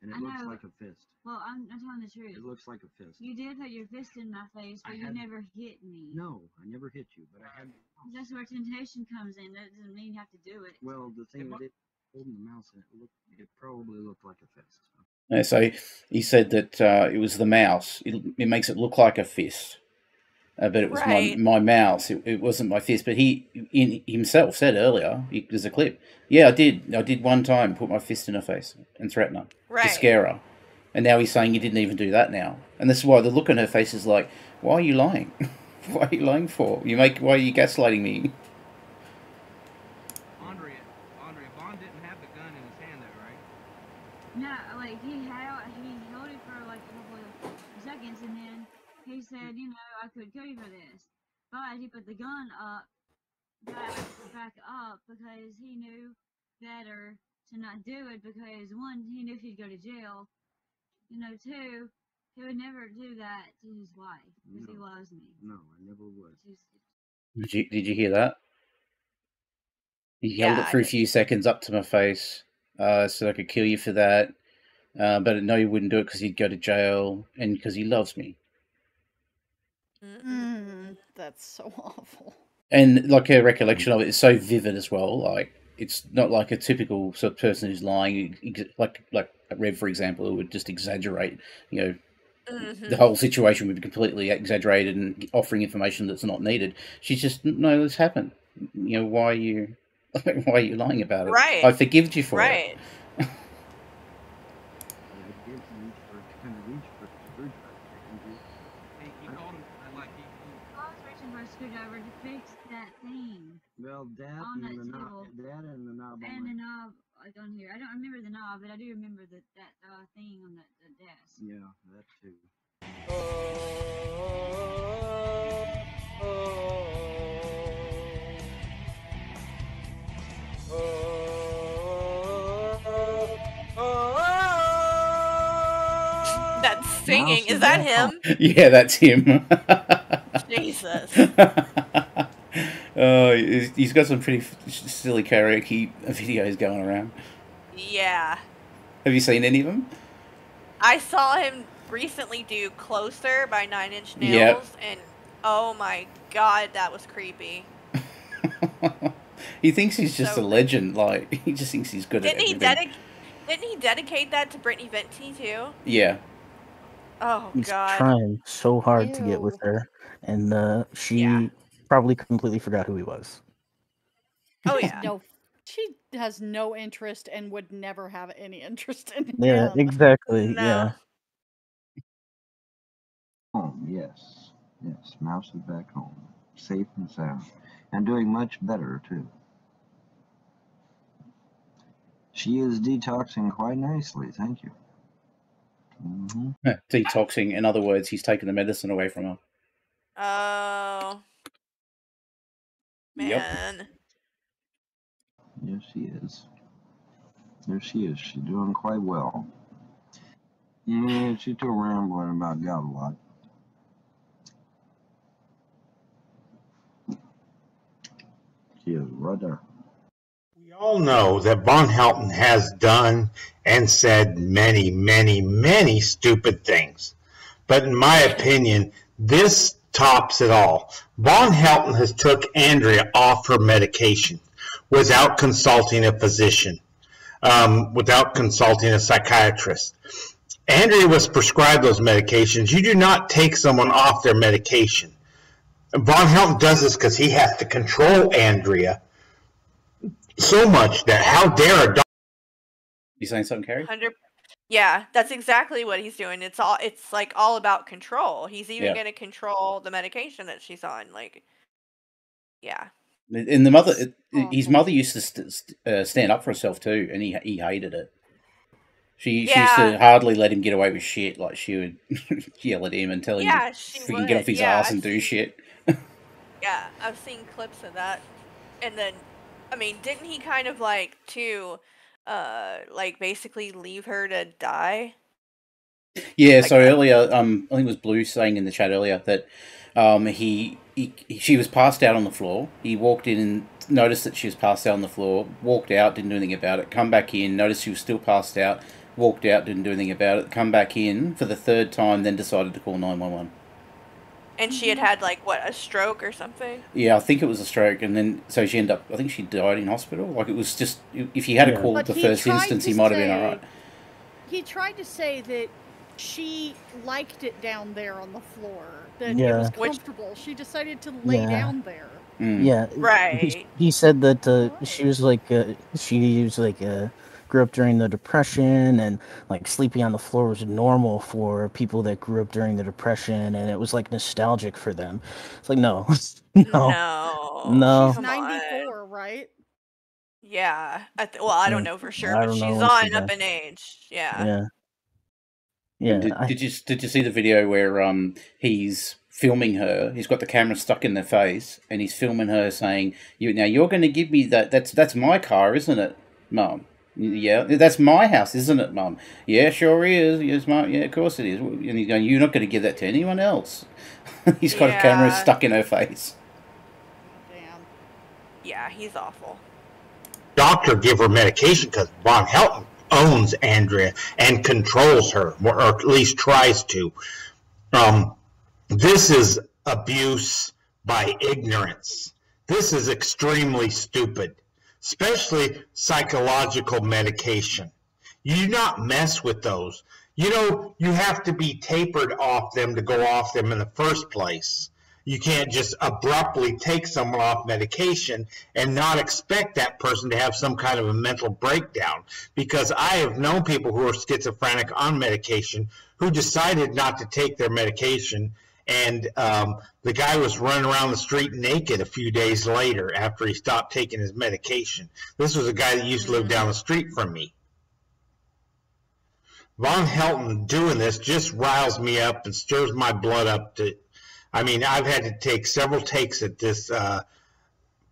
And it I looks know. like a fist. Well, I'm, I'm telling the truth. It looks like a fist. You did put your fist in my face, I but you had- never hit me. No, I never hit you, but I had. That's where temptation comes in. That doesn't mean you have to do it. Well, the thing It with it, holding the mouse, in it looked, it probably looked like a fist. Yeah, so he said that uh, it was the mouse. It, it makes it look like a fist, uh, but it was Right. my, my mouse. It, it wasn't my fist. But he in himself said earlier, he, there's a clip. Yeah, I did. I did one time put my fist in her face and threaten her Right. to scare her. and now he's saying he didn't even do that now. And this is why the look on her face is like, "Why are you lying? <laughs> why are you lying for? You make why are you gaslighting me?" Andrea, Andrea, Von didn't have the gun in his hand though, right? No, like he held he held it for like a couple of seconds and then he said, you know, I could kill you for this. But he put the gun up back back up because he knew better to not do it because one, he knew he'd go to jail. You know, two, he would never do that to his wife because he loves me. No, I never would. Did you did you hear that? He held Yeah, it for a did. few seconds up to my face, uh, so I could kill you for that. Uh, but no, he wouldn't do it because he'd go to jail and because he loves me. Mm, that's so <laughs> awful. And like her recollection of it is so vivid as well. Like it's not like a typical sort of person who's lying. Like like Rev, for example, who would just exaggerate. You know, the Mhm. whole situation would be completely exaggerated and offering information that's not needed. She's just no, this happened. You know, why are you <laughs> why are you lying about it? Right. I forgive you for it. Right. I was reaching for a screwdriver to fix that thing Well, that on that and the knob, table that and the knob on and my- the knob like on here. I don't remember the knob, but I do remember that that uh, thing on the, the desk. Yeah, that too. That singing Mouse is that back him? <laughs> yeah, that's him. <laughs> Jesus. <laughs> Oh, he's he's got some pretty silly karaoke videos going around. Yeah. Have you seen any of them? I saw him recently do Closer by Nine Inch Nails, Yep. and oh my god, that was creepy. <laughs> He thinks he's just So a legend. Like <laughs> he just thinks he's good Didn't at he everything. dedic- Didn't he dedicate that to Brittany Venti too? yeah. Oh He's god. He's trying so hard to get with her, and uh, she probably completely forgot who he was. Oh yeah. No, she has no interest and would never have any interest in <laughs> Yeah, exactly. No. Yeah. Home, yes. Yes, Mouse is back home. Safe and sound. And doing much better, too. She is detoxing quite nicely, thank you. hmm <laughs> Detoxing. In other words, he's taken the medicine away from her. Oh Yep. man. Yes, she is. There she is. She's doing quite well. Yeah, she's still rambling about God a lot. She is right there. We all know that Von Helton has done and said many, many, many stupid things. But in my opinion, this tops it all. Von Helton has took Andrea off her medication without consulting a physician, um, without consulting a psychiatrist. Andrea was prescribed those medications. You do not take someone off their medication. Von Helton does this because he has to control Andrea so much that how dare a doctor You saying something, Carrie? Hundred. Yeah, that's exactly what he's doing. It's all. It's like all about control. He's even Yeah. going to control the medication that she's on. Like, yeah. And the mother, his mother used to st- st- uh, stand up for herself too, and he he hated it. She, she used Yeah. to hardly let him get away with shit. Like she would <laughs> yell at him and tell him Yeah, to she freaking get off his Yeah, ass I've and do shit. Yeah, I've seen clips of that. And then, I mean, didn't he kind of like to, uh, like basically leave her to die? Yeah, so earlier, um, I think it was Blue saying in the chat earlier that um, he, he, he- she was passed out on the floor. He walked in and noticed that she was passed out on the floor. Walked out, didn't do anything about it. Come back in, noticed she was still passed out. Walked out, didn't do anything about it. Come back in for the third time, then decided to call nine one one. And she had had like what a stroke or something. Yeah, I think it was a stroke, and then so she ended up. I think she died in hospital. Like it was just if he had Yeah. called But the first instance, he might have been all right. He tried to say that she liked it down there on the floor. That it Yeah. was Which- comfortable. She decided to lay Yeah. down there. Mm. Yeah. He, Right. he said that uh, she was like uh, she was like uh, grew up during the depression and like sleeping on the floor was normal for people that grew up during the depression and it was like nostalgic for them it's like no <laughs> no No. no She's 94, right? Yeah. I th- well, I don't know for sure, I but don't she's on she's up in age. Yeah. yeah yeah Did, I- did you did you see the video where um he's filming her? He's got the camera stuck in their face, and he's filming her saying, "You now you're going to give me that? That's that's my car, isn't it, Mum? Yeah, that's my house, isn't it, Mum? Yeah, sure is. Yes, Mum. Yeah, of course it is. And he's going, "You're not going to give that to anyone else." <laughs> he's got a camera stuck in her face. Damn. Yeah, he's awful. doctor give her medication because Von Helton owns Andrea and controls her, or at least tries to. Um, this is abuse by ignorance. This is extremely stupid, especially psychological medication. You do not mess with those. You know, you have to be tapered off them to go off them in the first place. You can't just abruptly take someone off medication and not expect that person to have some kind of a mental breakdown. Because I have known people who are schizophrenic on medication who decided not to take their medication, and um, the guy was running around the street naked a few days later after he stopped taking his medication. This was a guy that used to live down the street from me. Von Helton doing this just riles me up and stirs my blood up to I mean, I've had to take several takes at this uh,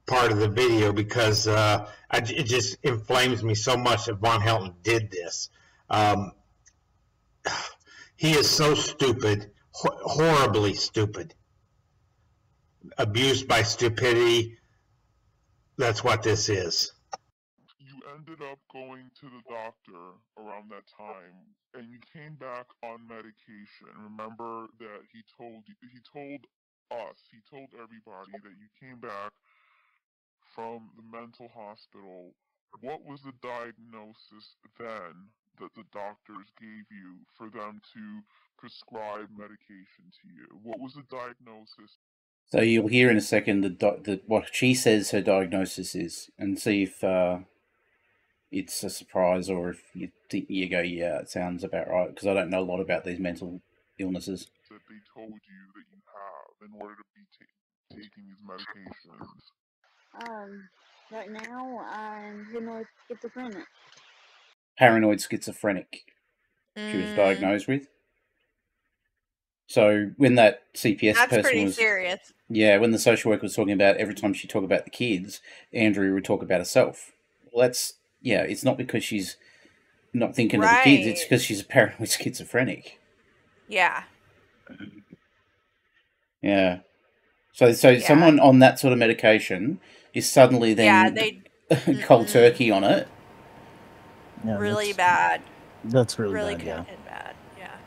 part of the video because uh, I, it just inflames me so much that Von Helton did this. Um, <sighs> he is so stupid, ho- horribly stupid. Abused by stupidity. That's what this is. You ended up going to the doctor around that time, and you came back on medication. Remember that he told he told us, he told everybody that you came back from the mental hospital. What was the diagnosis then that the doctors gave you for them to prescribe medication to you? What was the diagnosis? So you'll hear in a second the, the what she says her diagnosis is, and see if uh, it's a surprise or if you think you go, yeah, it sounds about right. Because I don't know a lot about these mental illnesses. that they told you that you have in order to be ta- taking these medications? Um, right now I'm paranoid schizophrenic. Paranoid schizophrenic. She was Mm, diagnosed with. So when that CPS That's person pretty was serious. yeah, when the social worker was talking about every time she talked about the kids, Andrea would talk about herself. Well, that's yeah, it's not because she's not thinking of the kids; it's because she's a paranoid <laughs> schizophrenic. Yeah. Yeah. So so someone on that sort of medication is suddenly Yeah, then they <laughs> cold turkey on it. Yeah, really that's- bad. That's really, Really bad. good Yeah. and bad. Yeah.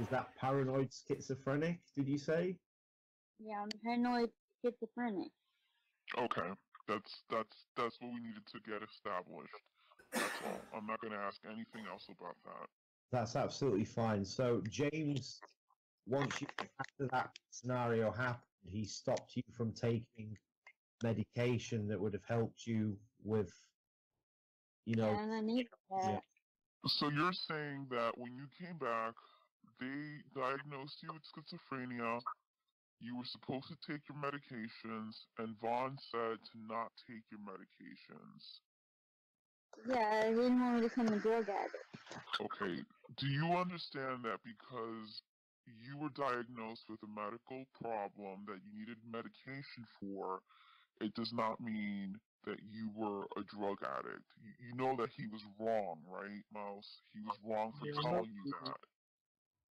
Is that paranoid schizophrenic? Did you say? Yeah, I'm paranoid schizophrenic. Okay, that's that's that's what we needed to get established. That's all. I'm not going to ask anything else about that. That's absolutely fine. So James, once you after that scenario happened, he stopped you from taking medication that would have helped you with, you know, Yeah, and I need that. So you're saying that when you came back, they diagnosed you with schizophrenia. You were supposed to take your medications, and Von said to not take your medications. Yeah, he didn't want me to become a drug addict. Okay. Do you understand that because you were diagnosed with a medical problem that you needed medication for, it does not mean that you were a drug addict. You, you know that he was wrong, right, Mouse? He was wrong for Yeah, telling you that.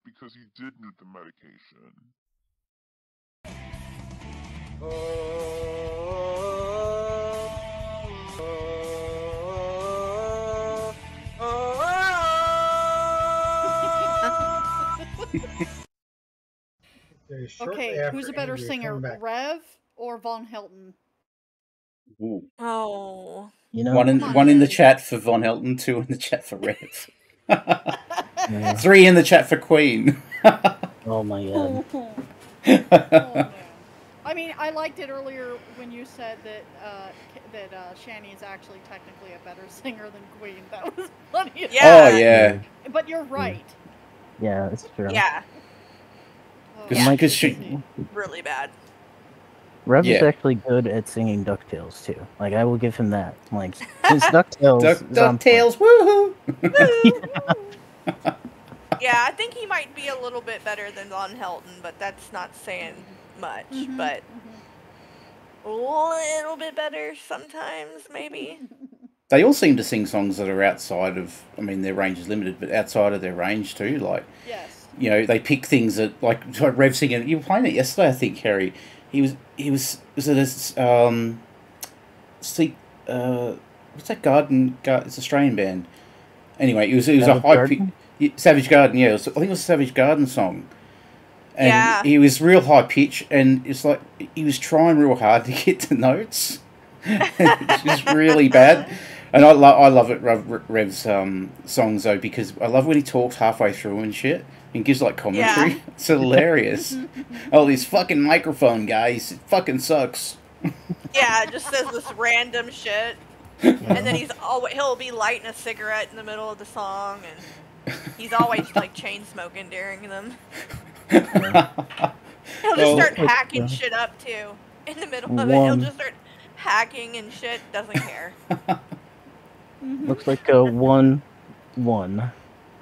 Because you did need the medication. <laughs> Okay, who's a better singer, Rev or Von Helton? Ooh. Oh. You know, one in on, one in the chat for Von Helton, two in the chat for Rev, <laughs> three in the chat for Queen. <laughs> Oh my god. <laughs> I mean, I liked it earlier when you said that uh, that uh, Shani is actually technically a better singer than Queen. That was funny. Yeah. Oh, yeah. But you're right. Yeah, it's true. Yeah, Because Yeah. Mike Because she, really bad. Rev is actually good at singing Ducktales too. Like I will give him that. Like his Ducktales. Duck, <laughs> is on Ducktales, woohoo! <laughs> Yeah, I think he might be a little bit better than Von Helton, but that's not saying much. Mm-hmm. But a little bit better sometimes, maybe. <laughs> They all seem to sing songs that are outside of. I mean, their range is limited, but outside of their range too. Like, Yes. you know, they pick things that like like Rev singing. You were playing it yesterday, I think, Harry. He was he was was it this um, see, uh, what's that garden? Gar- it's Australian band. Anyway, it was it was a high Garden? pitch. Savage Garden, yeah. It was, I think it was a Savage Garden song. And Yeah. he was real high pitch, and it's like he was trying real hard to get the notes. <laughs> it's just really bad. And I love I love it Rev, Rev's um, songs though because I love when he talks halfway through and shit and gives like commentary. Yeah. <laughs> It's hilarious. <laughs> oh, these fucking microphone, guys, it fucking sucks. Yeah, it just says this random shit, and then he's always he'll be lighting a cigarette in the middle of the song, and he's always like <laughs> chain smoking during them. He'll just Oh. start hacking shit up too in the middle of it. He'll just start hacking and shit. Doesn't care. Looks like a one, one,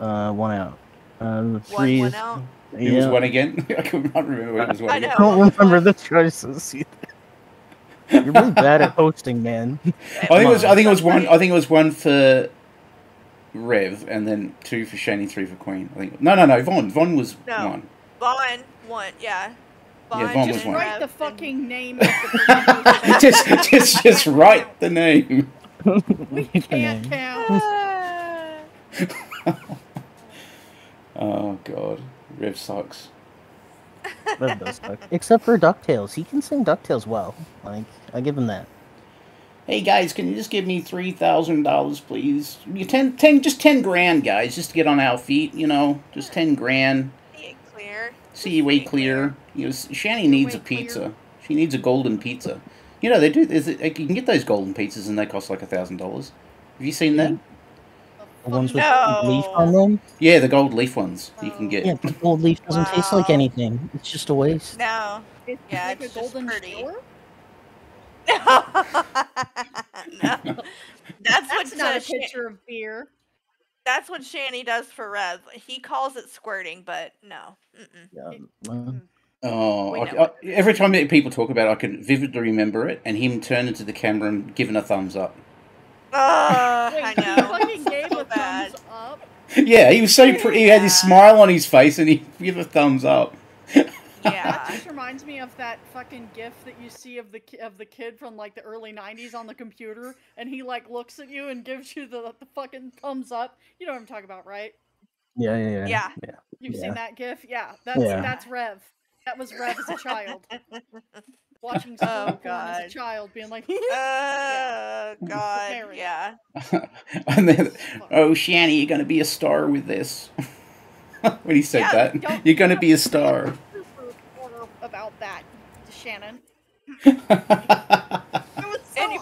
uh, one out. Um, three one is. out? It was one again. <laughs> I could not remember what it was one I again. I don't remember the choices. either. You're really bad at hosting, man. <laughs> I think it was. I think it was one. I think it was one for Rev, and then two for Shani, three for Queen. I think. No, no, no. Von. Von was No. one. Von one, yeah. Yeah, Von was Just one. write the fucking name of the <laughs> just, just, just write the name. we can't count. Oh God, Rev sucks. Rev does suck. Except for Ducktales, he can sing Ducktales well. Like I give him that. Hey guys, can you just give me three thousand dollars, please? You ten, ten, just ten grand, guys, just to get on our feet. You know, just ten grand. Clear. See you way clear. You know, Shani needs a pizza. She needs a golden pizza. You know, they do. Is it, like, you can get those golden pizzas, and they cost like a thousand dollars. Have you seen that? The ones with No. leaf on them. Yeah, the gold leaf ones you can get. Yeah, but gold leaf doesn't taste like anything. It's just a waste. No. It's Yeah, like it's a just golden pretty. shore? <laughs> no. That's, what That's not a Shan- picture of beer. That's what Shani does for Rev. He calls it squirting, but no. Mm-mm. Uh, Oh, I, I, every time people talk about it, I can vividly remember it, and him turning to the camera and giving a thumbs up. Uh, Wait, I know. fucking gave So a bad. thumbs up. Yeah, he was so pretty. He had his smile on his face, and he gave a thumbs up. Yeah, That just reminds me of that fucking gif that you see of the of the kid from like the early '90s on the computer, and he like looks at you and gives you the, the fucking thumbs up. You know what I'm talking about, right? Yeah, yeah, yeah. Yeah. yeah. You've Yeah. seen that gif? Yeah, that's Yeah. that's Rev. That was Rev as a child, <laughs> watching sperm Oh, porn as a child, being like, Uh, <laughs> God, Very. yeah. <laughs> and then, oh, Shani, you're gonna be a star with this. <laughs> when he said Yeah, that, you're gonna be a star. about that, Shannon. it was And you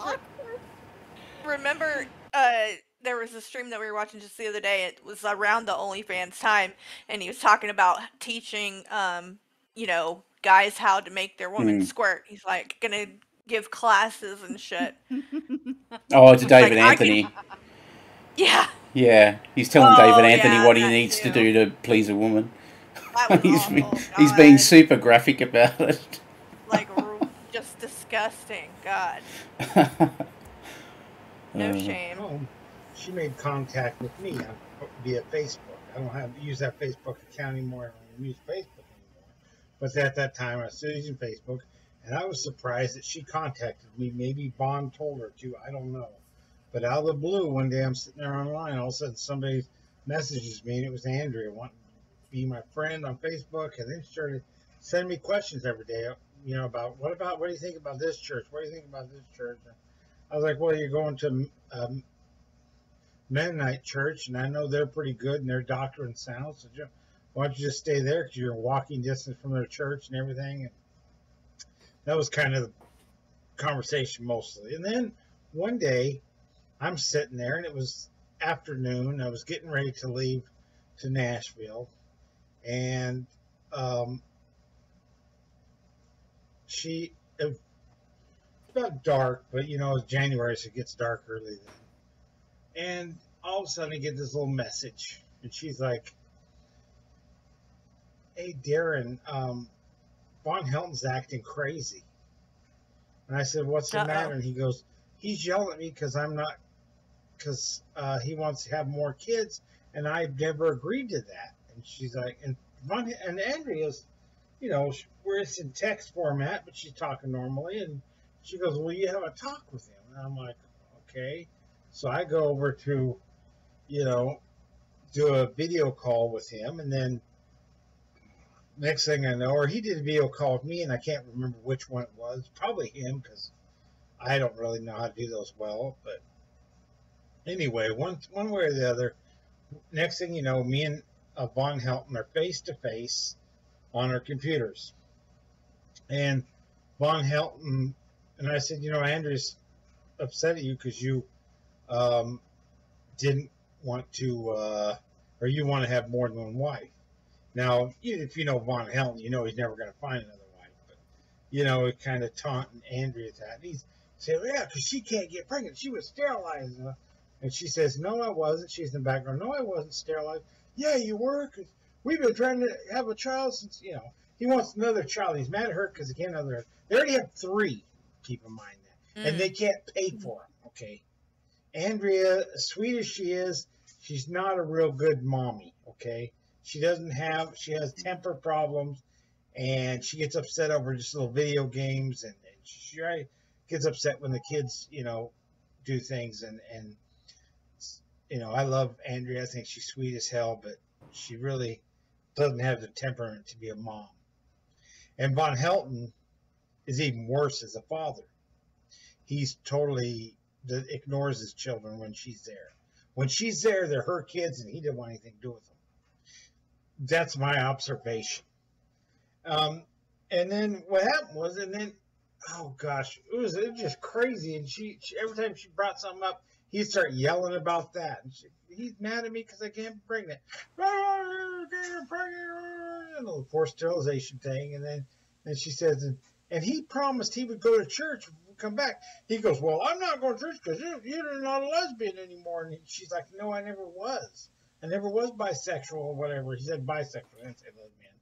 remember, uh, there was a stream that we were watching just the other day. It was around the OnlyFans time, and he was talking about teaching, um, you know, guys how to make their woman Hmm. squirt. He's like gonna give classes and shit. <laughs> Oh, to David Like, Anthony. can- <laughs> Yeah, Yeah, he's telling Oh, David Anthony yeah, what he that needs to do to please a woman. that was <laughs> he's awful. be- he's being super graphic about it. like just disgusting. God, no Uh, shame. Oh, she made contact with me via Facebook. I don't have to use that Facebook account anymore. I don't use Facebook But at that time, I was still using Facebook, and I was surprised that she contacted me. Maybe Von told her to. I don't know. But out of the blue, one day I'm sitting there online. All of a sudden, somebody messages me, and it was Andrea wanting to be my friend on Facebook, and then started sending me questions every day. You know about what about what do you think about this church? What do you think about this church? I was like, well, you're going to um, Mennonite church, and I know they're pretty good and their doctrine sounds. So why don't you just stay there because you're walking distance from their church and everything. And that was kind of the conversation mostly. And then one day, I'm sitting there, and it was afternoon. I was getting ready to leave to Nashville, and um, she it, about dark, but you know it's January, so it gets dark early then. And all of a sudden, I get this little message, and she's like, "Hey, Darren, um, Von Helton's acting crazy." And I said, "What's the Uh-oh. matter?" And he goes, "He's yelling at me because I'm not, because uh, he wants to have more kids, and I've never agreed to that." And she's like, "And Von and Andrea's, you know, we're it's in text format, but she's talking normally, and she goes, "Well, you have a talk with him?" And I'm like, "Okay." So I go over to, you know, do a video call with him, and then next thing I know, or he did a video call with me, and I can't remember which one it was. Probably him, because I don't really know how to do those well. But anyway, one one way or the other, next thing you know, me and uh, Von Helton are face to face on our computers, and Von Helton and I said, you know, Andrew's upset at you because you um, didn't want to, uh, or you want to have more than one wife. Now, if you know Von Helton, you know he's never going to find another wife. But you know, it kind of taunting Andrea that. And he's saying, yeah, because she can't get pregnant. She was sterilized. And she says, no, I wasn't. She's in the background. No, I wasn't sterilized. Yeah, you were, 'cause we've been trying to have a child since, you know, he wants another child. He's mad at her because he can't have another. They already have three, keep in mind that. And Mm. they can't pay for them, okay? Andrea, as sweet as she is, she's not a real good mommy, okay? She doesn't have, she has temper problems, and she gets upset over just little video games, and, and she gets upset when the kids, you know, do things, and, and, you know, I love Andrea. I think she's sweet as hell, but she really doesn't have the temperament to be a mom. And Von Helton is even worse as a father. He's totally ignores his children when she's there. When she's there, they're her kids, and he didn't want anything to do with them. That's my observation. Um, and then what happened was, and then, oh gosh, it was, it was just crazy. And she, she every time she brought something up, he'd start yelling about that. And she, he's mad at me because I can't be pregnant. "Ah, I can't get pregnant," And the forced sterilization thing. And then, and she says, and, and he promised he would go to church come back. He goes, well, I'm not going to church because you, you're not a lesbian anymore. And she's like, no, I never was. I never was bisexual or whatever. He said bisexual. I didn't say lesbian.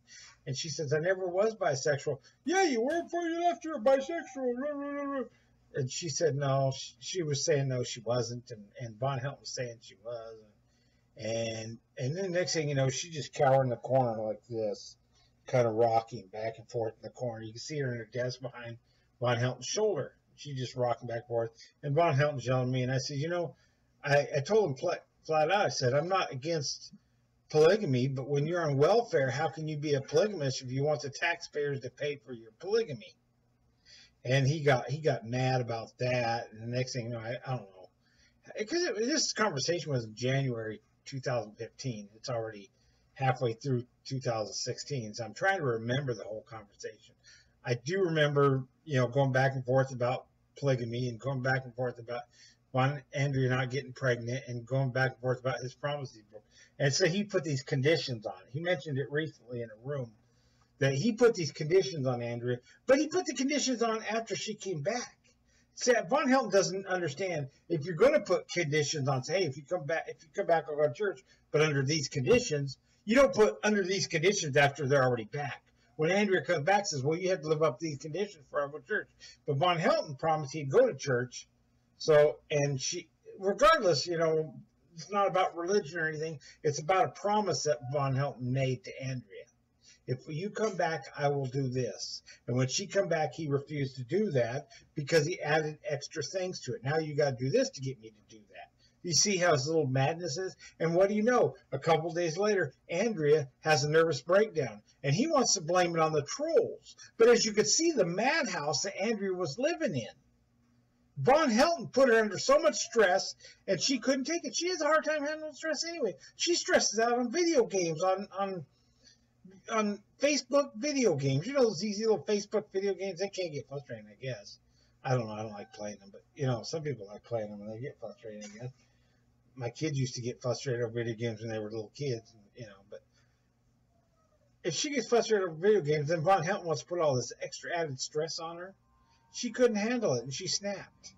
And she says, I never was bisexual. Yeah, you were before you left. You were bisexual. And she said, no. She, she was saying, no, she wasn't. And, and Von Helton was saying she was. And and then next thing you know, she just cowered in the corner like this, kind of rocking back and forth in the corner. You can see her in her desk behind Von Helton's shoulder. She just rocking back and forth. And Von Helton's yelling at me. And I said, you know, I, I told him flat out, I said, I'm not against polygamy, but when you're on welfare, how can you be a polygamist if you want the taxpayers to pay for your polygamy? And he got he got mad about that. And the next thing you know, I, I don't know, because this conversation was in January 2015. It's already halfway through 2016, so I'm trying to remember the whole conversation. I do remember, you know, going back and forth about polygamy and going back and forth about Von Andrea not getting pregnant and going back and forth about his promises. And so he put these conditions on. He mentioned it recently in a room that he put these conditions on Andrea, but he put the conditions on after she came back. See, Von Helton doesn't understand if you're going to put conditions on, say, if you come back, if you come back, I'll go to church, but under these conditions, you don't put under these conditions after they're already back. When Andrea comes back, says, well, you have to live up to these conditions for our church. But Von Helton promised he'd go to church. So, and she, regardless, you know, it's not about religion or anything. It's about a promise that Von Helton made to Andrea. If you come back, I will do this. And when she come back, he refused to do that because he added extra things to it. Now you got to do this to get me to do that. You see how his little madness is? And what do you know? A couple days later, Andrea has a nervous breakdown. And he wants to blame it on the trolls. But as you could see, the madhouse that Andrea was living in. Von Helton put her under so much stress, and she couldn't take it. She has a hard time handling stress anyway. She stresses out on video games, on on on Facebook video games. You know those easy little Facebook video games. They can't get frustrating, I guess. I don't know. I don't like playing them, but you know, some people like playing them and they get frustrated. I guess my kids used to get frustrated over video games when they were little kids, you know. But if she gets frustrated over video games, then Von Helton wants to put all this extra added stress on her. She couldn't handle it, and she snapped.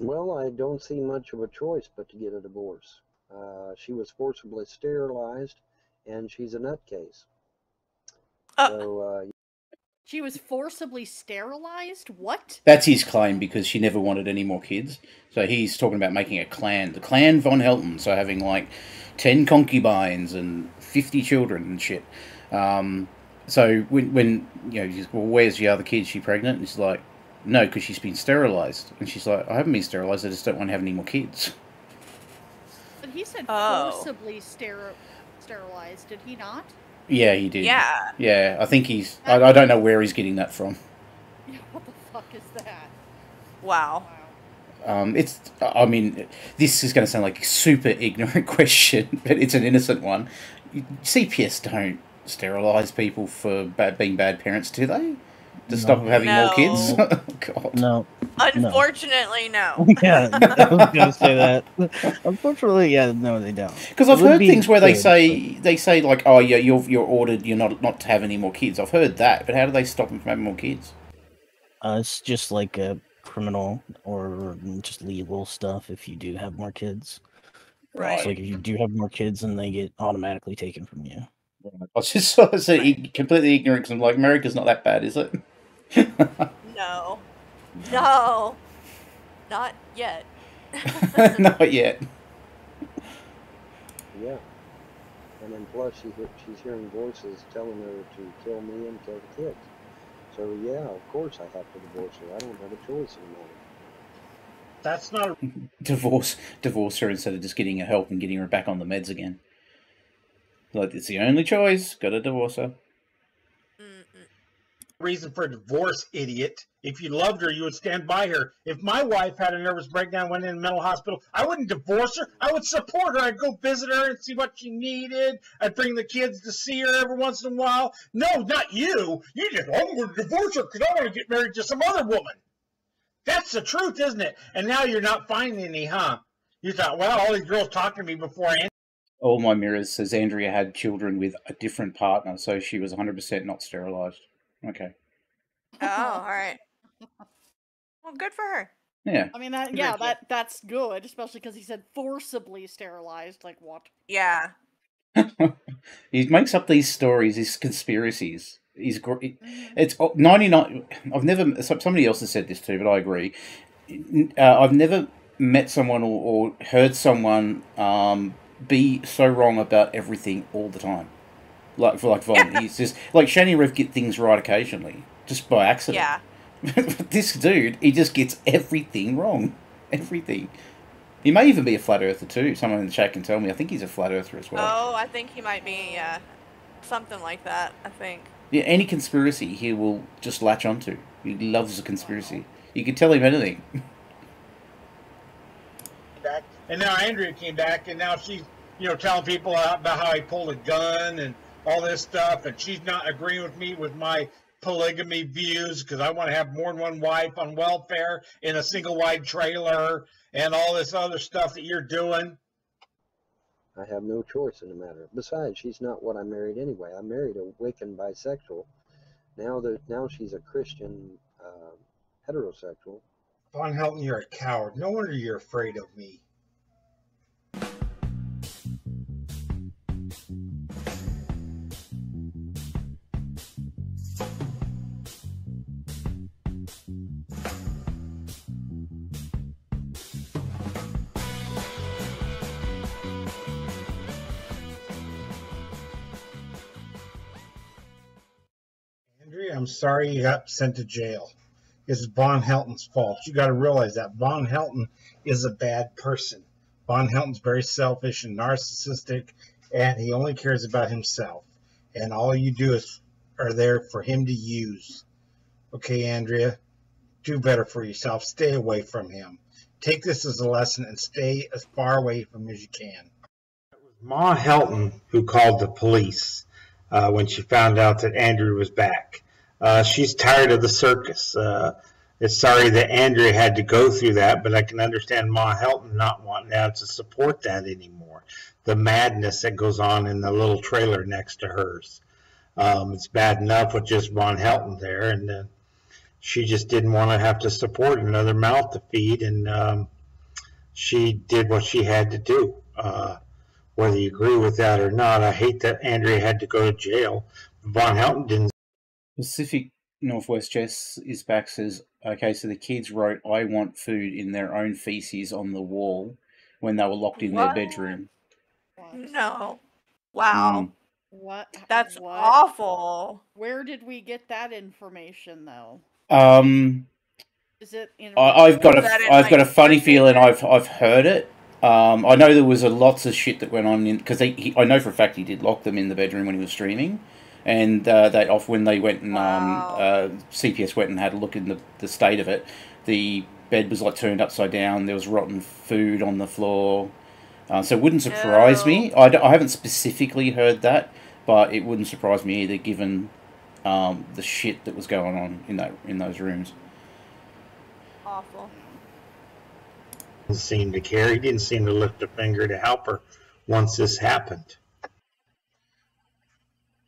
Well, I don't see much of a choice but to get a divorce. Uh, she was forcibly sterilized, and she's a nutcase. So, uh, She was forcibly sterilized? What? That's his claim because she never wanted any more kids. So he's talking about making a clan, the clan von Helton. So having like ten concubines and fifty children and shit. Um, so when when you know, he's, well, where's the other kid? She pregnant? And she's like, no, because she's been sterilized. And she's like, I haven't been sterilized. I just don't want to have any more kids. But he said Oh. forcibly steri- sterilized, did he not? Yeah, he did. Yeah. Yeah, I think he's. I, I don't know where he's getting that from. Yeah, <laughs> what the fuck is that? Wow. Um, it's. I mean, this is going to sound like a super ignorant <laughs> question, but it's an innocent one. CPS don't sterilize people for bad, being bad parents, do they? To stop them having more kids? No. <laughs> God. No. Unfortunately, no. <laughs> yeah, <laughs> I was gonna say that. Unfortunately, yeah, no, they don't. Because I've heard be things where they good, say they say like, oh yeah, you're you're ordered, you're not not to have any more kids. I've heard that, but how do they stop them from having more kids? Uh, it's just like a criminal or just legal stuff if you do have more kids. Right. It's like if you do have more kids, then they get automatically taken from you. I was just sort of say, completely ignorant 'cause I'm like, America's not that bad, is it? No. No. Not yet. <laughs> not yet. yeah. And then plus she she's hearing voices telling her to kill me and kill the kids. So yeah, of course I have to divorce her. I don't have a choice anymore. That's not <laughs> divorce divorce her instead of just getting her help and getting her back on the meds again. Like it's the only choice. Got to divorce her. Reason for a divorce, idiot. If you loved her, you would stand by her. If my wife had a nervous breakdown, went in a mental hospital, I wouldn't divorce her. I would support her. I'd go visit her and see what she needed. I'd bring the kids to see her every once in a while. No, not you. You just, I'm going to divorce her because I want to get married to some other woman. That's the truth, isn't it? And now you're not finding any, huh? You thought, well, all these girls talked to me before I All my mirrors says Andrea had children with a different partner, so she was 100% not sterilized. Okay. Oh, <laughs> all right. Well, good for her. Yeah. I mean, that yeah, good. that that's good, especially because he said forcibly sterilized. Like what? Yeah. <laughs> He makes up these stories, these conspiracies. He's gr- it's oh, 99 I've never somebody else has said this too, but I agree. Uh, I've never met someone or, or heard someone um, be so wrong about everything all the time. Like for like Von, he's <laughs> just like Shani Rev get things right occasionally, just by accident. Yeah. <laughs> this dude, he just gets everything wrong. Everything. He may even be a flat earther too. Someone in the chat can tell me. I think he's a flat earther as well. Oh, I think he might be, uh, something like that, I think. Yeah, any conspiracy he will just latch onto. He loves a conspiracy. You can tell him anything. back, and now Andrea came back, and now she's you know telling people about how he pulled a gun and all this stuff, and she's not agreeing with me with my polygamy views because I want to have more than one wife on welfare in a single wide trailer and all this other stuff that you're doing. I have no choice in the matter. Besides, she's not what I married anyway. I married a Wiccan bisexual. Now that now she's a Christian uh, heterosexual. Von Helton, you're a coward. No wonder you're afraid of me. I'm sorry you got sent to jail. It's Von Helton's fault. You got to realize that Von Helton is a bad person. Von Helton's very selfish and narcissistic, and he only cares about himself. And all you do is are there for him to use. Okay, Andrea, do better for yourself. Stay away from him. Take this as a lesson and stay as far away from him as you can. It was Ma Helton, who called the police uh, when she found out that Andrew was back. Uh, she's tired of the circus. Uh, it's sorry that Andrea had to go through that, but I can understand Ma Helton not wanting now to support that anymore. The madness that goes on in the little trailer next to hers. Um, it's bad enough with just Von Helton there, and uh, she just didn't want to have to support another mouth to feed, and um, she did what she had to do. Uh, whether you agree with that or not, I hate that Andrea had to go to jail. Von Helton didn't. Pacific Northwest Jess is back says, okay, so the kids wrote, I want food in their own feces on the wall when they were locked in What? their bedroom. No. Wow. Mm. What? That's what? awful. Where did we get that information, though? Um, Is it in? I, I've got a, Is that in, I've got a like, funny feeling I've, I've heard it. Um, I know there was a lots of shit that went on in because he, he, I know for a fact he did lock them in the bedroom when he was streaming, and uh, they off when they went and um, uh, CPS went and had a look in the, the state of it. The bed was like turned upside down. There was rotten food on the floor. Uh, so it wouldn't surprise me. I, d- I haven't specifically heard that, but it wouldn't surprise me either, given um, the shit that was going on in that in those rooms. Awful. Didn't seem to care. He didn't seem to lift a finger to help her once this happened.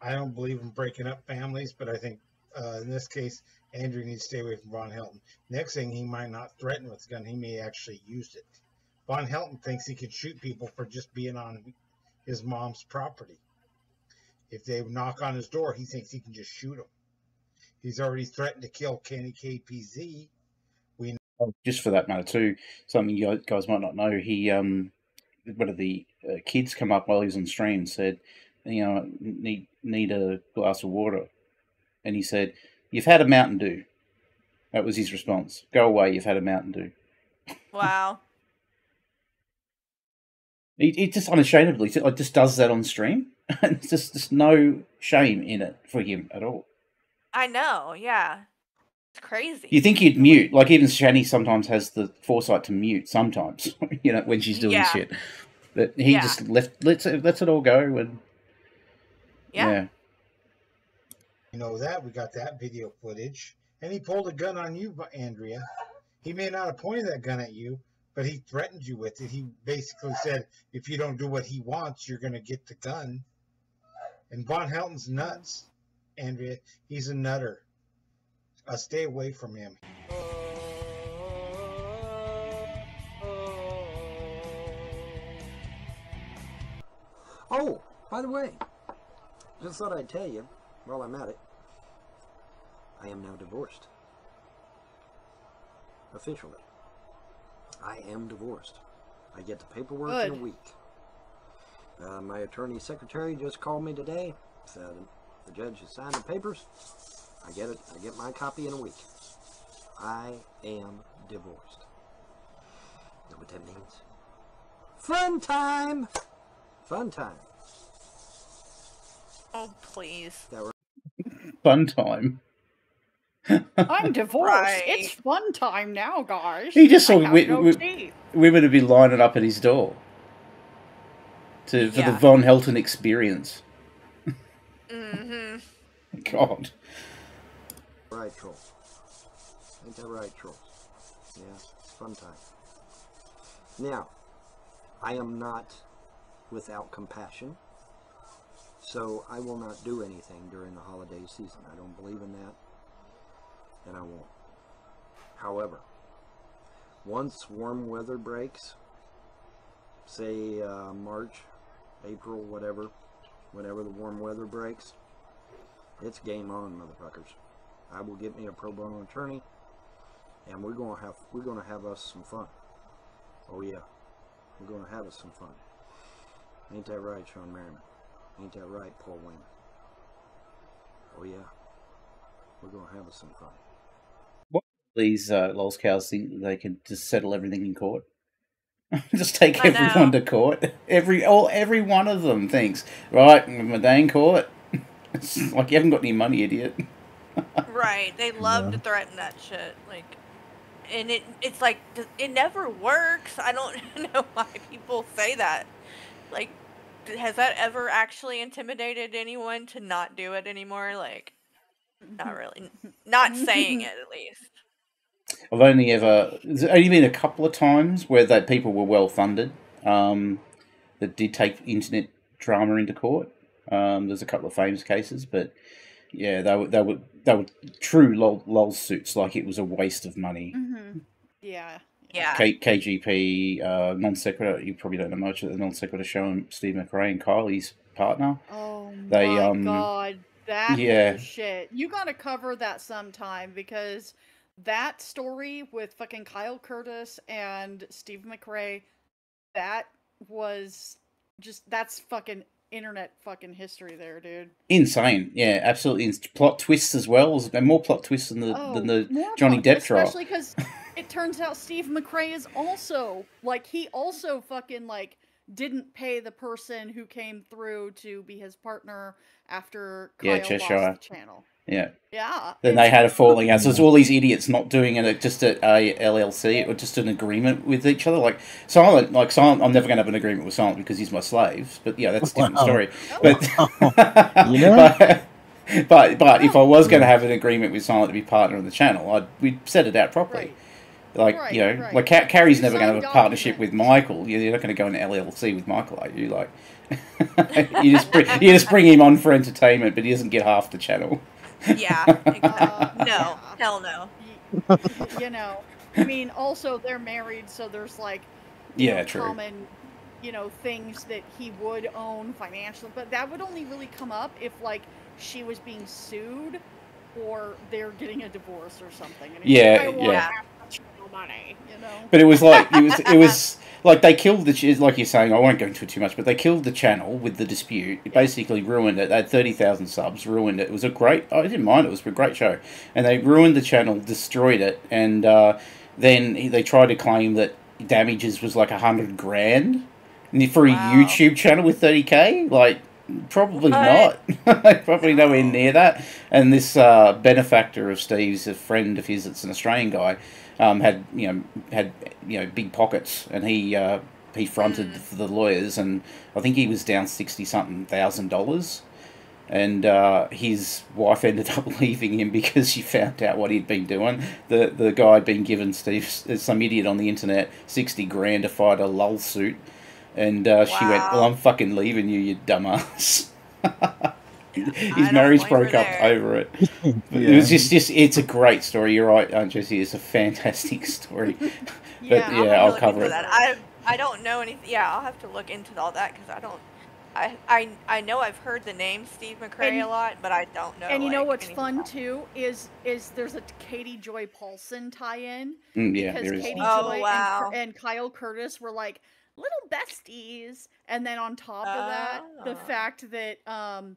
I don't believe in breaking up families, but I think uh, in this case, Andrew needs to stay away from Von Helton. Next thing, he might not threaten with a gun; he may actually use it. Von Helton thinks he can shoot people for just being on his mom's property. If they knock on his door, he thinks he can just shoot them. He's already threatened to kill Kenny KPZ. We Oh, just for that matter too, something you guys might not know. He, um, one of the uh, kids come up while he was on stream and said, you know, need need a glass of water, and he said, "You've had a Mountain Dew." That was his response. Go away. You've had a Mountain Dew. Wow. <laughs> He, he just unashamedly ju- just does that on stream. <laughs> and it's just no shame in it for him at all. I know. Yeah. It's crazy. You think he'd mute? Like even Shani sometimes has the foresight to mute. Sometimes, <laughs> you know, when she's doing Yeah. shit, but he Yeah. just left lets it lets it all go and Yeah. yeah. You know that we got that video footage, and he pulled a gun on you, Andrea. He may not have pointed that gun at you, but he threatened you with it. He basically said, "If you don't do what he wants, you're going to get the gun." And Von Helton's nuts, Andrea. He's a nutter. Uh, stay away from him. Oh, by the way, just thought I'd tell you while I'm at it. I am now divorced. Officially. I am divorced. I get the paperwork in a week. Uh, my attorney secretary just called me today. Said the judge has signed the papers. I get it. I get my copy in a week. I am divorced. Know what that means? Fun time! Fun time. Oh, please. That <laughs> Fun time. <laughs> I'm divorced. Right. It's fun time now, guys. He just I saw have wi- no wi- teeth. women would be lining up at his door to for the Von Helton experience. Mm-hmm. <laughs> God. Right, troll. Ain't that right, troll? Yeah, it's fun time. Now, I am not without compassion, so I will not do anything during the holiday season. I don't believe in that, and I won't. However, once warm weather breaks, say uh, March, April, whatever, whenever the warm weather breaks, it's game on, motherfuckers. I will get me a pro bono attorney, and we're gonna have we're gonna have us some fun. Oh yeah, we're gonna have us some fun. Ain't that right, Sean Merriman? Ain't that right, Paul Wayman? Oh yeah, we're gonna have us some fun. What these uh, lols cows think they can just settle everything in court. <laughs> just take I everyone know. to court. Every all every one of them thinks right. My day in court. It's <laughs> like you haven't got any money, idiot. Right. They <laughs> love to threaten that shit. Like, and it it's like it never works. I don't know why people say that. Like, d- has that ever actually intimidated anyone to not do it anymore? Like, not <laughs> really. Not saying it at least. I've only ever there's only been a couple of times where that people were well funded um, that did take internet drama into court. Um, there's a couple of famous cases, but yeah, they were they were they were true lol, lol suits. Like it was a waste of money. Mm-hmm. Yeah. Yeah. K- KGP uh, non sequitur. You probably don't know much of the non sequitur show. And Steve McRae and Kylie's partner. Oh They, my um, god, that <laughs> yeah. shit. You gotta cover that sometime because that story with fucking Kyle Curtis and Steve McRae, that was just that's fucking internet fucking history there, dude. Insane. Yeah, absolutely. Plot twists as well. And more plot twists than the oh, than the Oh, Johnny Depp trial. Especially because <laughs> it turns out Steve McRae is also like he also fucking like didn't pay the person who came through to be his partner after Kyle Yeah, lost the channel. Yeah. Yeah. Then they had a falling out. So it's all these idiots not doing it just a, a LLC or just an agreement with each other. Like Silent, like Silent, I'm never going to have an agreement with Silent because he's my slave. But yeah, that's a different Wow. story. But <laughs> You know? but, but but if I was going to have an agreement with Silent to be partner on the channel, I'd we'd set it out properly. Like Right, you know, right. like Ca- Carrie's never going to have a partnership with Michael. You're you're not going to go into LLC with Michael, are you? Like, <laughs> you just bring, you just bring him on for entertainment, but he doesn't get half the channel. Yeah. Exactly. <laughs> no. Hell no. you know, I mean, also they're married, so there's like, Yeah, know, true. common, you know, things that he would own financially, but that would only really come up if like she was being sued or they're getting a divorce or something. And Yeah, like, I want yeah. half the channel money, you know. But it was like it was it was <laughs> like they killed the like you're saying. I won't go into it too much, but they killed the channel with the dispute. It basically ruined it. They had thirty thousand subs, ruined it. It was a great. I didn't mind. It was a great show, and they ruined the channel, destroyed it, and uh, then they tried to claim that damages was like a hundred grand And for a YouTube channel with thirty k. Like probably What? not. <laughs> probably nowhere near that. And this uh, benefactor of Steve's, a friend of his, it's an Australian guy, um, had you know had you know big pockets, and he uh, he fronted for the lawyers, and I think he was down sixty something thousand dollars. And uh, his wife ended <laughs> up leaving him because she found out what he'd been doing. The the guy had been given Steve some idiot on the internet sixty grand to fight a lol suit, and uh, she went, "Well, I'm fucking leaving you, you dumbass." <laughs> His marriage broke up over it. But <laughs> It was just, just, it's a great story. You're right, Aunt Jessie. It's a fantastic <laughs> story. <laughs> but yeah, I'm gonna I'll cover it. That. I I don't know anything. Yeah, I'll have to look into all that because I don't. I, I I know I've heard the name Steve McRae And- a lot, but I don't know. and you know like, what's fun about- too is is there's a Katie Joy Paulson tie-in Mm, yeah, because there is. Katie Oh, Joy and, wow. Cur- and Kyle Curtis were like little besties, and then on top of that, the Oh. fact that um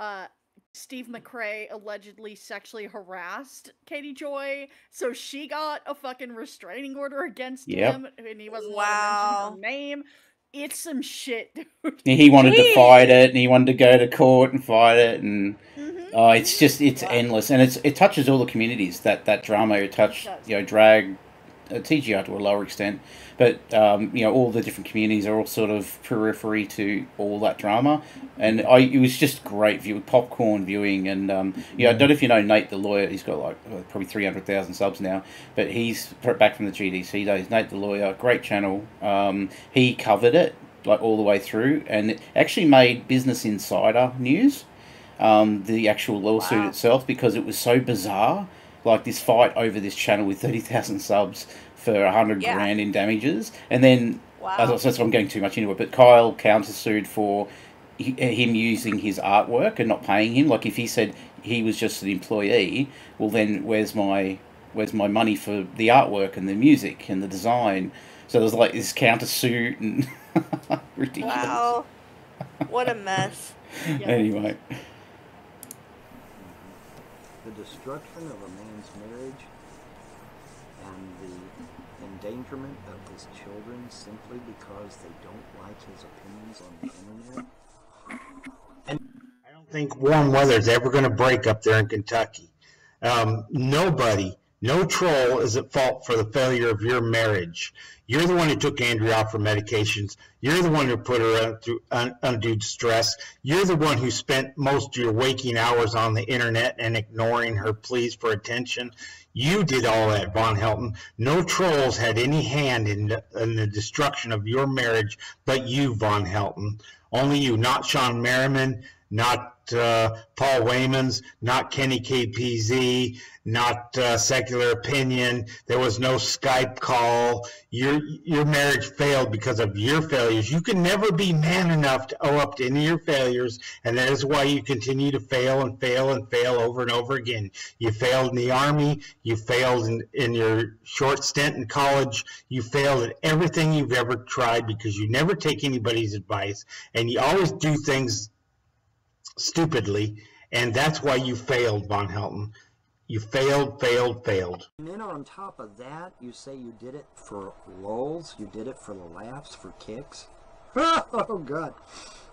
uh Steve McRae allegedly sexually harassed Katie Joy, so she got a fucking restraining order against Yep. him, and he wasn't allowed to mention her name. It's some shit, <laughs> dude. And he wanted to fight it, and he wanted to go to court and fight it, and Mm-hmm. oh, it's just it's endless, and it's it touches all the communities. That that drama it touched, you know, drag, uh, TGR to a lower extent, but um, you know, all the different communities are all sort of periphery to all that drama, and I it was just great view, popcorn viewing, and um, yeah, I don't know if you know Nate the lawyer. He's got like uh, probably three hundred thousand subs now, but he's back from the GDC days. Nate the lawyer, great channel. Um, he covered it like all the way through, and it actually made Business Insider news um, the actual lawsuit itself because it was so bizarre. Like this fight over this channel with 30,000 subs for a 100 Yeah. grand in damages. And then, Wow. as I said, so I'm getting too much into it, but Kyle countersued for him using his artwork and not paying him. Like if he said he was just an employee, well then where's my where's my money for the artwork and the music and the design? So there's like this countersuit and <laughs> ridiculous. Wow. What a mess. <laughs> Anyway. the destruction of a man's marriage and the endangerment of his children simply because they don't like his opinions on the internet. And think warm weather's ever going to break up there in Kentucky. Um, nobody, no troll is at fault for the failure of your marriage. You're the one who took Andrea off her medications. You're the one who put her through undue stress. You're the one who spent most of your waking hours on the internet and ignoring her pleas for attention. You did all that, Von Helton. No trolls had any hand in the, in the destruction of your marriage but you, Von Helton. Only you, not Sean Merriman, not uh, Paul Waymans, not Kenny KPZ, not uh, Secular Opinion. There was no Skype call. Your your marriage failed because of your failures. You can never be man enough to owe up to any of your failures, and that is why you continue to fail and fail and fail over and over again. You failed in the army. You failed in, in your short stint in college. You failed at everything you've ever tried because you never take anybody's advice, and you always do things stupidly, and that's why you failed, Von Helton. You failed, failed, failed. And then on top of that, you say you did it for lulls, you did it for the laughs, for kicks. <laughs> Oh, God.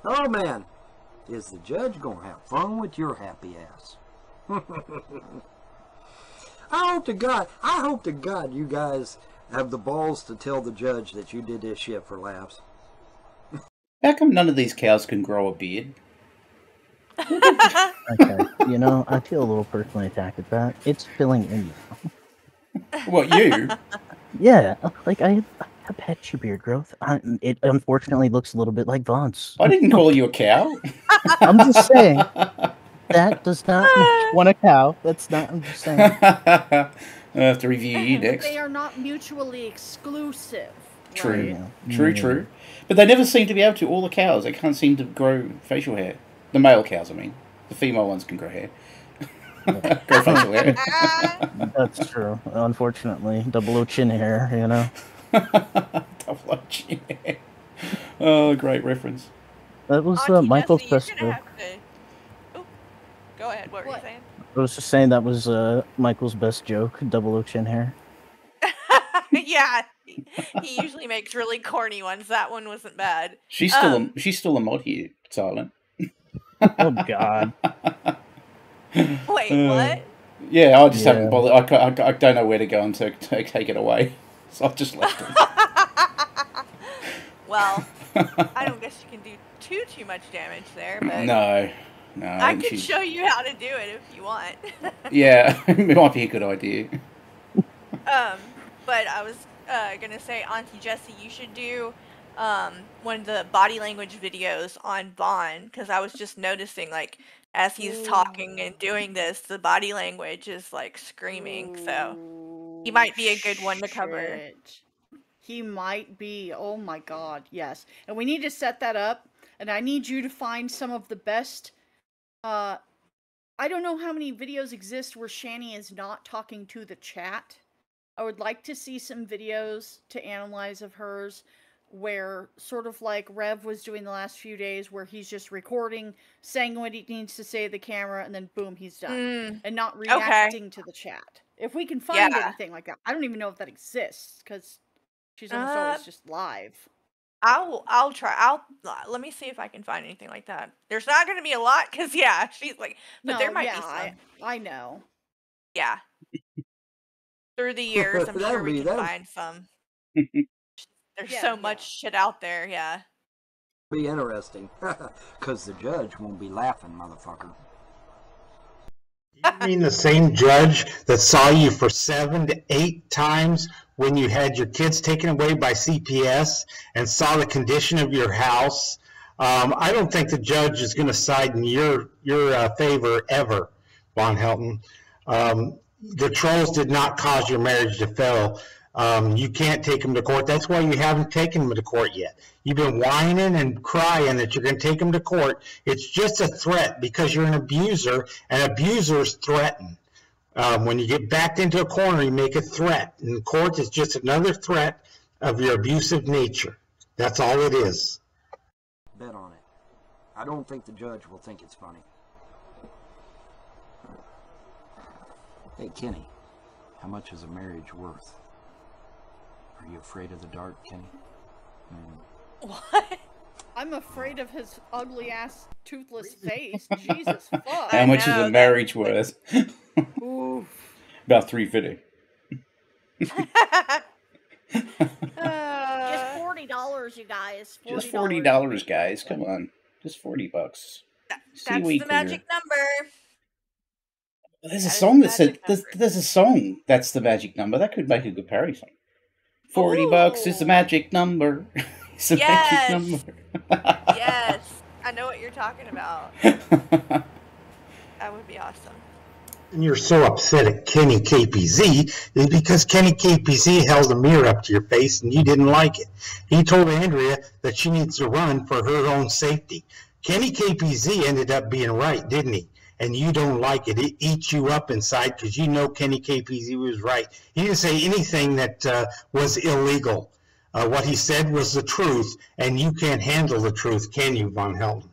Oh, man. Is the judge going to have fun with your happy ass? <laughs> I hope to God, I hope to God you guys have the balls to tell the judge that you did this shit for laughs. How come none of these cows can grow a beard? Okay, you know, I feel a little personally attacked at that. It's filling in now. What, you? Yeah, like I have patchy beard growth. I, it unfortunately looks a little bit like Von's. I didn't call you a cow. <laughs> I'm just saying that does not <laughs> make one a cow. That's not. I'm just saying. <laughs> I have to review you next. They are not mutually exclusive. True, right? true, Yeah. true. But they never seem to be able to. All the cows, they can't seem to grow facial hair. The male cows, I mean. The female ones can grow hair. <laughs> grow facial hair. That's true. Unfortunately, double O chin hair. You know. <laughs> Double O chin hair. Oh, great reference. That was uh, Michael's You're best joke. Oh, go ahead. What were you saying? I was just saying that was uh, Michael's best joke. Double O chin hair. <laughs> yeah, he he usually makes really corny ones. That one wasn't bad. She's still Um, a, she's still a mod here, Silent. Oh God. <laughs> Wait, Uh, what? Yeah, I just Yeah. haven't bothered. I, I, I don't know where to go and take, take, take it away. <laughs> So I've just left it. <laughs> Well, I don't guess you can do too too much damage there, but No, no. I and can she's- show you how to do it if you want. Yeah, it might be a good idea. Um, but I was uh, gonna say, Auntie Jessie, you should do um, one of the body language videos on Von because I was just noticing, like, as he's talking and doing this, the body language is like screaming. So he might be a good one to cover. Shit. He might be. Oh my god, yes. And we need to set that up. And I need you to find some of the best. Uh, I don't know how many videos exist where Shani is not talking to the chat. I would like to see some videos to analyze of hers where sort of like Rev was doing the last few days where he's just recording, saying what he needs to say to the camera, and then boom, he's done. Mm, And not okay. reacting to the chat. If we can find Yeah. anything like that. I don't even know if that exists because she's almost Uh, always just live. I'll I'll try. I'll let me see if I can find anything like that. There's not gonna be a lot because yeah, <laughs> she's like, but there No, might yeah, be some. I, I know. Yeah. <laughs> Through the years, I'm That'd sure we can that'd- find some. <laughs> There's Yeah, so yeah. much shit out there. Yeah. Be interesting. <laughs> Because the judge won't be laughing, motherfucker. You mean the same judge that saw you for seven to eight times when you had your kids taken away by CPS and saw the condition of your house? Um, I don't think the judge is going to side in your your uh, favor ever, Von Helton. Um, the trolls did not cause your marriage to fail. Um, you can't take them to court. That's why you haven't taken them to court yet. You've been whining and crying that you're going to take them to court. It's just a threat because you're an abuser, and abusers threaten. Um, when you get backed into a corner, you make a threat. And court is just another threat of your abusive nature. That's all it is. Bet on it. I don't think the judge will think it's funny. Hey, Kenny, how much is a marriage worth? Are you afraid of the dark, Kenny? Hmm. What? <laughs> I'm afraid of his ugly ass toothless face. Jesus <laughs> fuck. How much is a marriage worth? <laughs> About three fifty. Just forty dollars, you guys. $40. Just forty dollars, guys. Come on, just forty bucks. See That's the clear. magic number. There's a That is song that said there's, there's a song that's the magic number. That could make a good parody song. Forty bucks is the magic number. <laughs> it's the Yes. magic number. yes, I know what you're talking about. <laughs> that would be awesome. And you're so upset at Kenny KPZ is because Kenny KPZ held a mirror up to your face and you didn't like it. He told Andrea that she needs to run for her own safety. Kenny KPZ ended up being right, didn't he? And you don't like it. It eats you up inside because you know Kenny KPZ was right. He didn't say anything that uh, was illegal. Uh, what he said was the truth, and you can't handle the truth, can you, Von Helton?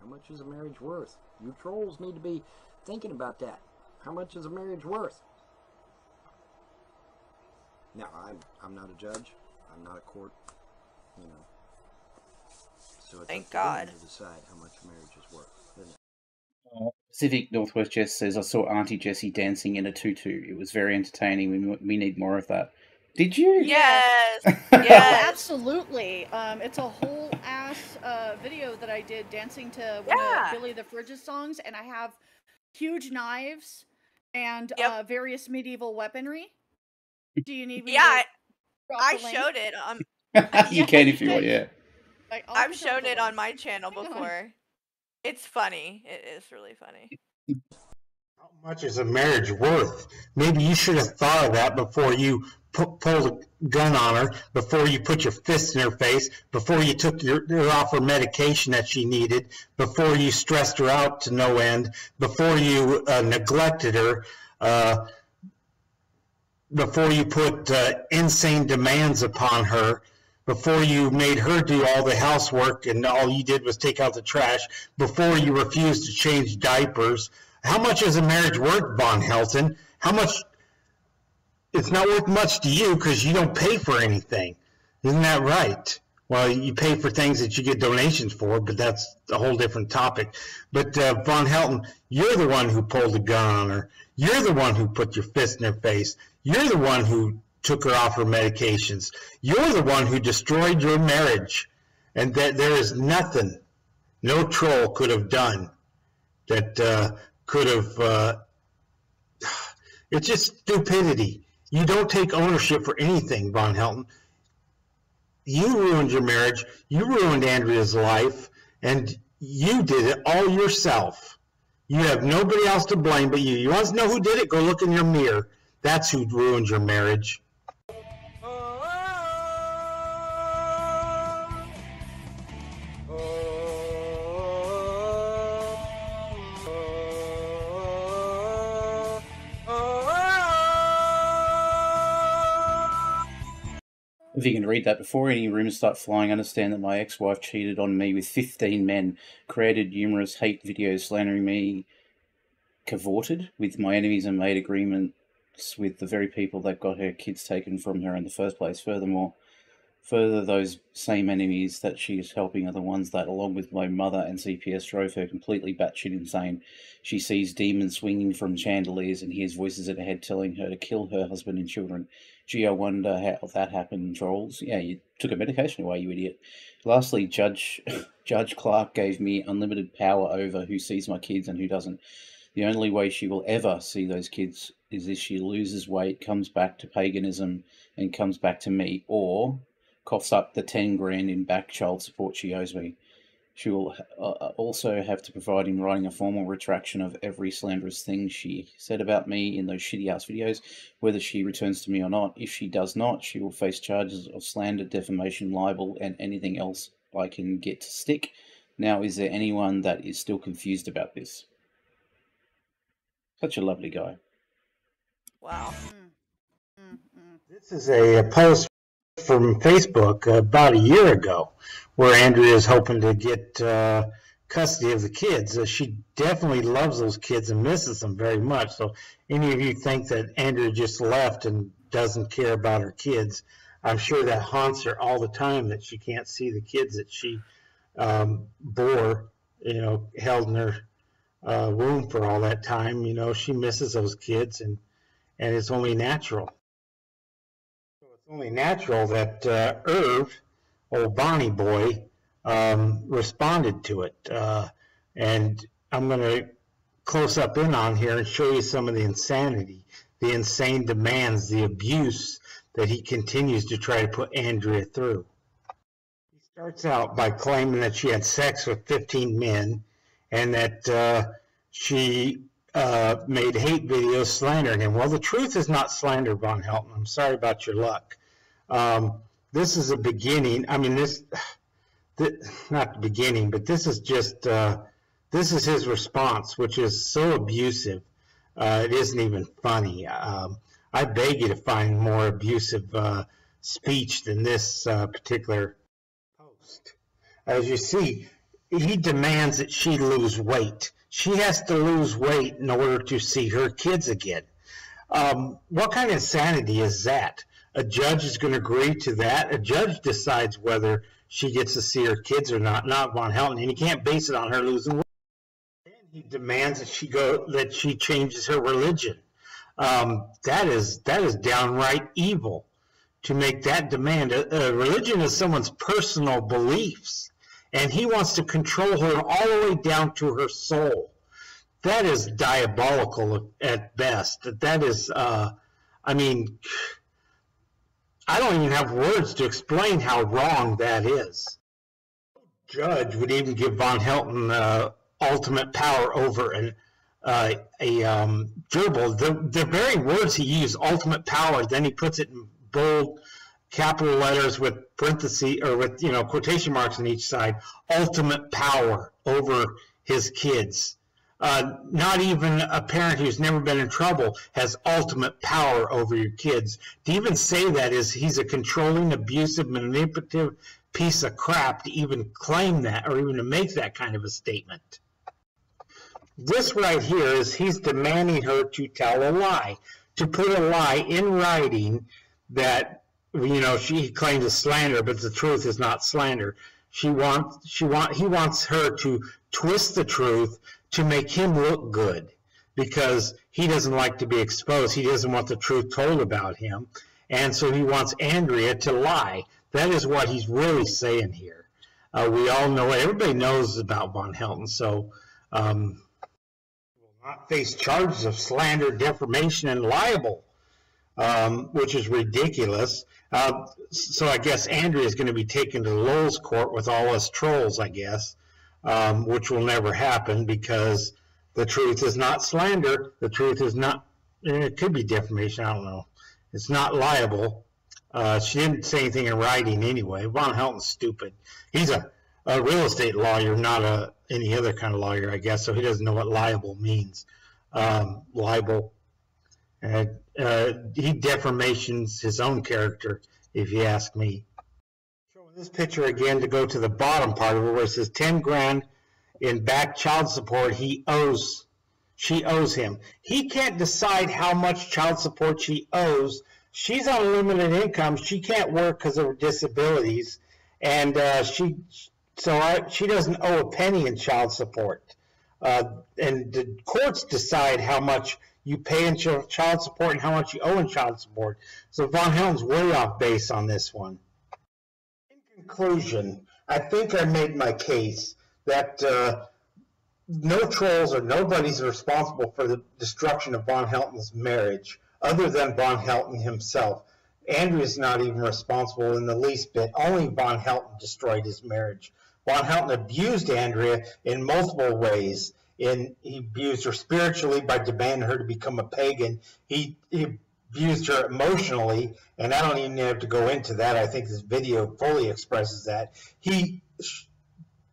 How much is a marriage worth? You trolls need to be thinking about that. How much is a marriage worth? Now, I'm, I'm not a judge. I'm not a court. You know. So it's Thank up to them God. to decide how much marriage is worth. Isn't? Pacific Northwest Jess says I saw Auntie Jessie dancing in a tutu. It was very entertaining. We we need more of that. Did you? Yes. Yeah, <laughs> yes. absolutely. Um, it's a whole ass uh, video that I did dancing to one Yeah. of Billy the Frigid songs, and I have huge knives and uh, various medieval weaponry. Do you need me Yeah, to I, I showed it. Um, <laughs> you can if you want. Yeah. <laughs> I'll I've shown it on my channel Hang on. It's funny. It is really funny. How much is a marriage worth? Maybe you should have thought of that before you pu- pulled a gun on her, before you put your fist in her face, before you took your, her off her medication that she needed, before you stressed her out to no end, before you uh, neglected her, uh, before you put uh, insane demands upon her, before you made her do all the housework and all you did was take out the trash, before you refused to change diapers. How much is a marriage worth, Von Helton? How much? It's not worth much to you because you don't pay for anything. Isn't that right? Well, you pay for things that you get donations for, but that's a whole different topic. But uh, Von Helton, you're the one who pulled the gun on her. You're the one who put your fist in her face. You're the one who took her off her medications. You're the one who destroyed your marriage. And that there is nothing no troll could have done that uh, could have. Uh, <sighs> it's just stupidity. You don't take ownership for anything, Von Helton. You ruined your marriage. You ruined Andrea's life, and you did it all yourself. You have nobody else to blame but you. You want to know who did it? Go look in your mirror. That's who ruined your marriage. If you can read that before any rumors start flying, understand that my ex-wife cheated on me with 15 men, created numerous hate videos slandering me, cavorted with my enemies and made agreements with the very people that got her kids taken from her in the first place. Furthermore, further those same enemies that she is helping are the ones that, along with my mother and CPS, drove her completely batshit insane. She sees demons swinging from chandeliers and hears voices in her head telling her to kill her husband and children. Gee, I wonder how that happened, trolls. Yeah, you took a medication away, you idiot. Lastly, Judge <laughs> Judge Clark gave me unlimited power over who sees my kids and who doesn't. The only way she will ever see those kids is if she loses weight, comes back to paganism, and comes back to me, or coughs up the 10 grand in back child support she owes me. She will uh, also have to provide in writing a formal retraction of every slanderous thing she said about me in those shitty ass videos, whether she returns to me or not. If she does not, she will face charges of slander, defamation, libel, and anything else I can get to stick. Now, is there anyone that is still confused about this? Such a lovely guy. Wow. This is a, a post from Facebook about a year ago where Andrea is hoping to get uh, custody of the kids. Uh, she definitely loves those kids and misses them very much. So, any of you think that Andrea just left and doesn't care about her kids, I'm sure that haunts her all the time that she can't see the kids that she um, bore, you know, held in her uh, womb for all that time. You know, she misses those kids, and and it's only natural. So it's only natural that uh, Irv, old Bonnie boy, um, responded to it. Uh, and I'm going to close up in on here and show you some of the insanity, the insane demands, the abuse that he continues to try to put Andrea through. He starts out by claiming that she had sex with 15 men and that uh, she uh, made hate videos slandering him. Well, the truth is not slander, Von Helton. I'm sorry about your luck. Um, this is a beginning. I mean, this, th- not the beginning, but this is just, uh, this is his response, which is so abusive. Uh, it isn't even funny. Um, I beg you to find more abusive uh, speech than this uh, particular post. As you see, he demands that she lose weight. She has to lose weight in order to see her kids again. Um, what kind of insanity is that? A judge is going to agree to that. A judge decides whether she gets to see her kids or not, not Von Helton, and he can't base it on her losing weight. He demands that she go that she changes her religion. Um, that is that is downright evil to make that demand. A, a religion is someone's personal beliefs and he wants to control her all the way down to her soul. That is diabolical at best. That is, uh, I mean, I don't even have words to explain how wrong that is. Judge would even give Von Helton uh, ultimate power over an uh, a um, gerbil. The, the very words he used, ultimate power, then he puts it in bold capital letters with parentheses or with you know quotation marks on each side ultimate power over his kids uh, not even a parent who's never been in trouble has ultimate power over your kids to even say that is he's a controlling abusive manipulative piece of crap to even claim that or even to make that kind of a statement this right here is he's demanding her to tell a lie to put a lie in writing that you know, she claims it's slander, but the truth is not slander. She wants, she want, he wants her to twist the truth to make him look good because he doesn't like to be exposed. He doesn't want the truth told about him. And so he wants Andrea to lie. That is what he's really saying here. Uh, we all know, everybody knows about Von Helton, so um, will not face charges of slander, defamation, and libel, um, which is ridiculous. Uh, so I guess Andrea is going to be taken to Lowell's court with all us trolls, I guess, um, which will never happen because the truth is not slander. The truth is not, it could be defamation, I don't know. It's not liable. Uh, she didn't say anything in writing anyway. Von Helton's stupid. He's a, a real estate lawyer, not a any other kind of lawyer, I guess, so he doesn't know what liable means. Um, libel. And uh, he defamations his own character, if you ask me. Showing this picture again to go to the bottom part of it, where it says 10 grand in back child support he owes, she owes him. He can't decide how much child support she owes. She's on limited income. She can't work because of her disabilities, and uh, she so I, she doesn't owe a penny in child support. Uh, and the courts decide how much you pay in child support and how much you owe in child support. So Von Helton's way off base on this one. In conclusion, I think I made my case that uh, no trolls or nobody's responsible for the destruction of Von Helton's marriage other than Von Helton himself. Andrea's not even responsible in the least bit. Only Von Helton destroyed his marriage. Von Helton abused Andrea in multiple ways and he abused her spiritually by demanding her to become a pagan. He, he abused her emotionally, and I don't even have to go into that. I think this video fully expresses that. He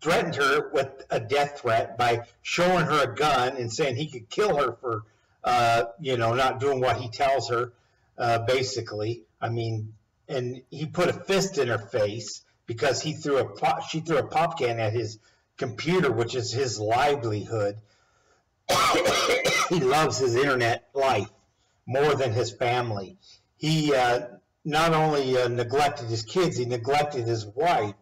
threatened her with a death threat by showing her a gun and saying he could kill her for, uh, you know, not doing what he tells her, uh, basically. I mean, and he put a fist in her face because he threw a pop, she threw a pop can at his computer, which is his livelihood. <coughs> he loves his internet life more than his family. He uh, not only uh, neglected his kids, he neglected his wife.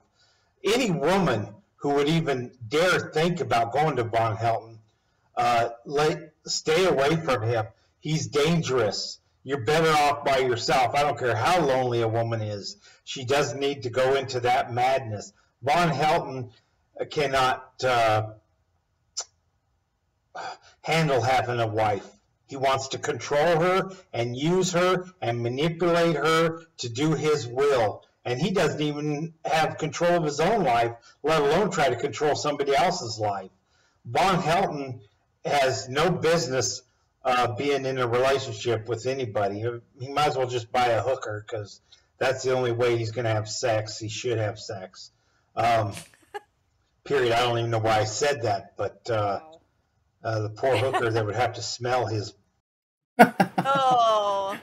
Any woman who would even dare think about going to Von Helton, uh, let, stay away from him. He's dangerous. You're better off by yourself. I don't care how lonely a woman is. She doesn't need to go into that madness. Von Helton cannot uh, handle having a wife. He wants to control her and use her and manipulate her to do his will. And he doesn't even have control of his own life, let alone try to control somebody else's life. Von Helton has no business uh, being in a relationship with anybody. He might as well just buy a hooker because that's the only way he's going to have sex. He should have sex. Um, period. I don't even know why I said that, but uh, uh, the poor hooker that would have to smell his. Oh.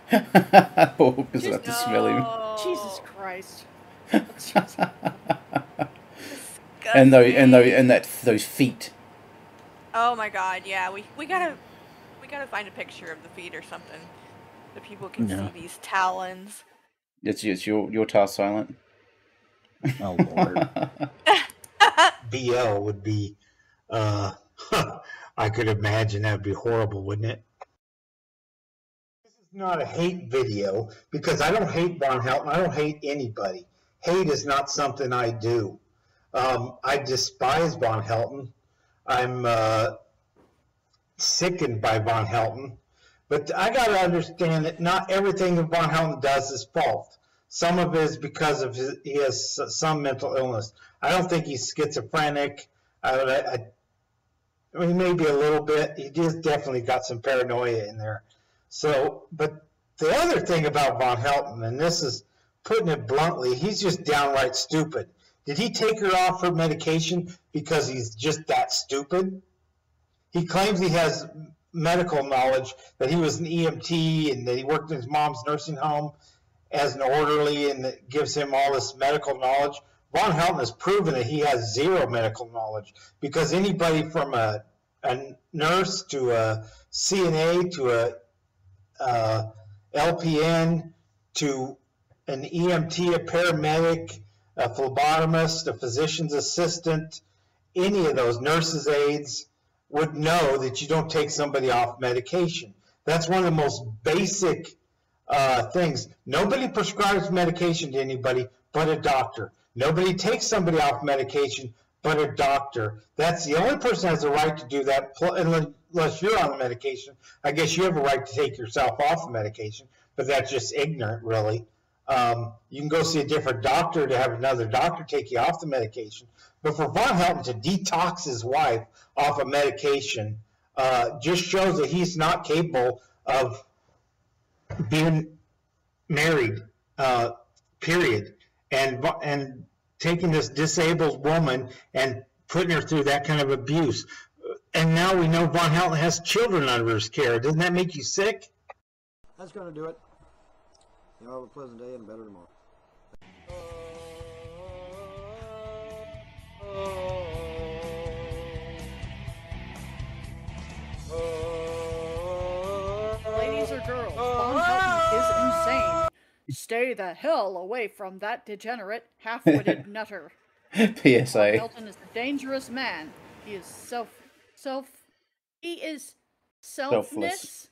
Poor hookers have to smell him. Jesus Christ. And though, and though, and that those feet. Oh my god, yeah. We we gotta we gotta find a picture of the feet or something. So people can Yeah. see these talons. It's, it's your your task, silent. Oh lord. <laughs> BL would be, uh, <laughs> I could imagine that would be horrible, wouldn't it? Not a hate video because I don't hate Von Helton. I don't hate anybody. Hate is not something I do. Um, I despise Von Helton. I'm uh, sickened by Von Helton. But I got to understand that not everything that Von Helton does is fault. Some of it is because of his, he has some mental illness. I don't think he's schizophrenic. I, I, I mean, maybe a little bit. He just definitely got some paranoia in there. So, but the other thing about Von Helton, and this is putting it bluntly, he's just downright stupid. Did he take her off her medication because he's just that stupid? He claims he has medical knowledge, that he was an EMT and that he worked in his mom's nursing home as an orderly and that gives him all this medical knowledge. Von Helton has proven that he has zero medical knowledge because anybody from a, a nurse to a CNA to a uh, LPN to an EMT, a paramedic, a phlebotomist, a physician's assistant, any of those nurses' aides would know that you don't take somebody off medication. That's one of the most basic uh, things. Nobody prescribes medication to anybody but a doctor. Nobody takes somebody off medication but a doctor. That's the only person has the right to do that, unless you're on the medication. I guess you have a right to take yourself off the medication, but that's just ignorant, really. Um, you can go see a different doctor to have another doctor take you off the medication. But for Von Helton to detox his wife off of medication uh, just shows that he's not capable of being married, uh, period. And and taking this disabled woman and putting her through that kind of abuse. And now we know Von Helton has children under his care. Doesn't that make you sick? That's going to do it. You all have a pleasant day and better tomorrow. Ladies or girls, Stay the hell away from that degenerate, half-witted <laughs> nutter. PSA. Helton is a dangerous man. He is self, self. He is Selfless. selfness.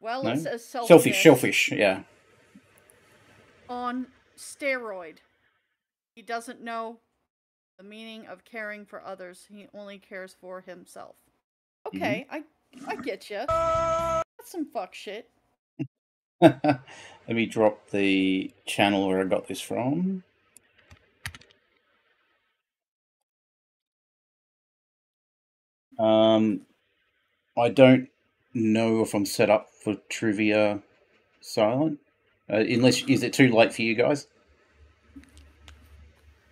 Well, No? it says selfness Selfish, selfish. Yeah. on steroid. He doesn't know the meaning of caring for others. He only cares for himself. Mm-hmm. Okay, I I get you. That's some fuck shit. <laughs> Let me drop the channel where I got this from. Um, I don't know if I'm set up for trivia silent. Uh, unless is it too late for you guys?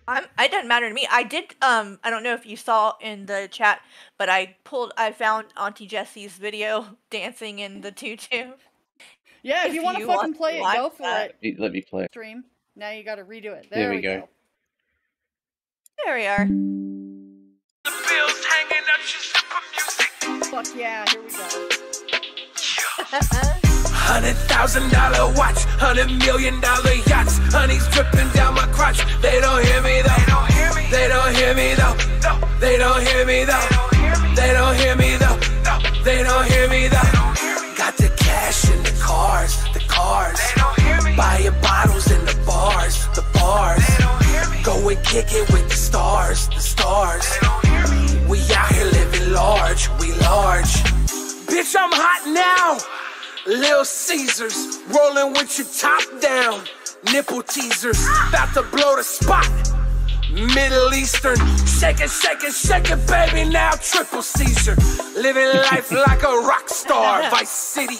I'm, it doesn't matter to me. I did. Um, I don't know if you saw in the chat, but I pulled. I found Auntie Jessie's video <laughs> dancing in the tutu. Yeah, if, If you want to fucking want play it, go for that. it. Let me play it. Stream. Now you got to redo it. There There, we we go. go. There we are. Fuck yeah, here we go. Hundred thousand dollar watch, hundred million dollar yachts. Honey's dripping down my crotch. They don't hear me though. They don't hear me. They don't hear me though. They don't hear me though. They don't hear me though. They don't hear me though. Got the cash in the cars, the cars. They don't hear me. Buying bottles in the bars, the bars. They don't hear me. Go and kick it with the stars, the stars. They don't hear me. We out here living large, we large. Bitch, I'm hot now. Lil Caesars, rolling with your top down. Nipple teasers, about to blow the spot. Middle Eastern, shake it, shake it, shake it, baby. Now triple seizure, living life <laughs> like a rock star. Vice City,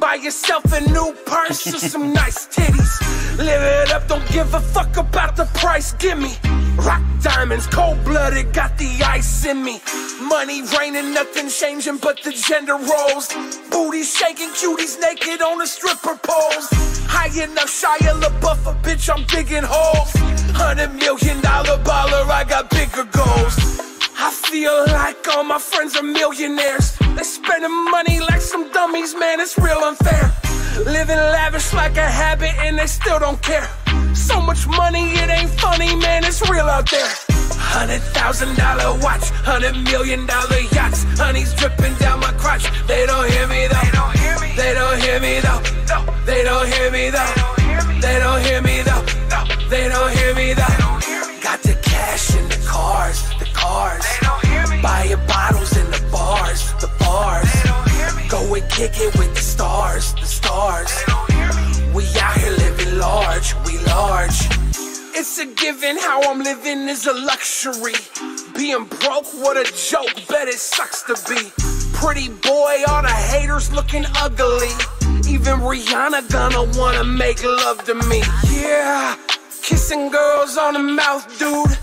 buy yourself a new purse or some <laughs> nice titties. Live it up, don't give a fuck about the price. Give me rock diamonds, cold blooded, got the ice in me. Money raining, nothing changing but the gender roles. Booty shaking, cuties naked on the stripper poles. High enough, Shia LaBeouf, a bitch, I'm digging holes. Hundred million dollar baller, I got bigger goals. I feel like all my friends are millionaires. They spending money like some dummies, man, it's real unfair. Living lavish like a habit and they still don't care. So much money, it ain't funny, man, it's real out there. Hundred thousand dollar watch, hundred million dollar yachts. Honey's dripping down my crotch. They don't hear me though. They don't hear me. They don't hear me though. They don't hear me though. They don't hear me though. They don't hear me though. They don't hear me. Got the cash in the cars, the cars. They don't hear me. Buying bottles in the bars, the bars. They don't hear me. Go and kick it with the stars, the stars. They don't hear me. We out here living large, we large. It's a given how I'm living is a luxury. Being broke, what a joke, bet it sucks to be. Pretty boy, all the haters looking ugly. Even Rihanna gonna wanna make love to me. Yeah, kissing girls on the mouth, dude.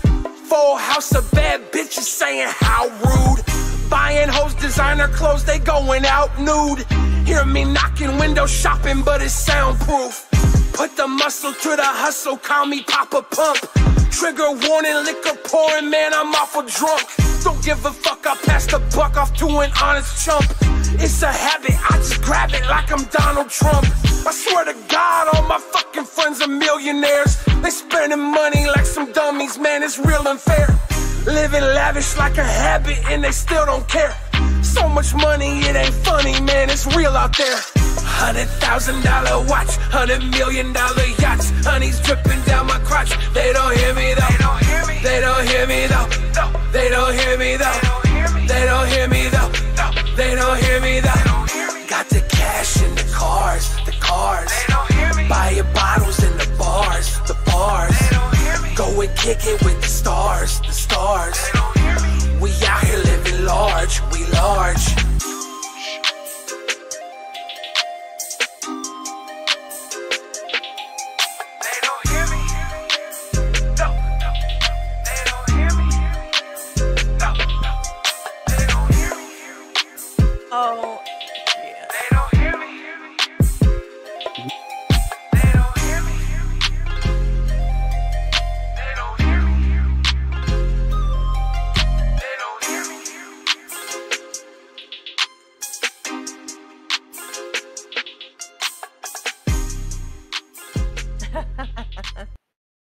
Full house of bad bitches saying how rude. Buying hoes designer clothes, they going out nude. Hear me knocking window shopping, but it's soundproof. Put the muscle to the hustle, call me Papa Pump. Trigger warning, liquor pouring, man, I'm awful drunk. Don't give a fuck, I pass the buck off to an honest chump. It's a habit, I just grab it like I'm Donald Trump. I swear to God, all my fucking friends are millionaires. They spending money like some dummies, man, it's real unfair. Living lavish like a habit, and they still don't care. So much money, it ain't funny, man, it's real out there. Hundred thousand dollar watch, hundred million dollar yachts. Honey's dripping down my crotch. They don't hear me though. They don't hear me. They don't hear me though. They don't hear me though. They don't hear me though. They don't hear me though. Got the cash in the cars, the cars. They don't hear me. Buying bottles in the bars, the bars. They don't hear me. Go and kick it with the stars, the stars. They don't. We out here living large, we large.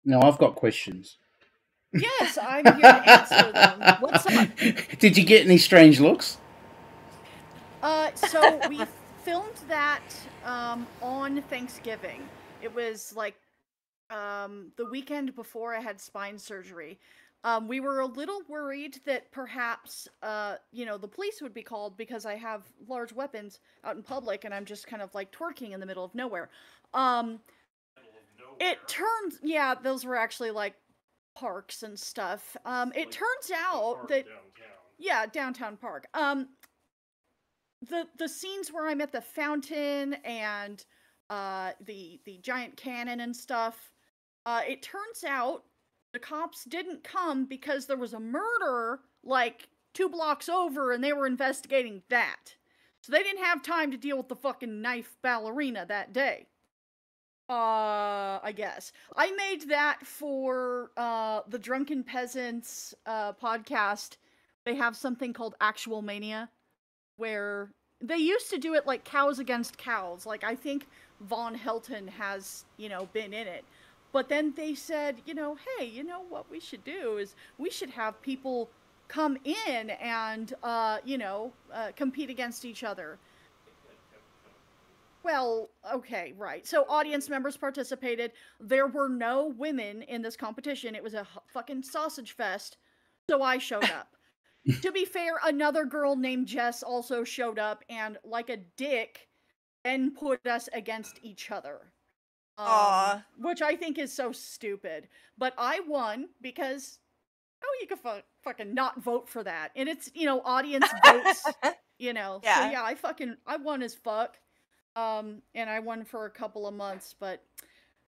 Now I've got questions. Yes, I'm here to answer them. What's up? <laughs> Did you get any strange looks? Uh, so we filmed that um, on Thanksgiving. It was like um, the weekend before I had spine surgery. Um, we were a little worried that perhaps, uh, you know, the police would be called because I have large weapons out in public and I'm just kind of like twerking in the middle of nowhere. Um, it turns, yeah, those were actually like parks and stuff. Um, it turns out that, yeah, downtown park. Um, the the scenes where I'm at the fountain and uh, the the giant cannon and stuff. Uh, it turns out the cops didn't come because there was a murder like two blocks over, and they were investigating that. So they didn't have time to deal with the fucking knife ballerina that day. Uh, I guess I made that for uh the Drunken Peasants uh podcast. They have something called Actual Mania, where they used to do it like cows against cows. Like I think Von Helton has, you know, been in it. But then they said, you know, hey, you know what we should do is we should have people come in and, uh, you know, uh, compete against each other. Well, okay, right. So audience members participated. There were no women in this competition. It was a fucking sausage fest. So I showed up. <laughs> to be fair, another girl named Jess also showed up and, like a dick, then put us against each other. Um, which I think is so stupid. But I won because oh, you could fu- fucking not vote for that, and it's you know audience <laughs> votes. You know, so Yeah. yeah, I fucking I won as fuck. Um, and I won for a couple of months, but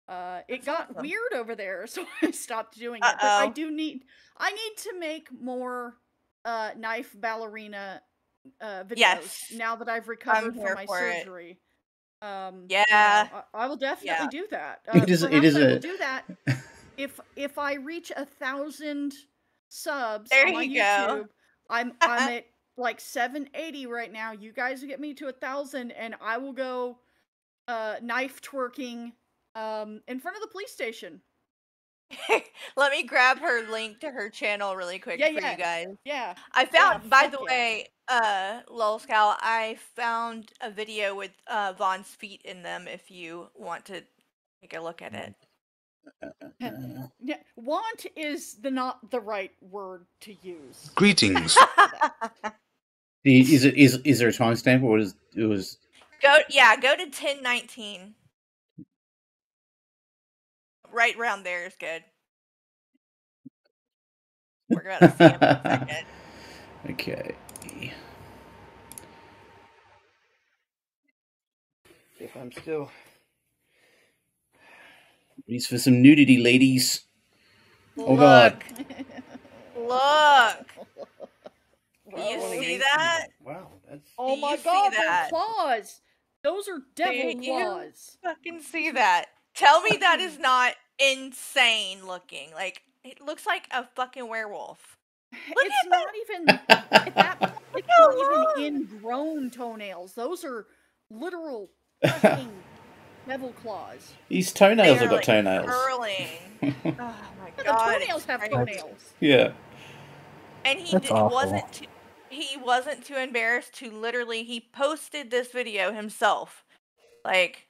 uh, it got awesome. weird over there, <laughs> so I stopped doing it. But I do need I need to make more uh knife ballerina uh videos Yes. now that I've recovered here from my for it. surgery. Um, you know, Yeah. I, I will definitely Yeah. do that. It Uh, is- it perhaps is I will a- do that if if I reach a thousand subs There on my you go. YouTube. I'm I'm <laughs> at like 780 right now. You guys get me to a thousand, and I will go uh knife twerking um in front of the police station. <laughs> Let me grab her link to her channel really quick Yeah, for yeah. you guys. Yeah. I found, by the yeah. way, uh, Lol I found a video with uh, Von's feet in them if you want to take a look at it. Yeah, want is the not the right word to use. Greetings. <laughs> is it is is there a timestamp or is it was Go, yeah, go to 1019. Right around there is good. We're gonna see him in a second. <laughs> okay? If I'm still Ready for some nudity, ladies? Oh God! Look. Do you see that? Wow, that's Oh my you god, they're claws! Those are devil Do you claws. fucking see that? Tell me that is <laughs> not insane looking. Like it looks like a fucking werewolf. Look it's at not even at that <laughs> it's not even ingrown toenails. Those are literal fucking <laughs> devil claws. These toenails They're, have got like, toenails. Curling. oh my Yeah, god. the toenails have toenails. yeah. And he That's did, awful. wasn't too, he wasn't too embarrassed to literally he posted this video himself. Like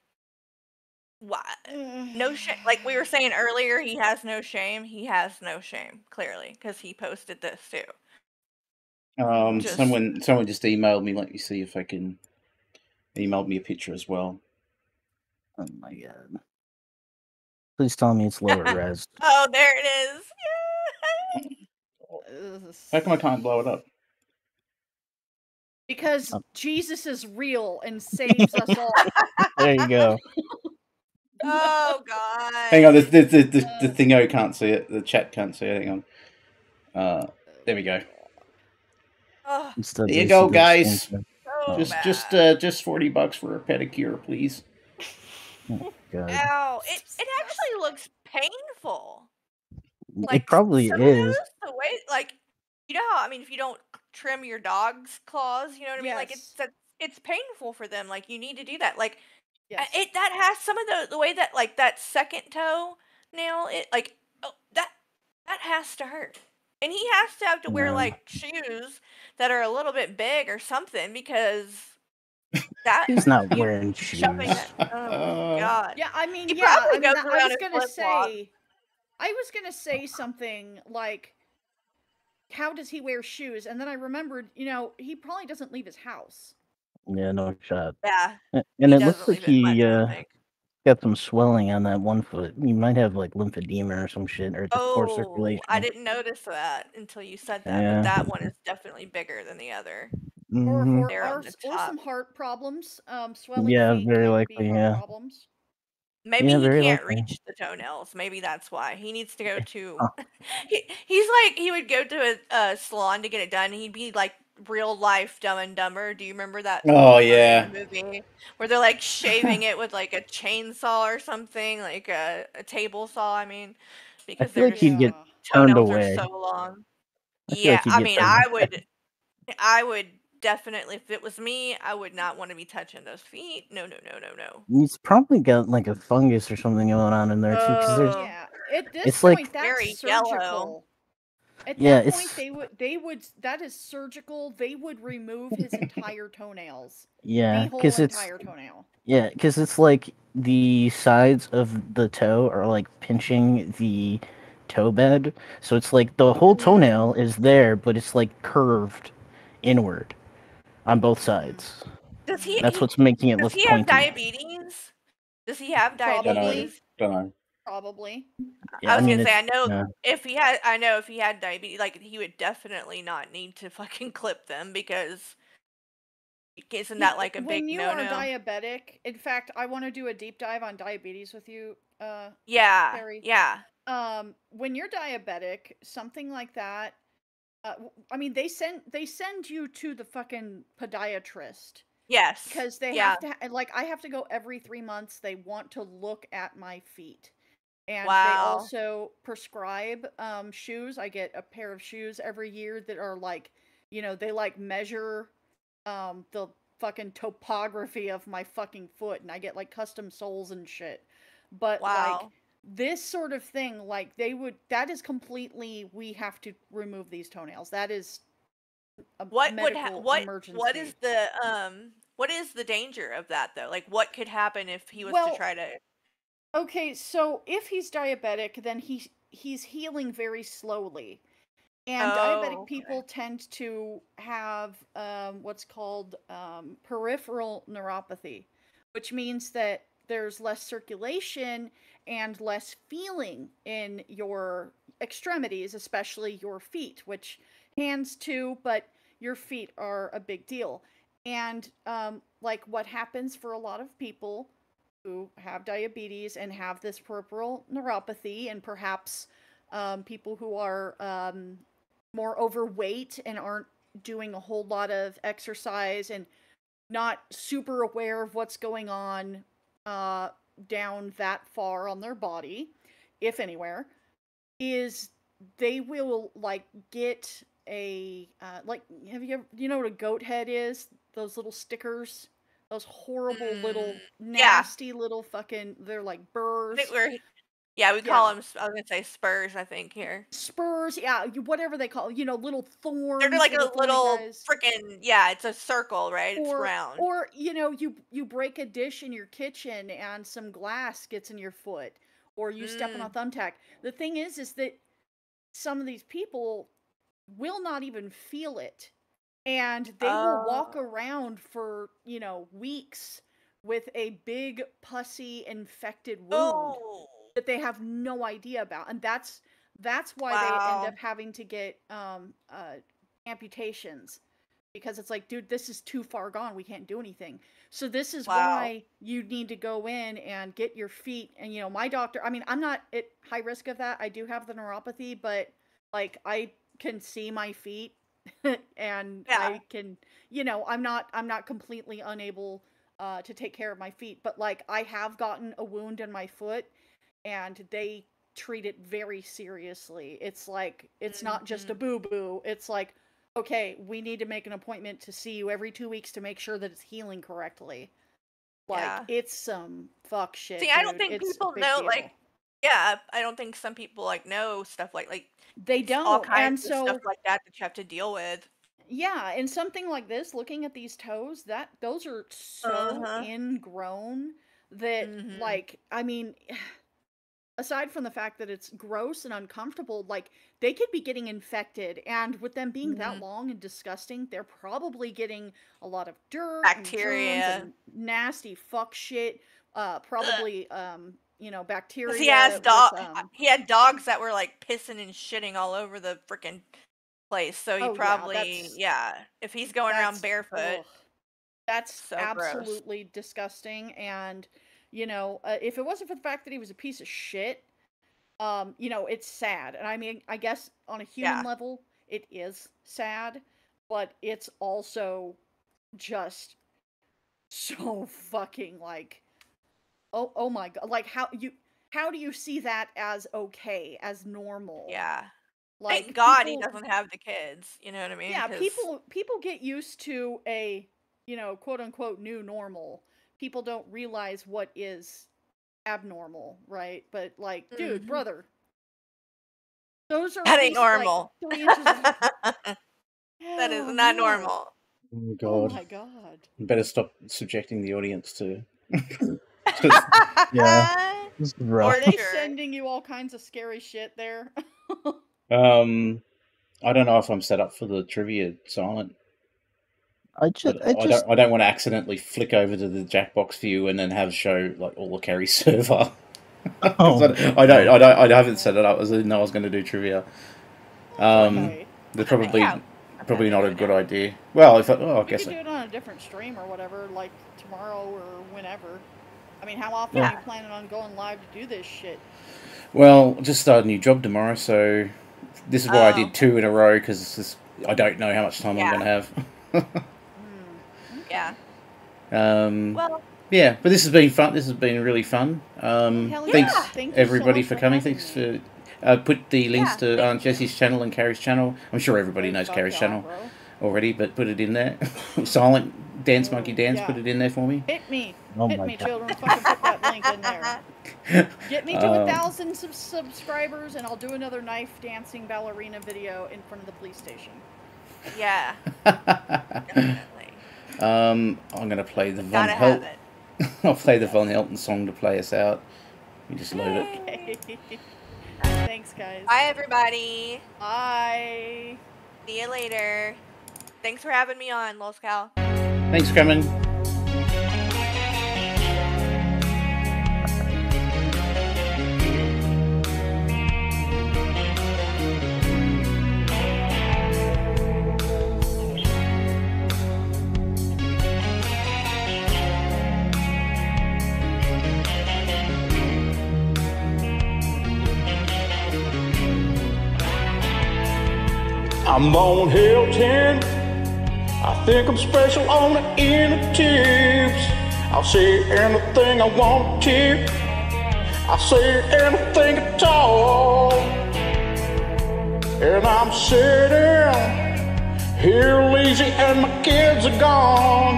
what? No shame. Like we were saying earlier, he has no shame. He has no shame, clearly, because he posted this too. Um, Just- someone someone just emailed me. Let me see if I can. Emailed me a picture as well. Oh my god. Please tell me it's lower res. <laughs> Oh, there it is. <laughs> How come I can't blow it up? Because Um. Jesus is real and <laughs> saves us all. There you go. <laughs> Oh god. Hang on, the the, the, the, the thingo can't see it. The chat can't see it. Hang on. Uh, there we go. Oh, Instead There you go, guys. so Just bad. just uh, just forty bucks for a pedicure, please. oh, God. Ow! It it actually looks painful. Like, it probably is. those, the way like you know how I mean if you don't trim your dog's claws, you know what I mean? Like it's it's painful for them. Like you need to do that. Like uh, it that has some of the the way that like that second toe nail it like oh that that has to hurt. And he has to have to wear Yeah. like shoes that are a little bit big or something because that He's not you wearing shoes. shoving that- oh <laughs> god. Yeah, I mean, He yeah, I, mean, I was gonna flip-flops. say, I was gonna say something like, "How does he wear shoes?" And then I remembered, you know, he probably doesn't leave his house. Yeah, no shot. Yeah. And he it looks like leave it much, he uh, got some swelling on that one foot. He might have like lymphedema or some shit, or just poor Oh, circulation. I didn't notice that until you said that. Yeah. But that one is definitely bigger than the other. Mhm. Or, They're or, or, the or some heart problems. Um, swelling. Yeah, very likely, yeah. Problems. Maybe Yeah, he very can't likely. reach the toenails. Maybe that's why he needs to go <laughs> to. Oh. <laughs> he, he's like he would go to a, a salon to get it done. He'd be like real life Dumb and Dumber. Do you remember that? Oh, yeah. movie where they're like shaving <laughs> it with like a chainsaw or something, like a, a table saw. I mean, because feel their like he'd get turned toenails away. are so long. I feel yeah, like he'd I get mean, turned I away. would, I would definitely, if it was me, I would not want to be touching those feet. No, no, no, no, no. He's probably got like a fungus or something going on in there too. Because there's, oh. Yeah. At this It's point, like- that's Very surgical. yellow. At Yeah, that point, they would they would that is surgical. They would remove his <laughs> entire toenails. Yeah, the whole 'cause it's- entire toenail. yeah, because it's like the sides of the toe are like pinching the toe bed, so it's like the whole mm-hmm. toenail is there, but it's like curved inward on both sides. Does he? That's what's making it Does look he have pointy. diabetes? Does he have Don't diabetes? Don't know. Probably. Yeah, I was mean, gonna say I know yeah. if he had I know if he had diabetes like he would definitely not need to <laughs> fucking clip them because isn't that like a big when you no are diabetic? In fact, I want to do a deep dive on diabetes with you. Uh, Yeah, Carrie. yeah. Um, when you're diabetic, something like that. Uh, I mean, they send they send you to the fucking podiatrist. Yes. Because they yeah. have to, ha- like, I have to go every three months. They want to look at my feet. And they also prescribe um, shoes. I get a pair of shoes every year that are like, you know, they like measure um, the fucking topography of my fucking foot, and I get like custom soles and shit. But like Wow. This sort of thing, like they would, that is completely. We have to remove these toenails. That is a What would ha- what emergency. what is the um what is the danger of that though? Like what could happen if he was Well, to try to Okay, so if he's diabetic, then he he's healing very slowly. And Oh, diabetic okay. people tend to have um, what's called um, peripheral neuropathy, which means that there's less circulation and less feeling in your extremities, especially your feet, which hands too, but your feet are a big deal. And um, like what happens for a lot of people who have diabetes and have this peripheral neuropathy, and perhaps um, people who are um, more overweight and aren't doing a whole lot of exercise and not super aware of what's going on uh, down that far on their body, if anywhere, is they will like get a uh, like have you ever you know what a goat head is? Those little stickers, those horrible little Mm, yeah. nasty little fucking they're like burrs. Think we're yeah, we call Yeah. them I was gonna say spurs, I think here. spurs, yeah, you- whatever they call, you know, little thorns. They're like a little freaking yeah, it's a circle, right? It's or, round. Or you know, you you break a dish in your kitchen and some glass gets in your foot, or you step on a Mm. thumbtack. The thing is, is that some of these people will not even feel it, and they will walk Oh. around for you know weeks with a big pussy infected wound Oh. That they have no idea about, and that's that's why they end up having to get um uh amputations because it's like dude this is too far gone we can't do anything so this is Wow. why you need to go in and get your feet and you know my doctor i mean i'm not at high risk of that i do have the neuropathy but like i can see my feet <laughs> and Yeah. i can you know i'm not i'm not completely unable uh, to take care of my feet but like i have gotten a wound in my foot and they treat it very seriously it's like it's not just a Mm-hmm. boo boo it's like okay we need to make an appointment to see you every two weeks to make sure that it's healing correctly like Yeah. it's some fuck shit See, I don't think It's people know deal. like yeah, I don't think some people like know stuff like like they don't and kinds of so stuff like that that you have to deal with. Yeah, and something like this, looking at these toes, that those are so Uh-huh. ingrown that Mhm. like I mean <sighs> <sighs> aside from the fact that it's gross and uncomfortable, like they could be getting infected and with them being that Mhm. long and disgusting, they're probably getting a lot of dirt Bacteria. and nasty fuck shit. Uh probably um you know bacteria. he has dog. um, he had dogs that were like pissing and shitting all over the freaking place. So he Oh, probably that's- yeah. If he's going around barefoot, ugh. That's So gross. absolutely disgusting. And you know, uh, if it wasn't for the fact that he was a piece of shit, um, you know, it's sad. And I mean, I guess on a human Yeah. level, it is sad, but it's also just <laughs> so fucking like, oh, oh my god, like how you. How do you see that as okay, as normal? yeah. Like Thank God he doesn't have the kids. You know what I mean? Yeah, 'Cause- people people get used to a you know quote unquote new normal. People don't realize what is abnormal, right? But like, dude, Mhm. brother, those are That ain't least, like, normal. three of- <laughs> That is not normal. Oh Oh God! my god. Better stop subjecting the audience to. <laughs> <laughs> Yeah. This is Are they sending you all kinds of scary shit there? Um, I don't know if I'm set up for the trivia silent. I just, I, I, just, don't. I don't want to accidentally flick over to the Jackbox view and then have show like all the carry <laughs> server. <laughs> <laughs> 'Cause I, I don't. I don't. I haven't set it up. I didn't know I was going to do trivia. Um, they're probably Yeah. probably not a good idea. Well, if I, oh, I You guess could do it on a different stream or whatever, like tomorrow or whenever. I mean, how often Yeah. are you planning on going live to do this shit? well, just start a new job tomorrow, so this is why I Oh. did two in a row because I don't know how much time Yeah. I'm going to have. Yeah. Um, Well- yeah, but this has been fun. This has been really fun. Um, Hell thanks. Thank you so everybody for for coming. having Thanks for uh, put the links to Aunt Jessie's channel and Carrie's channel. I'm sure everybody knows Carrie's yeah, channel bro. already, but put it in there. <laughs> Silent Dance Monkey Dance. Put it in there for me. Hit me. Oh Hit my me, God. children. Fucking put that link in there. <laughs> Get me to a Um, thousand sub- subscribers, and I'll do another knife dancing ballerina video in front of the police station. Yeah. <laughs> Um, I'm gonna play the Von Gotta Hel- <laughs> I'll play the Von Helton song to play us out. Let me just load it. <laughs> Thanks, guys. Bye, everybody. Bye. See you later. Thanks for having me on, Lolzcow. Thanks for I'm Von Helton. I think I'm special on the inner tips. I'll say anything I want to. I'll say anything at all. And I'm sitting here lazy and my kids are gone.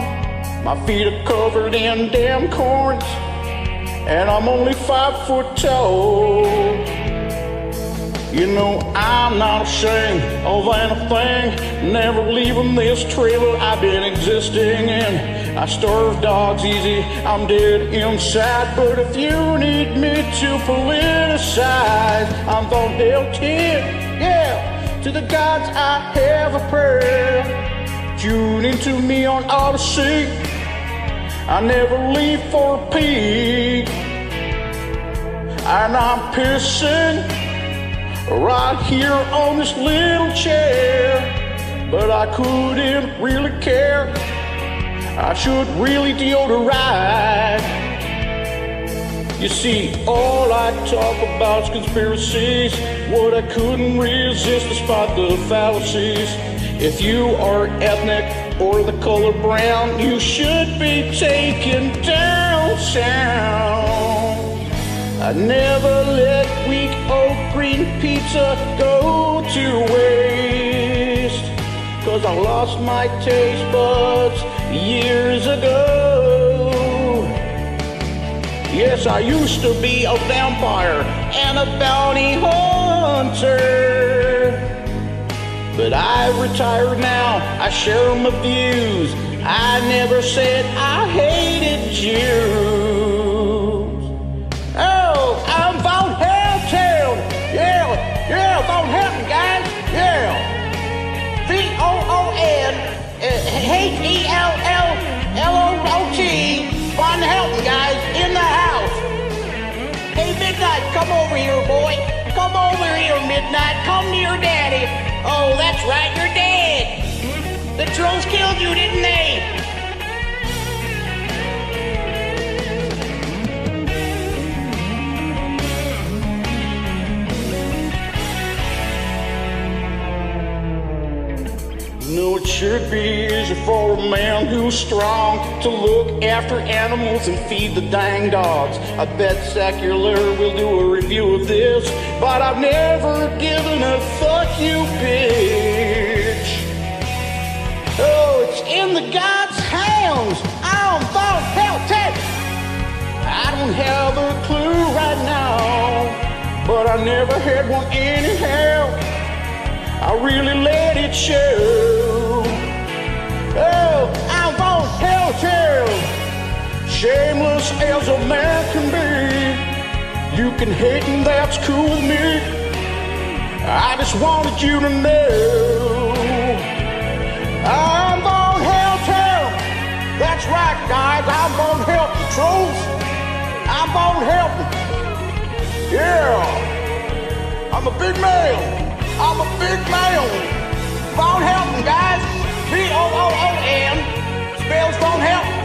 My feet are covered in damn corns. And I'm only five foot tall. You know I'm not ashamed of anything. Never leaving this trailer I've been existing in. I starve dogs easy, I'm dead inside. But if you need me to politicize, I'm Von Helton. Yeah, to the gods I have a prayer. Tune into me on Odysee. I never leave for a peek. And I'm pissing right here on this little chair. But I couldn't really care. I should really deodorize. You see, all I talk about is conspiracies. What I couldn't resist despite the fallacies. If you are ethnic or the color brown, you should be taken down sound. I never let weak old green pizza go to waste. Cause I lost my taste buds years ago. Yes, I used to be a vampire and a bounty hunter. But I've retired now, I share my views. I never said I hated Jews. Come to your daddy. Oh, that's right, you're should be crazy for a man who's strong to look after animals and feed the dang dogs. I bet Secular will do a review of this, but I've never given a fuck you, bitch. Oh, it's in the God's hands. I'm Von Helton. I don't have a clue right now, but I never had one anyhow. I really let it show. Oh, I'm Von Helton. Shameless as a man can be. You can hate and that's cool with me. I just wanted you to know. I'm Von Helton. That's right, guys. I'm Von Helton. Trolls. I'm Von Helton. Yeah. I'm a big man. I'm a big man. Von Helton, guys. B-O-O-O-N spells don't help.